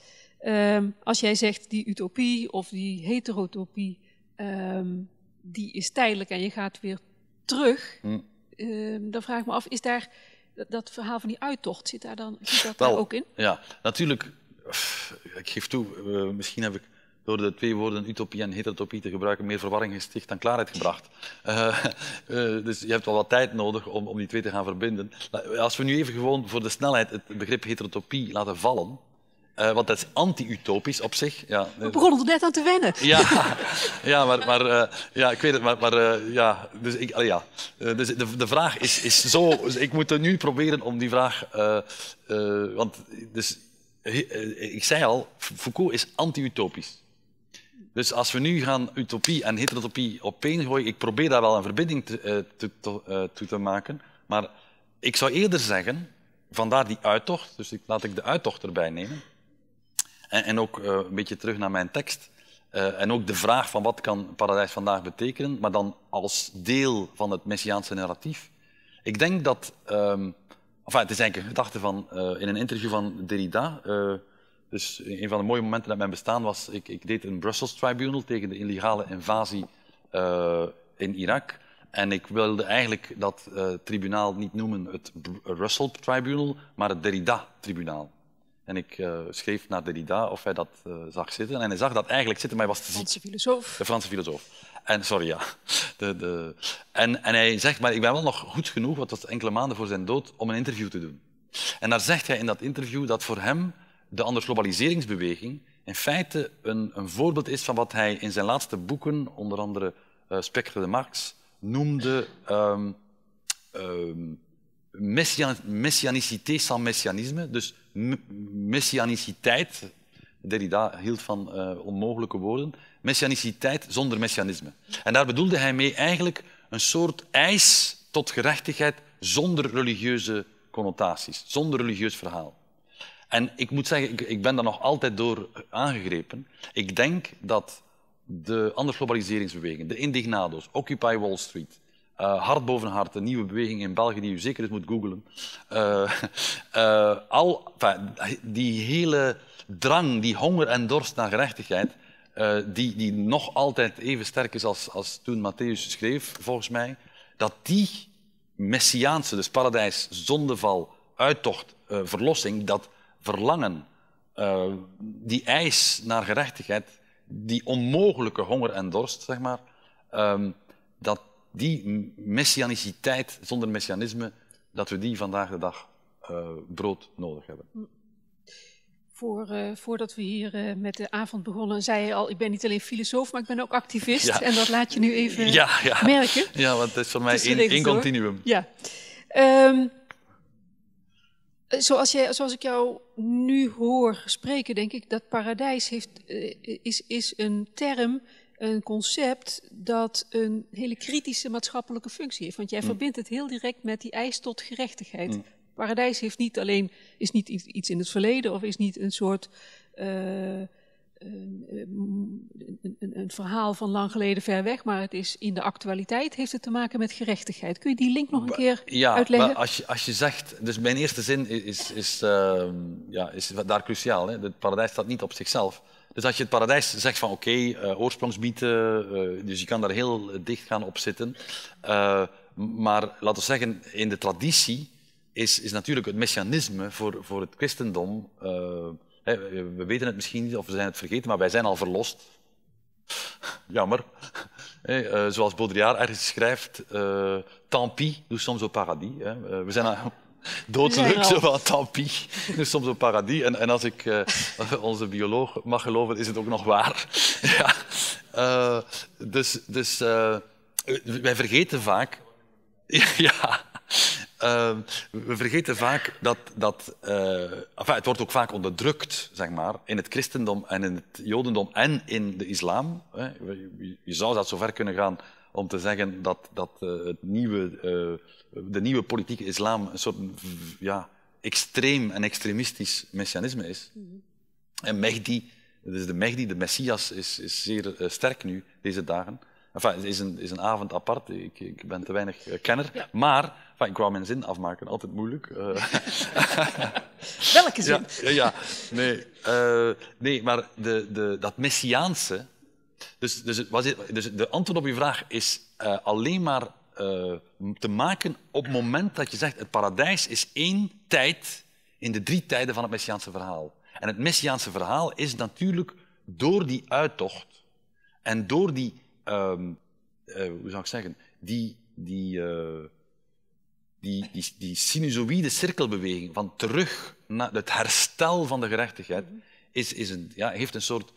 Um, als jij zegt die utopie of die heterotopie, um, die is tijdelijk en je gaat weer terug, hm. um, dan vraag ik me af, is daar dat, dat, verhaal van die uittocht, zit, daar dan, zit dat Wel, daar ook in? Ja, natuurlijk. Ik geef toe, uh, misschien heb ik door de twee woorden utopie en heterotopie te gebruiken meer verwarring gesticht dan klaarheid gebracht. Uh, uh, dus je hebt wel wat tijd nodig om, om die twee te gaan verbinden. Als we nu even gewoon voor de snelheid het begrip heterotopie laten vallen, uh, want dat is anti-utopisch op zich. Ja. We begonnen er net aan te wennen. Ja, ja maar, maar uh, ja, ik weet het, maar, maar uh, ja, dus, ik, ja. dus de, de vraag is, is zo... Dus ik moet er nu proberen om die vraag... want dus, ik zei al, Foucault is anti-utopisch. Dus als we nu gaan utopie en heterotopie opeen gooien, ik probeer daar wel een verbinding te, te, te, toe te maken, maar ik zou eerder zeggen, vandaar die uittocht, dus ik, laat ik de uittocht erbij nemen, en, en ook uh, een beetje terug naar mijn tekst. Uh, en ook de vraag van wat kan paradijs vandaag betekenen, maar dan als deel van het messiaanse narratief. Ik denk dat, um, enfin, het is eigenlijk een gedachte van, uh, in een interview van Derrida, dus een van de mooie momenten uit mijn bestaan was, ik, ik deed een Brussels Tribunal tegen de illegale invasie in Irak. En ik wilde eigenlijk dat tribunaal niet noemen het Russell Tribunal, maar het Derrida-tribunaal. En ik uh, schreef naar Derrida of hij dat uh, zag zitten. En hij zag dat eigenlijk zitten, maar hij was te ziek. Franse filosoof. De Franse filosoof. En, sorry, ja. De, de, en, en hij zegt, maar ik ben wel nog goed genoeg, wat was enkele maanden voor zijn dood, om een interview te doen. En daar zegt hij in dat interview dat voor hem de andersglobaliseringsbeweging in feite een, een voorbeeld is van wat hij in zijn laatste boeken, onder andere uh, Spectre de Marx, noemde um, um, messianicité sans messianisme. Dus messianiciteit, Derrida hield van uh, onmogelijke woorden, messianiciteit zonder messianisme. En daar bedoelde hij mee eigenlijk een soort eis tot gerechtigheid zonder religieuze connotaties, zonder religieus verhaal. En ik moet zeggen, ik, ik ben daar nog altijd door aangegrepen. Ik denk dat de andere globaliseringsbeweging, de indignados, Occupy Wall Street, uh, hart boven hart, een nieuwe beweging in België die u zeker eens moet googlen. Uh, uh, al, die hele drang, die honger en dorst naar gerechtigheid, die, die nog altijd even sterk is als, als toen Matthäus schreef, volgens mij, dat die messiaanse, dus paradijs, zondeval, uittocht, verlossing, dat verlangen, die eis naar gerechtigheid, die onmogelijke honger en dorst, zeg maar, um, dat die messianiciteit zonder messianisme, dat we die vandaag de dag uh, brood nodig hebben. Voor, uh, voordat we hier uh, met de avond begonnen, zei je al, ik ben niet alleen filosoof, maar ik ben ook activist. Ja. En dat laat je nu even ja, ja. merken. Ja, want het is voor mij één continuum. Ja. Um, zoals, je, zoals ik jou nu hoor spreken, denk ik dat paradijs heeft, is, is een term, een concept dat een hele kritische maatschappelijke functie heeft. Want jij mm. verbindt het heel direct met die eis tot gerechtigheid. Mm. Paradijs heeft niet alleen, is niet iets in het verleden of is niet een soort uh, een, een, een, verhaal van lang geleden ver weg, maar het is in de actualiteit heeft het te maken met gerechtigheid. Kun je die link nog een keer ja, uitleggen? Ja, als je, als je zegt, dus mijn eerste zin is, is, uh, ja, is daar cruciaal. Hè? Het paradijs staat niet op zichzelf. Dus als je het paradijs zegt van oké, okay, uh, oorsprongsbieten, uh, dus je kan daar heel dicht gaan op zitten. maar laten we zeggen, in de traditie is, is natuurlijk het messianisme voor, voor het christendom. We weten het misschien niet of we zijn het vergeten, maar wij zijn al verlost. Jammer. Zoals Baudrillard ergens schrijft, tant pis, nous sommes au paradis. Hè. we zijn al doodleuk, zo pis, nous sommes au paradis. En, en als ik onze bioloog mag geloven, is het ook nog waar. ja. dus dus wij vergeten vaak... ja, uh, we vergeten vaak dat, dat uh, enfin, het wordt ook vaak onderdrukt, zeg maar, in het christendom en in het jodendom en in de islam. Hè. Je, je zou dat zover kunnen gaan om te zeggen dat, dat uh, het nieuwe, uh, de nieuwe politieke islam een soort ja, extreem en extremistisch messianisme is. Mm -hmm. En Mehdi, dus de Mehdi, de Messias, is, is zeer sterk nu, deze dagen. Enfin, het is een, is een avond apart, ik, ik ben te weinig kenner. Ja. Maar Enfin, ik wou mijn zin afmaken, altijd moeilijk. Uh. Welke zin? Ja, ja, ja. Nee, uh, nee, maar de, de, dat messiaanse. Dus, dus, was dus de antwoord op uw vraag is uh, alleen maar te maken op het moment dat je zegt: het paradijs is één tijd in de drie tijden van het messiaanse verhaal. En het messiaanse verhaal is natuurlijk door die uittocht en door die, um, hoe zou ik zeggen, die. die die, die, sinusoïde cirkelbeweging van terug naar het herstel van de gerechtigheid, is, is een, ja, heeft een soort,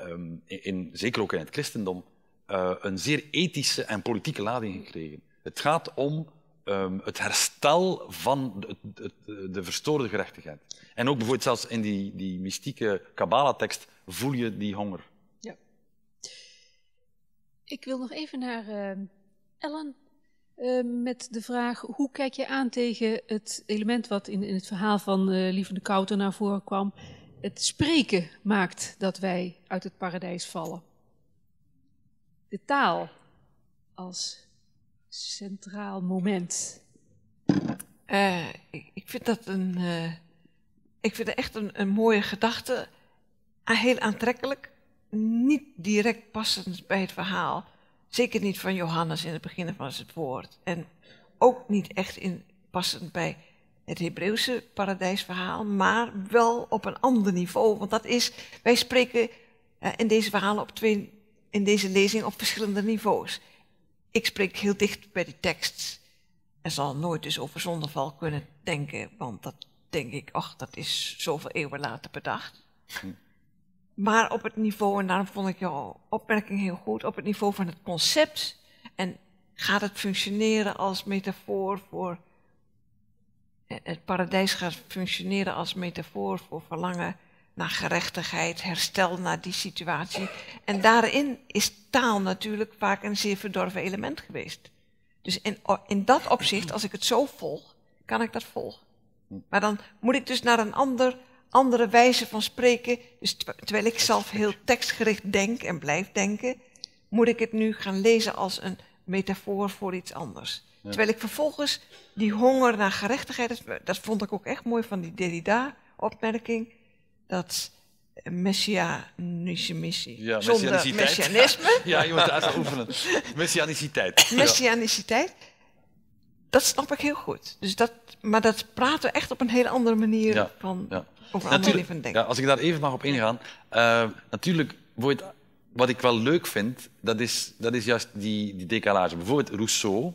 um, in, zeker ook in het christendom, uh, een zeer ethische en politieke lading gekregen. Het gaat om um, het herstel van de, de, de, verstoorde gerechtigheid. En ook bijvoorbeeld zelfs in die, die mystieke Kabbalah-tekst voel je die honger. Ja. Ik wil nog even naar uh, Ellen met de vraag, hoe kijk je aan tegen het element wat in, in het verhaal van uh, Lieve de Kouter naar voren kwam. Het spreken maakt dat wij uit het paradijs vallen. De taal als centraal moment. Uh, ik, vind dat een, ik vind het echt een, een mooie gedachte. Heel aantrekkelijk. Niet direct passend bij het verhaal. Zeker niet van Johannes in het begin van het woord. En ook niet echt in, passend bij het Hebreeuwse paradijsverhaal, maar wel op een ander niveau. Want dat is, wij spreken uh, in deze verhalen op twee, in deze lezing op verschillende niveaus. Ik spreek heel dicht bij de tekst en zal nooit dus over zondeval kunnen denken, want dat denk ik, ach, dat is zoveel eeuwen later bedacht. Hm. Maar op het niveau, en daarom vond ik jouw opmerking heel goed, op het niveau van het concept. En gaat het functioneren als metafoor voor. Het paradijs gaat functioneren als metafoor voor verlangen naar gerechtigheid, herstel naar die situatie. En daarin is taal natuurlijk vaak een zeer verdorven element geweest. Dus in, in dat opzicht, als ik het zo volg, kan ik dat volgen. Maar dan moet ik dus naar een ander andere wijze van spreken. Dus terwijl ik zelf heel tekstgericht denk en blijf denken, moet ik het nu gaan lezen als een metafoor voor iets anders. Terwijl ik vervolgens die honger naar gerechtigheid, dat vond ik ook echt mooi van die Derrida-opmerking, dat messianische missie. Ja, Zonder messianisme. Ja, je moet daar eens oefenen. Messianiciteit. Ja. Messianiciteit. Dat snap ik heel goed. Dus dat, maar dat praten we echt op een hele andere manier Ja, van, ja. over andere van ja, denken. als ik daar even mag op ingaan. eh, natuurlijk, bijvoorbeeld, wat ik wel leuk vind, dat is, dat is juist die, die decalage. Bijvoorbeeld Rousseau,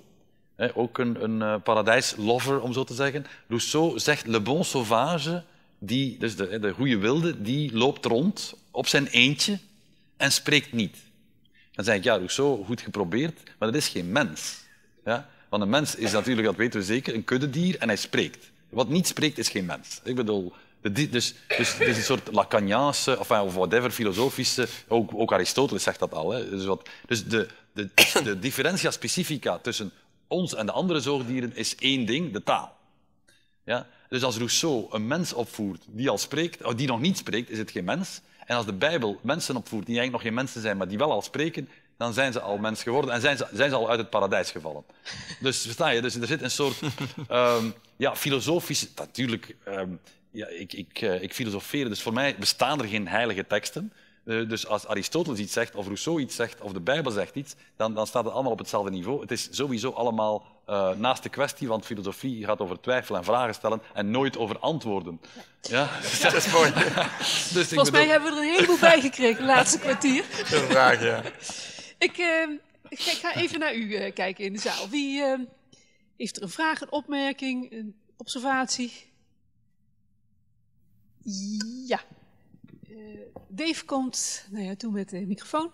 ook een, een eh, paradijslover om zo te zeggen. Rousseau zegt le bon sauvage, die, dus de, de goede wilde, die loopt rond op zijn eentje en spreekt niet. Dan zeg ik, ja, Rousseau, goed geprobeerd, maar dat is geen mens. Ja? Want een mens is natuurlijk, dat weten we zeker, een kuddedier en hij spreekt. Wat niet spreekt, is geen mens. Ik bedoel, dus, dus het is een soort Lacaniaanse, enfin, of whatever, filosofische, ook, ook Aristoteles zegt dat al. Hè. Dus, wat, dus de, de, de differentia specifica tussen ons en de andere zoogdieren is één ding, de taal. Ja? Dus als Rousseau een mens opvoert die al spreekt, of die nog niet spreekt, is het geen mens. En als de Bijbel mensen opvoert die eigenlijk nog geen mensen zijn, maar die wel al spreken, dan zijn ze al mens geworden en zijn ze, zijn ze al uit het paradijs gevallen. Dus versta je? Dus er zit een soort ehm, ja, filosofisch... Natuurlijk, ehm, ja, ik, ik, eh, ik filosofeer, dus voor mij bestaan er geen heilige teksten. Eh, dus als Aristoteles iets zegt, of Rousseau iets zegt, of de Bijbel zegt iets, dan, dan staat het allemaal op hetzelfde niveau. Het is sowieso allemaal eh, naast de kwestie, want filosofie gaat over twijfelen en vragen stellen en nooit over antwoorden. Ja, dat is mooi. Dus ik Volgens mij hebben we er een heleboel bij gekregen de laatste kwartier. Veel vragen, ja. Ik, eh, ik ga- even naar u eh, kijken in de zaal. Wie eh, heeft er een vraag, een opmerking, een observatie? Ja. Eh, Dave komt nou ja, toe met de microfoon.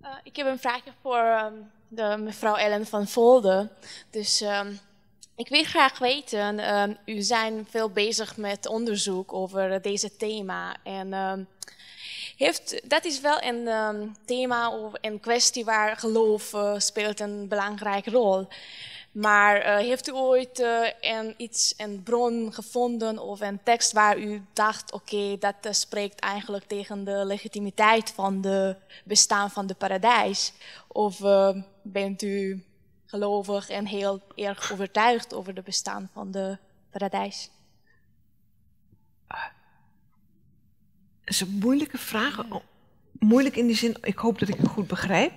Eh, ik heb een vraagje voor ehm, de mevrouw Ellen van Volde. Dus ehm, ik wil graag weten, ehm, u zijn veel bezig met onderzoek over deze thema. En heeft, dat is wel een thema of een kwestie waar geloof eh, speelt een belangrijke rol. Maar eh, heeft u ooit eh, een, iets, een bron gevonden of een tekst waar u dacht, oké, dat eh, spreekt eigenlijk tegen de legitimiteit van de bestaan van de paradijs? Of bent u gelovig en heel erg overtuigd over de bestaan van de paradijs? Dat is een moeilijke vraag. Moeilijk in de zin, ik hoop dat ik het goed begrijp.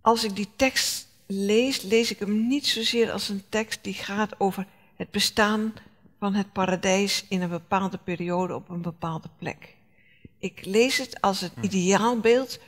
Als ik die tekst lees, lees ik hem niet zozeer als een tekst die gaat over het bestaan van het paradijs in een bepaalde periode op een bepaalde plek. Ik lees het als het ideaalbeeld,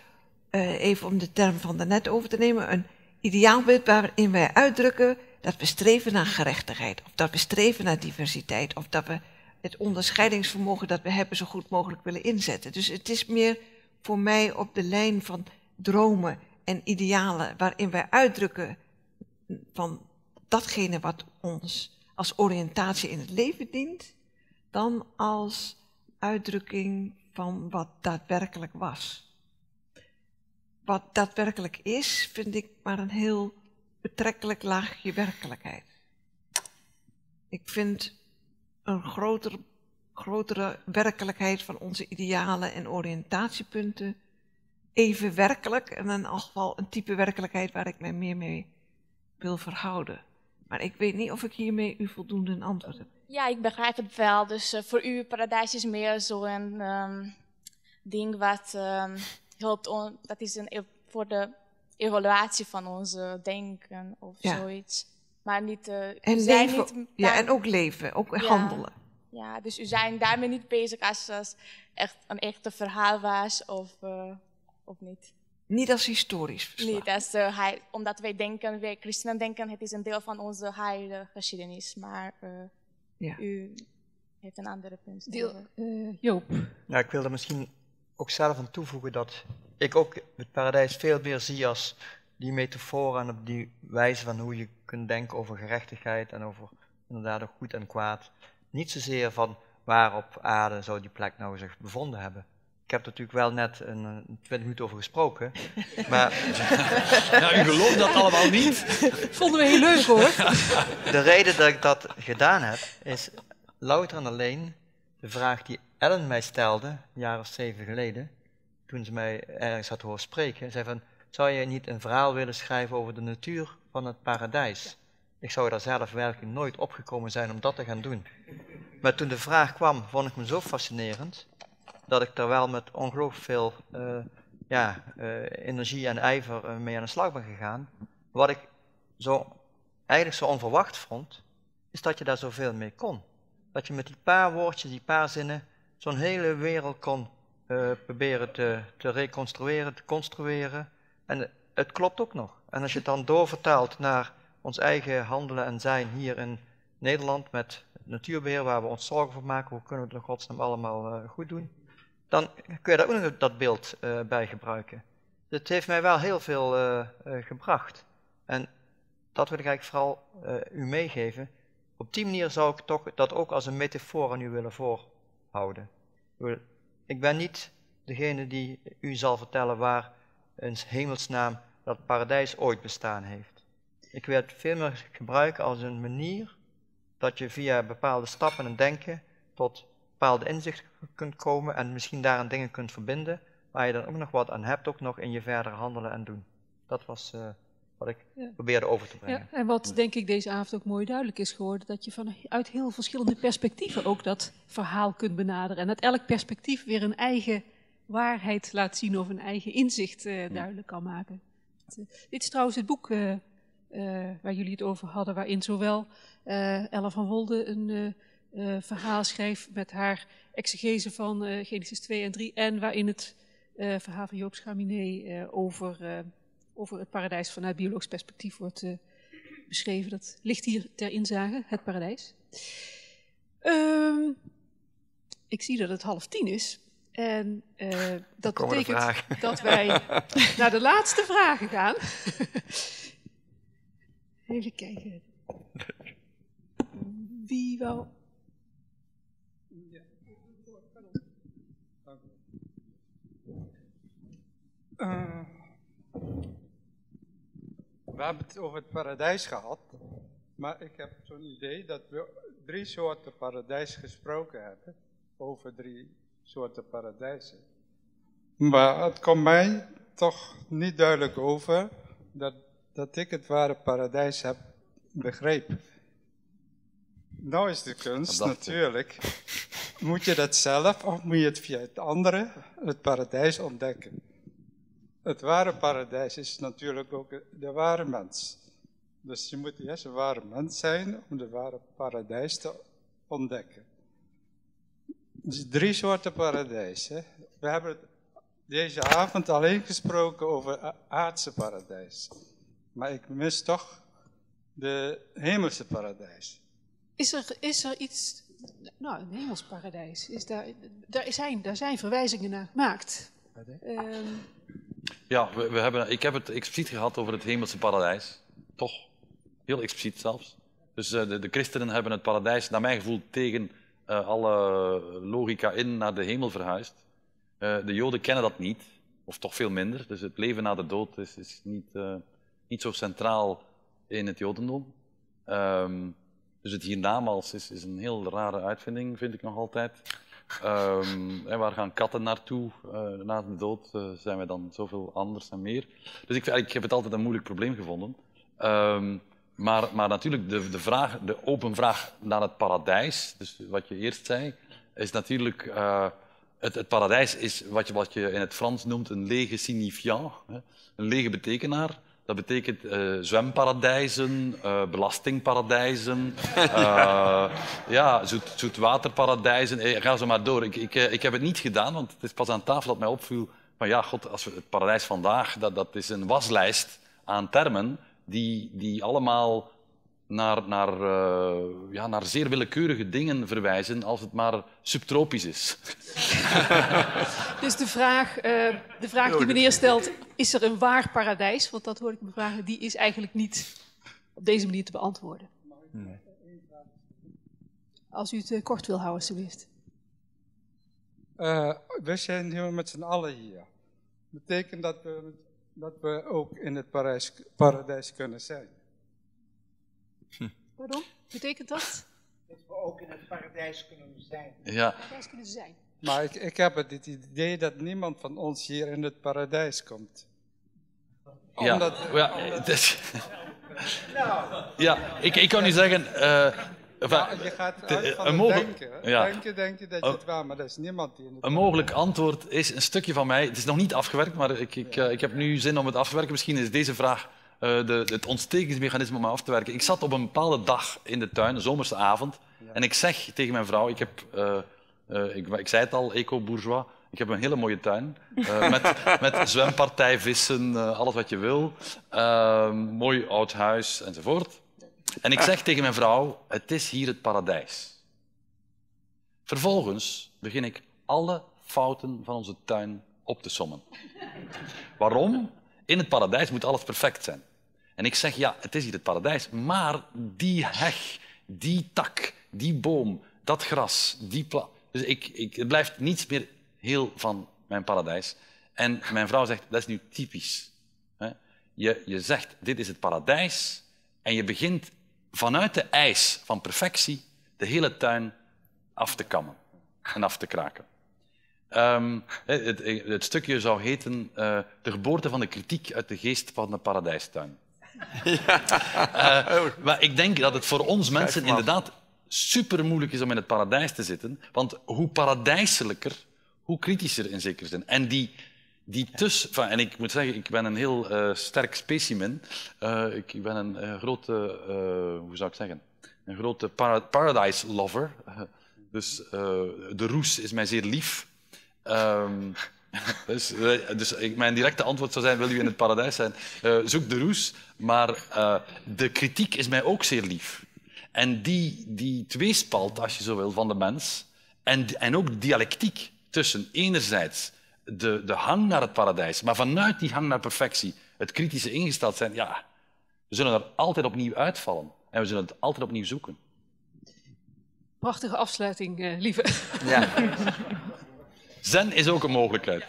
eh, even om de term van daarnet over te nemen, een ideaalbeeld waarin wij uitdrukken dat we streven naar gerechtigheid, of dat we streven naar diversiteit, of dat we het onderscheidingsvermogen dat we hebben zo goed mogelijk willen inzetten. Dus het is meer voor mij op de lijn van dromen en idealen waarin wij uitdrukken van datgene wat ons als oriëntatie in het leven dient, dan als uitdrukking van wat daadwerkelijk was. Wat daadwerkelijk is, vind ik maar een heel betrekkelijk laagje werkelijkheid. Ik vind een groter, grotere werkelijkheid van onze idealen en oriëntatiepunten even werkelijk en in elk geval een type werkelijkheid waar ik mij meer mee wil verhouden. Maar ik weet niet of ik hiermee u voldoende een antwoord heb. Ja, ik begrijp het wel. Dus eh, voor u, paradijs is meer zo'n ehm ding wat ehm, helpt, on, dat is een, e- voor de evaluatie van onze denken of Ja. zoiets. Maar niet, eh, u En leven, niet ja, en ook leven, ook Ja. handelen. Ja, dus u zijn daarmee niet bezig als het echt een echte verhaal was of, eh, of niet. Niet als historisch verslag. Niet als, eh, hij, omdat wij denken, wij christenen denken, het is een deel van onze heilige geschiedenis. Maar eh, Ja. u heeft een andere punt. Deel, eh, Joop. Ja, ik wilde misschien ook zelf aan toevoegen dat ik ook het paradijs veel meer zie als die metafoor en op die wijze van hoe je kunt denken over gerechtigheid en over inderdaad ook goed en kwaad. Niet zozeer van waar op aarde zou die plek nou zich bevonden hebben. Ik heb er natuurlijk wel net een, eh, 20 minuten over gesproken, maar Ja, u gelooft dat allemaal niet. Vonden we heel leuk hoor. de reden dat ik dat gedaan heb, is louter en alleen de vraag die Ellen mij stelde, een jaar of zeven geleden, toen ze mij ergens had horen spreken. Zei van, zou je niet een verhaal willen schrijven over de natuur van het paradijs? Ik zou daar zelf werkelijk nooit opgekomen zijn om dat te gaan doen. Maar toen de vraag kwam, vond ik me zo fascinerend dat ik er wel met ongelooflijk veel uh, ja, uh, energie en ijver uh, mee aan de slag ben gegaan. Wat ik zo, eigenlijk zo onverwacht vond, is dat je daar zoveel mee kon. Dat je met die paar woordjes, die paar zinnen, zo'n hele wereld kon proberen te, te reconstrueren, te construeren. En het klopt ook nog. En als je het dan doorvertaalt naar ons eigen handelen en zijn hier in Nederland met natuurbeheer, waar we ons zorgen voor maken, hoe kunnen we het in godsnaam allemaal goed doen, dan kun je daar ook nog dat beeld uh, bij gebruiken. Het heeft mij wel heel veel uh, gebracht. En dat wil ik eigenlijk vooral u meegeven. Op die manier zou ik toch dat ook als een metafoor aan u willen voorhouden. Ik ben niet degene die u zal vertellen waar in hemelsnaam dat paradijs ooit bestaan heeft. Ik wil het veel meer gebruiken als een manier dat je via bepaalde stappen en denken tot bepaalde inzichten kunt komen en misschien daaraan dingen kunt verbinden, waar je dan ook nog wat aan hebt, ook nog in je verdere handelen en doen. Dat was uh, wat ik probeerde over te brengen. Ja, en wat denk ik deze avond ook mooi duidelijk is geworden, dat je vanuit heel verschillende perspectieven ook dat verhaal kunt benaderen. En dat elk perspectief weer een eigen waarheid laat zien of een eigen inzicht uh, duidelijk kan maken. Uh, dit is trouwens het boek waar jullie het over hadden, waarin zowel Ella van Wolde een verhaal schreef met haar exegese van Genesis 2 en 3 en waarin het verhaal van Joop Schaminé over, over het paradijs vanuit biologisch perspectief wordt beschreven. Dat ligt hier ter inzage, het paradijs. Um, ik zie dat het half tien is. En uh, dat betekent dat wij naar de laatste vragen gaan. Even kijken. Wie wou. Uh, we hebben het over het paradijs gehad, maar ik heb zo'n idee dat we drie soorten paradijs gesproken hebben, over drie soorten paradijzen. Maar het komt mij toch niet duidelijk over dat, dat ik het ware paradijs heb begrepen. Nou is de kunst natuurlijk, moet je dat zelf of moet je het via het andere, het paradijs ontdekken. Het ware paradijs is natuurlijk ook de ware mens. Dus je moet eerst een ware mens zijn om de ware paradijs te ontdekken. Dus drie soorten paradijs. Hè? We hebben deze avond alleen gesproken over aardse paradijs. Maar ik mis toch de hemelse paradijs. Is er, is er iets, nou een hemels paradijs, is daar, daar, zijn, daar zijn verwijzingen naar gemaakt. Um, ja, we, we, hebben, ik heb het expliciet gehad over het hemelse paradijs. Toch? Heel expliciet zelfs. Dus uh, de, de christenen hebben het paradijs, naar mijn gevoel, tegen uh, alle logica in naar de hemel verhuist. Uh, de Joden kennen dat niet, of toch veel minder. Dus het leven na de dood is, is niet, niet zo centraal in het Jodendom. Um, dus het hiernamaals is, is een heel rare uitvinding, vind ik nog altijd. En waar gaan katten naartoe? na de dood zijn we dan zoveel anders en meer. Dus ik, ik heb het altijd een moeilijk probleem gevonden. Um, maar, maar natuurlijk, de, de, vraag, de open vraag naar het paradijs, dus wat je eerst zei, is natuurlijk... Uh, het, het, paradijs is wat je, wat je in het Frans noemt een lege signifiant, een lege betekenaar. Dat betekent uh, zwemparadijzen, uh, belastingparadijzen, uh, ja, zoet, zoetwaterparadijzen. Ga zo maar door. Ik, ik, ik heb het niet gedaan, want het is pas aan tafel dat mij opviel van ja, god, als we het paradijs vandaag, dat, dat is een waslijst aan termen die, die allemaal naar, naar, uh, ja, naar zeer willekeurige dingen verwijzen als het maar subtropisch is. dus de vraag, uh, de vraag die meneer stelt, is er een waar paradijs? Want dat hoor ik me vragen, die is eigenlijk niet op deze manier te beantwoorden. Nee. Als u het uh, kort wil houden, alsjeblieft. we zijn hier met z'n allen hier. Betekent dat we dat we ook in het paradijs, paradijs kunnen zijn. Hm. Pardon? Betekent dat? Dat we ook in het paradijs kunnen zijn. Ja. Paradijs kunnen zijn. Maar ik, ik heb het idee dat niemand van ons hier in het paradijs komt. Ja, omdat, ja, omdat, nou. Ja, ik, ik kan nu zeggen... Uh, ja, je gaat uit van een het denken. Ja. Denken, denk je dat je het wel, maar er is niemand die in het Een mogelijk antwoord is een stukje van mij. Het is nog niet afgewerkt, maar ik, ik, uh, ik heb nu zin om het af te werken. Misschien is deze vraag uh, de, het ontstekingsmechanisme om af te werken. Ik zat op een bepaalde dag in de tuin, een zomerse avond, ja. en ik zeg tegen mijn vrouw, ik heb, uh, ik, ik, zei het al, eco-bourgeois, ik heb een hele mooie tuin. Met, met zwempartij, vissen, alles wat je wil. Mooi oud huis enzovoort. En ik zeg tegen mijn vrouw, het is hier het paradijs. Vervolgens begin ik alle fouten van onze tuin op te sommen. Waarom? In het paradijs moet alles perfect zijn. En ik zeg, ja, het is hier het paradijs, maar die heg, die tak, die boom, dat gras, die pla... Dus ik, ik, het blijft niets meer heel van mijn paradijs. En mijn vrouw zegt, dat is nu typisch. Je, je zegt, dit is het paradijs, en je begint vanuit de eis van perfectie de hele tuin af te kammen en af te kraken. Um, het, het, stukje zou heten uh, De geboorte van de kritiek uit de geest van de paradijstuin. Ja. Uh, maar ik denk dat het voor ons mensen inderdaad super moeilijk is om in het paradijs te zitten. Want hoe paradijselijker, hoe kritischer in zekere zin. En die, die tussen... En ik moet zeggen, ik ben een heel uh, sterk specimen. Uh, ik ben een grote... hoe zou ik zeggen? Een grote para paradise lover. dus de roes is mij zeer lief. Um, dus, dus ik, mijn directe antwoord zou zijn, wil u in het paradijs zijn? zoek de roes. Maar de kritiek is mij ook zeer lief. En die, die tweespalt, als je zo wil, van de mens... En, en ook dialectiek tussen enerzijds de, de hang naar het paradijs, maar vanuit die hang naar perfectie het kritische ingesteld zijn, ja, we zullen er altijd opnieuw uitvallen en we zullen het altijd opnieuw zoeken. Prachtige afsluiting, uh, lieve. Ja. Zen is ook een mogelijkheid.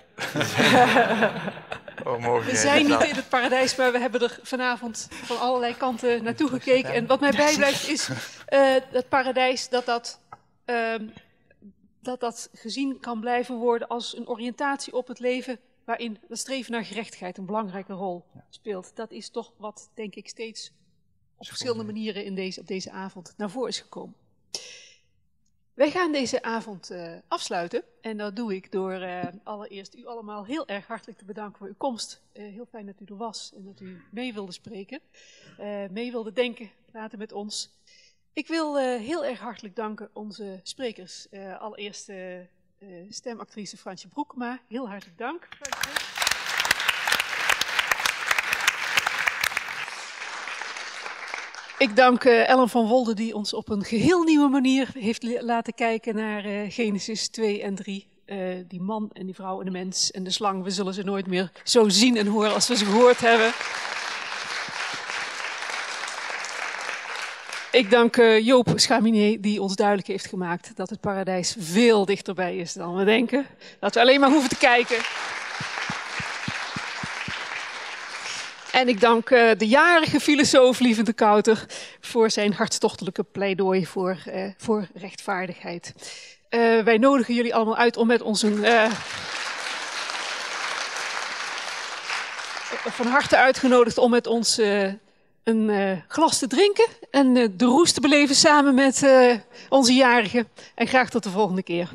oh, we zijn niet in het paradijs, maar we hebben er vanavond van allerlei kanten naartoe gekeken. En wat mij bijblijft is uh, het paradijs dat dat uh, dat dat gezien kan blijven worden als een oriëntatie op het leven waarin het streven naar gerechtigheid een belangrijke rol speelt. Dat is toch wat, denk ik, steeds op verschillende manieren in deze, op deze avond naar voren is gekomen. Wij gaan deze avond uh, afsluiten en dat doe ik door uh, allereerst u allemaal heel erg hartelijk te bedanken voor uw komst. Uh, heel fijn dat u er was en dat u mee wilde spreken, mee wilde denken, praten met ons. Ik wil heel erg hartelijk danken onze sprekers. Allereerst stemactrice Fransje Broekma. Heel hartelijk dank. Ik dank Ellen van Wolde die ons op een geheel nieuwe manier heeft laten kijken naar Genesis 2 en 3. die man en die vrouw en de mens en de slang. We zullen ze nooit meer zo zien en horen als we ze gehoord hebben. Ik dank Joop Schaminier die ons duidelijk heeft gemaakt dat het paradijs veel dichterbij is dan we denken. Dat we alleen maar hoeven te kijken. En ik dank uh, de jarige filosoof Lieven de Kouter voor zijn hartstochtelijke pleidooi voor, uh, voor rechtvaardigheid. wij nodigen jullie allemaal uit om met ons een... van harte uitgenodigd om met ons een glas te drinken en de roes te beleven samen met onze jarigen. En graag tot de volgende keer.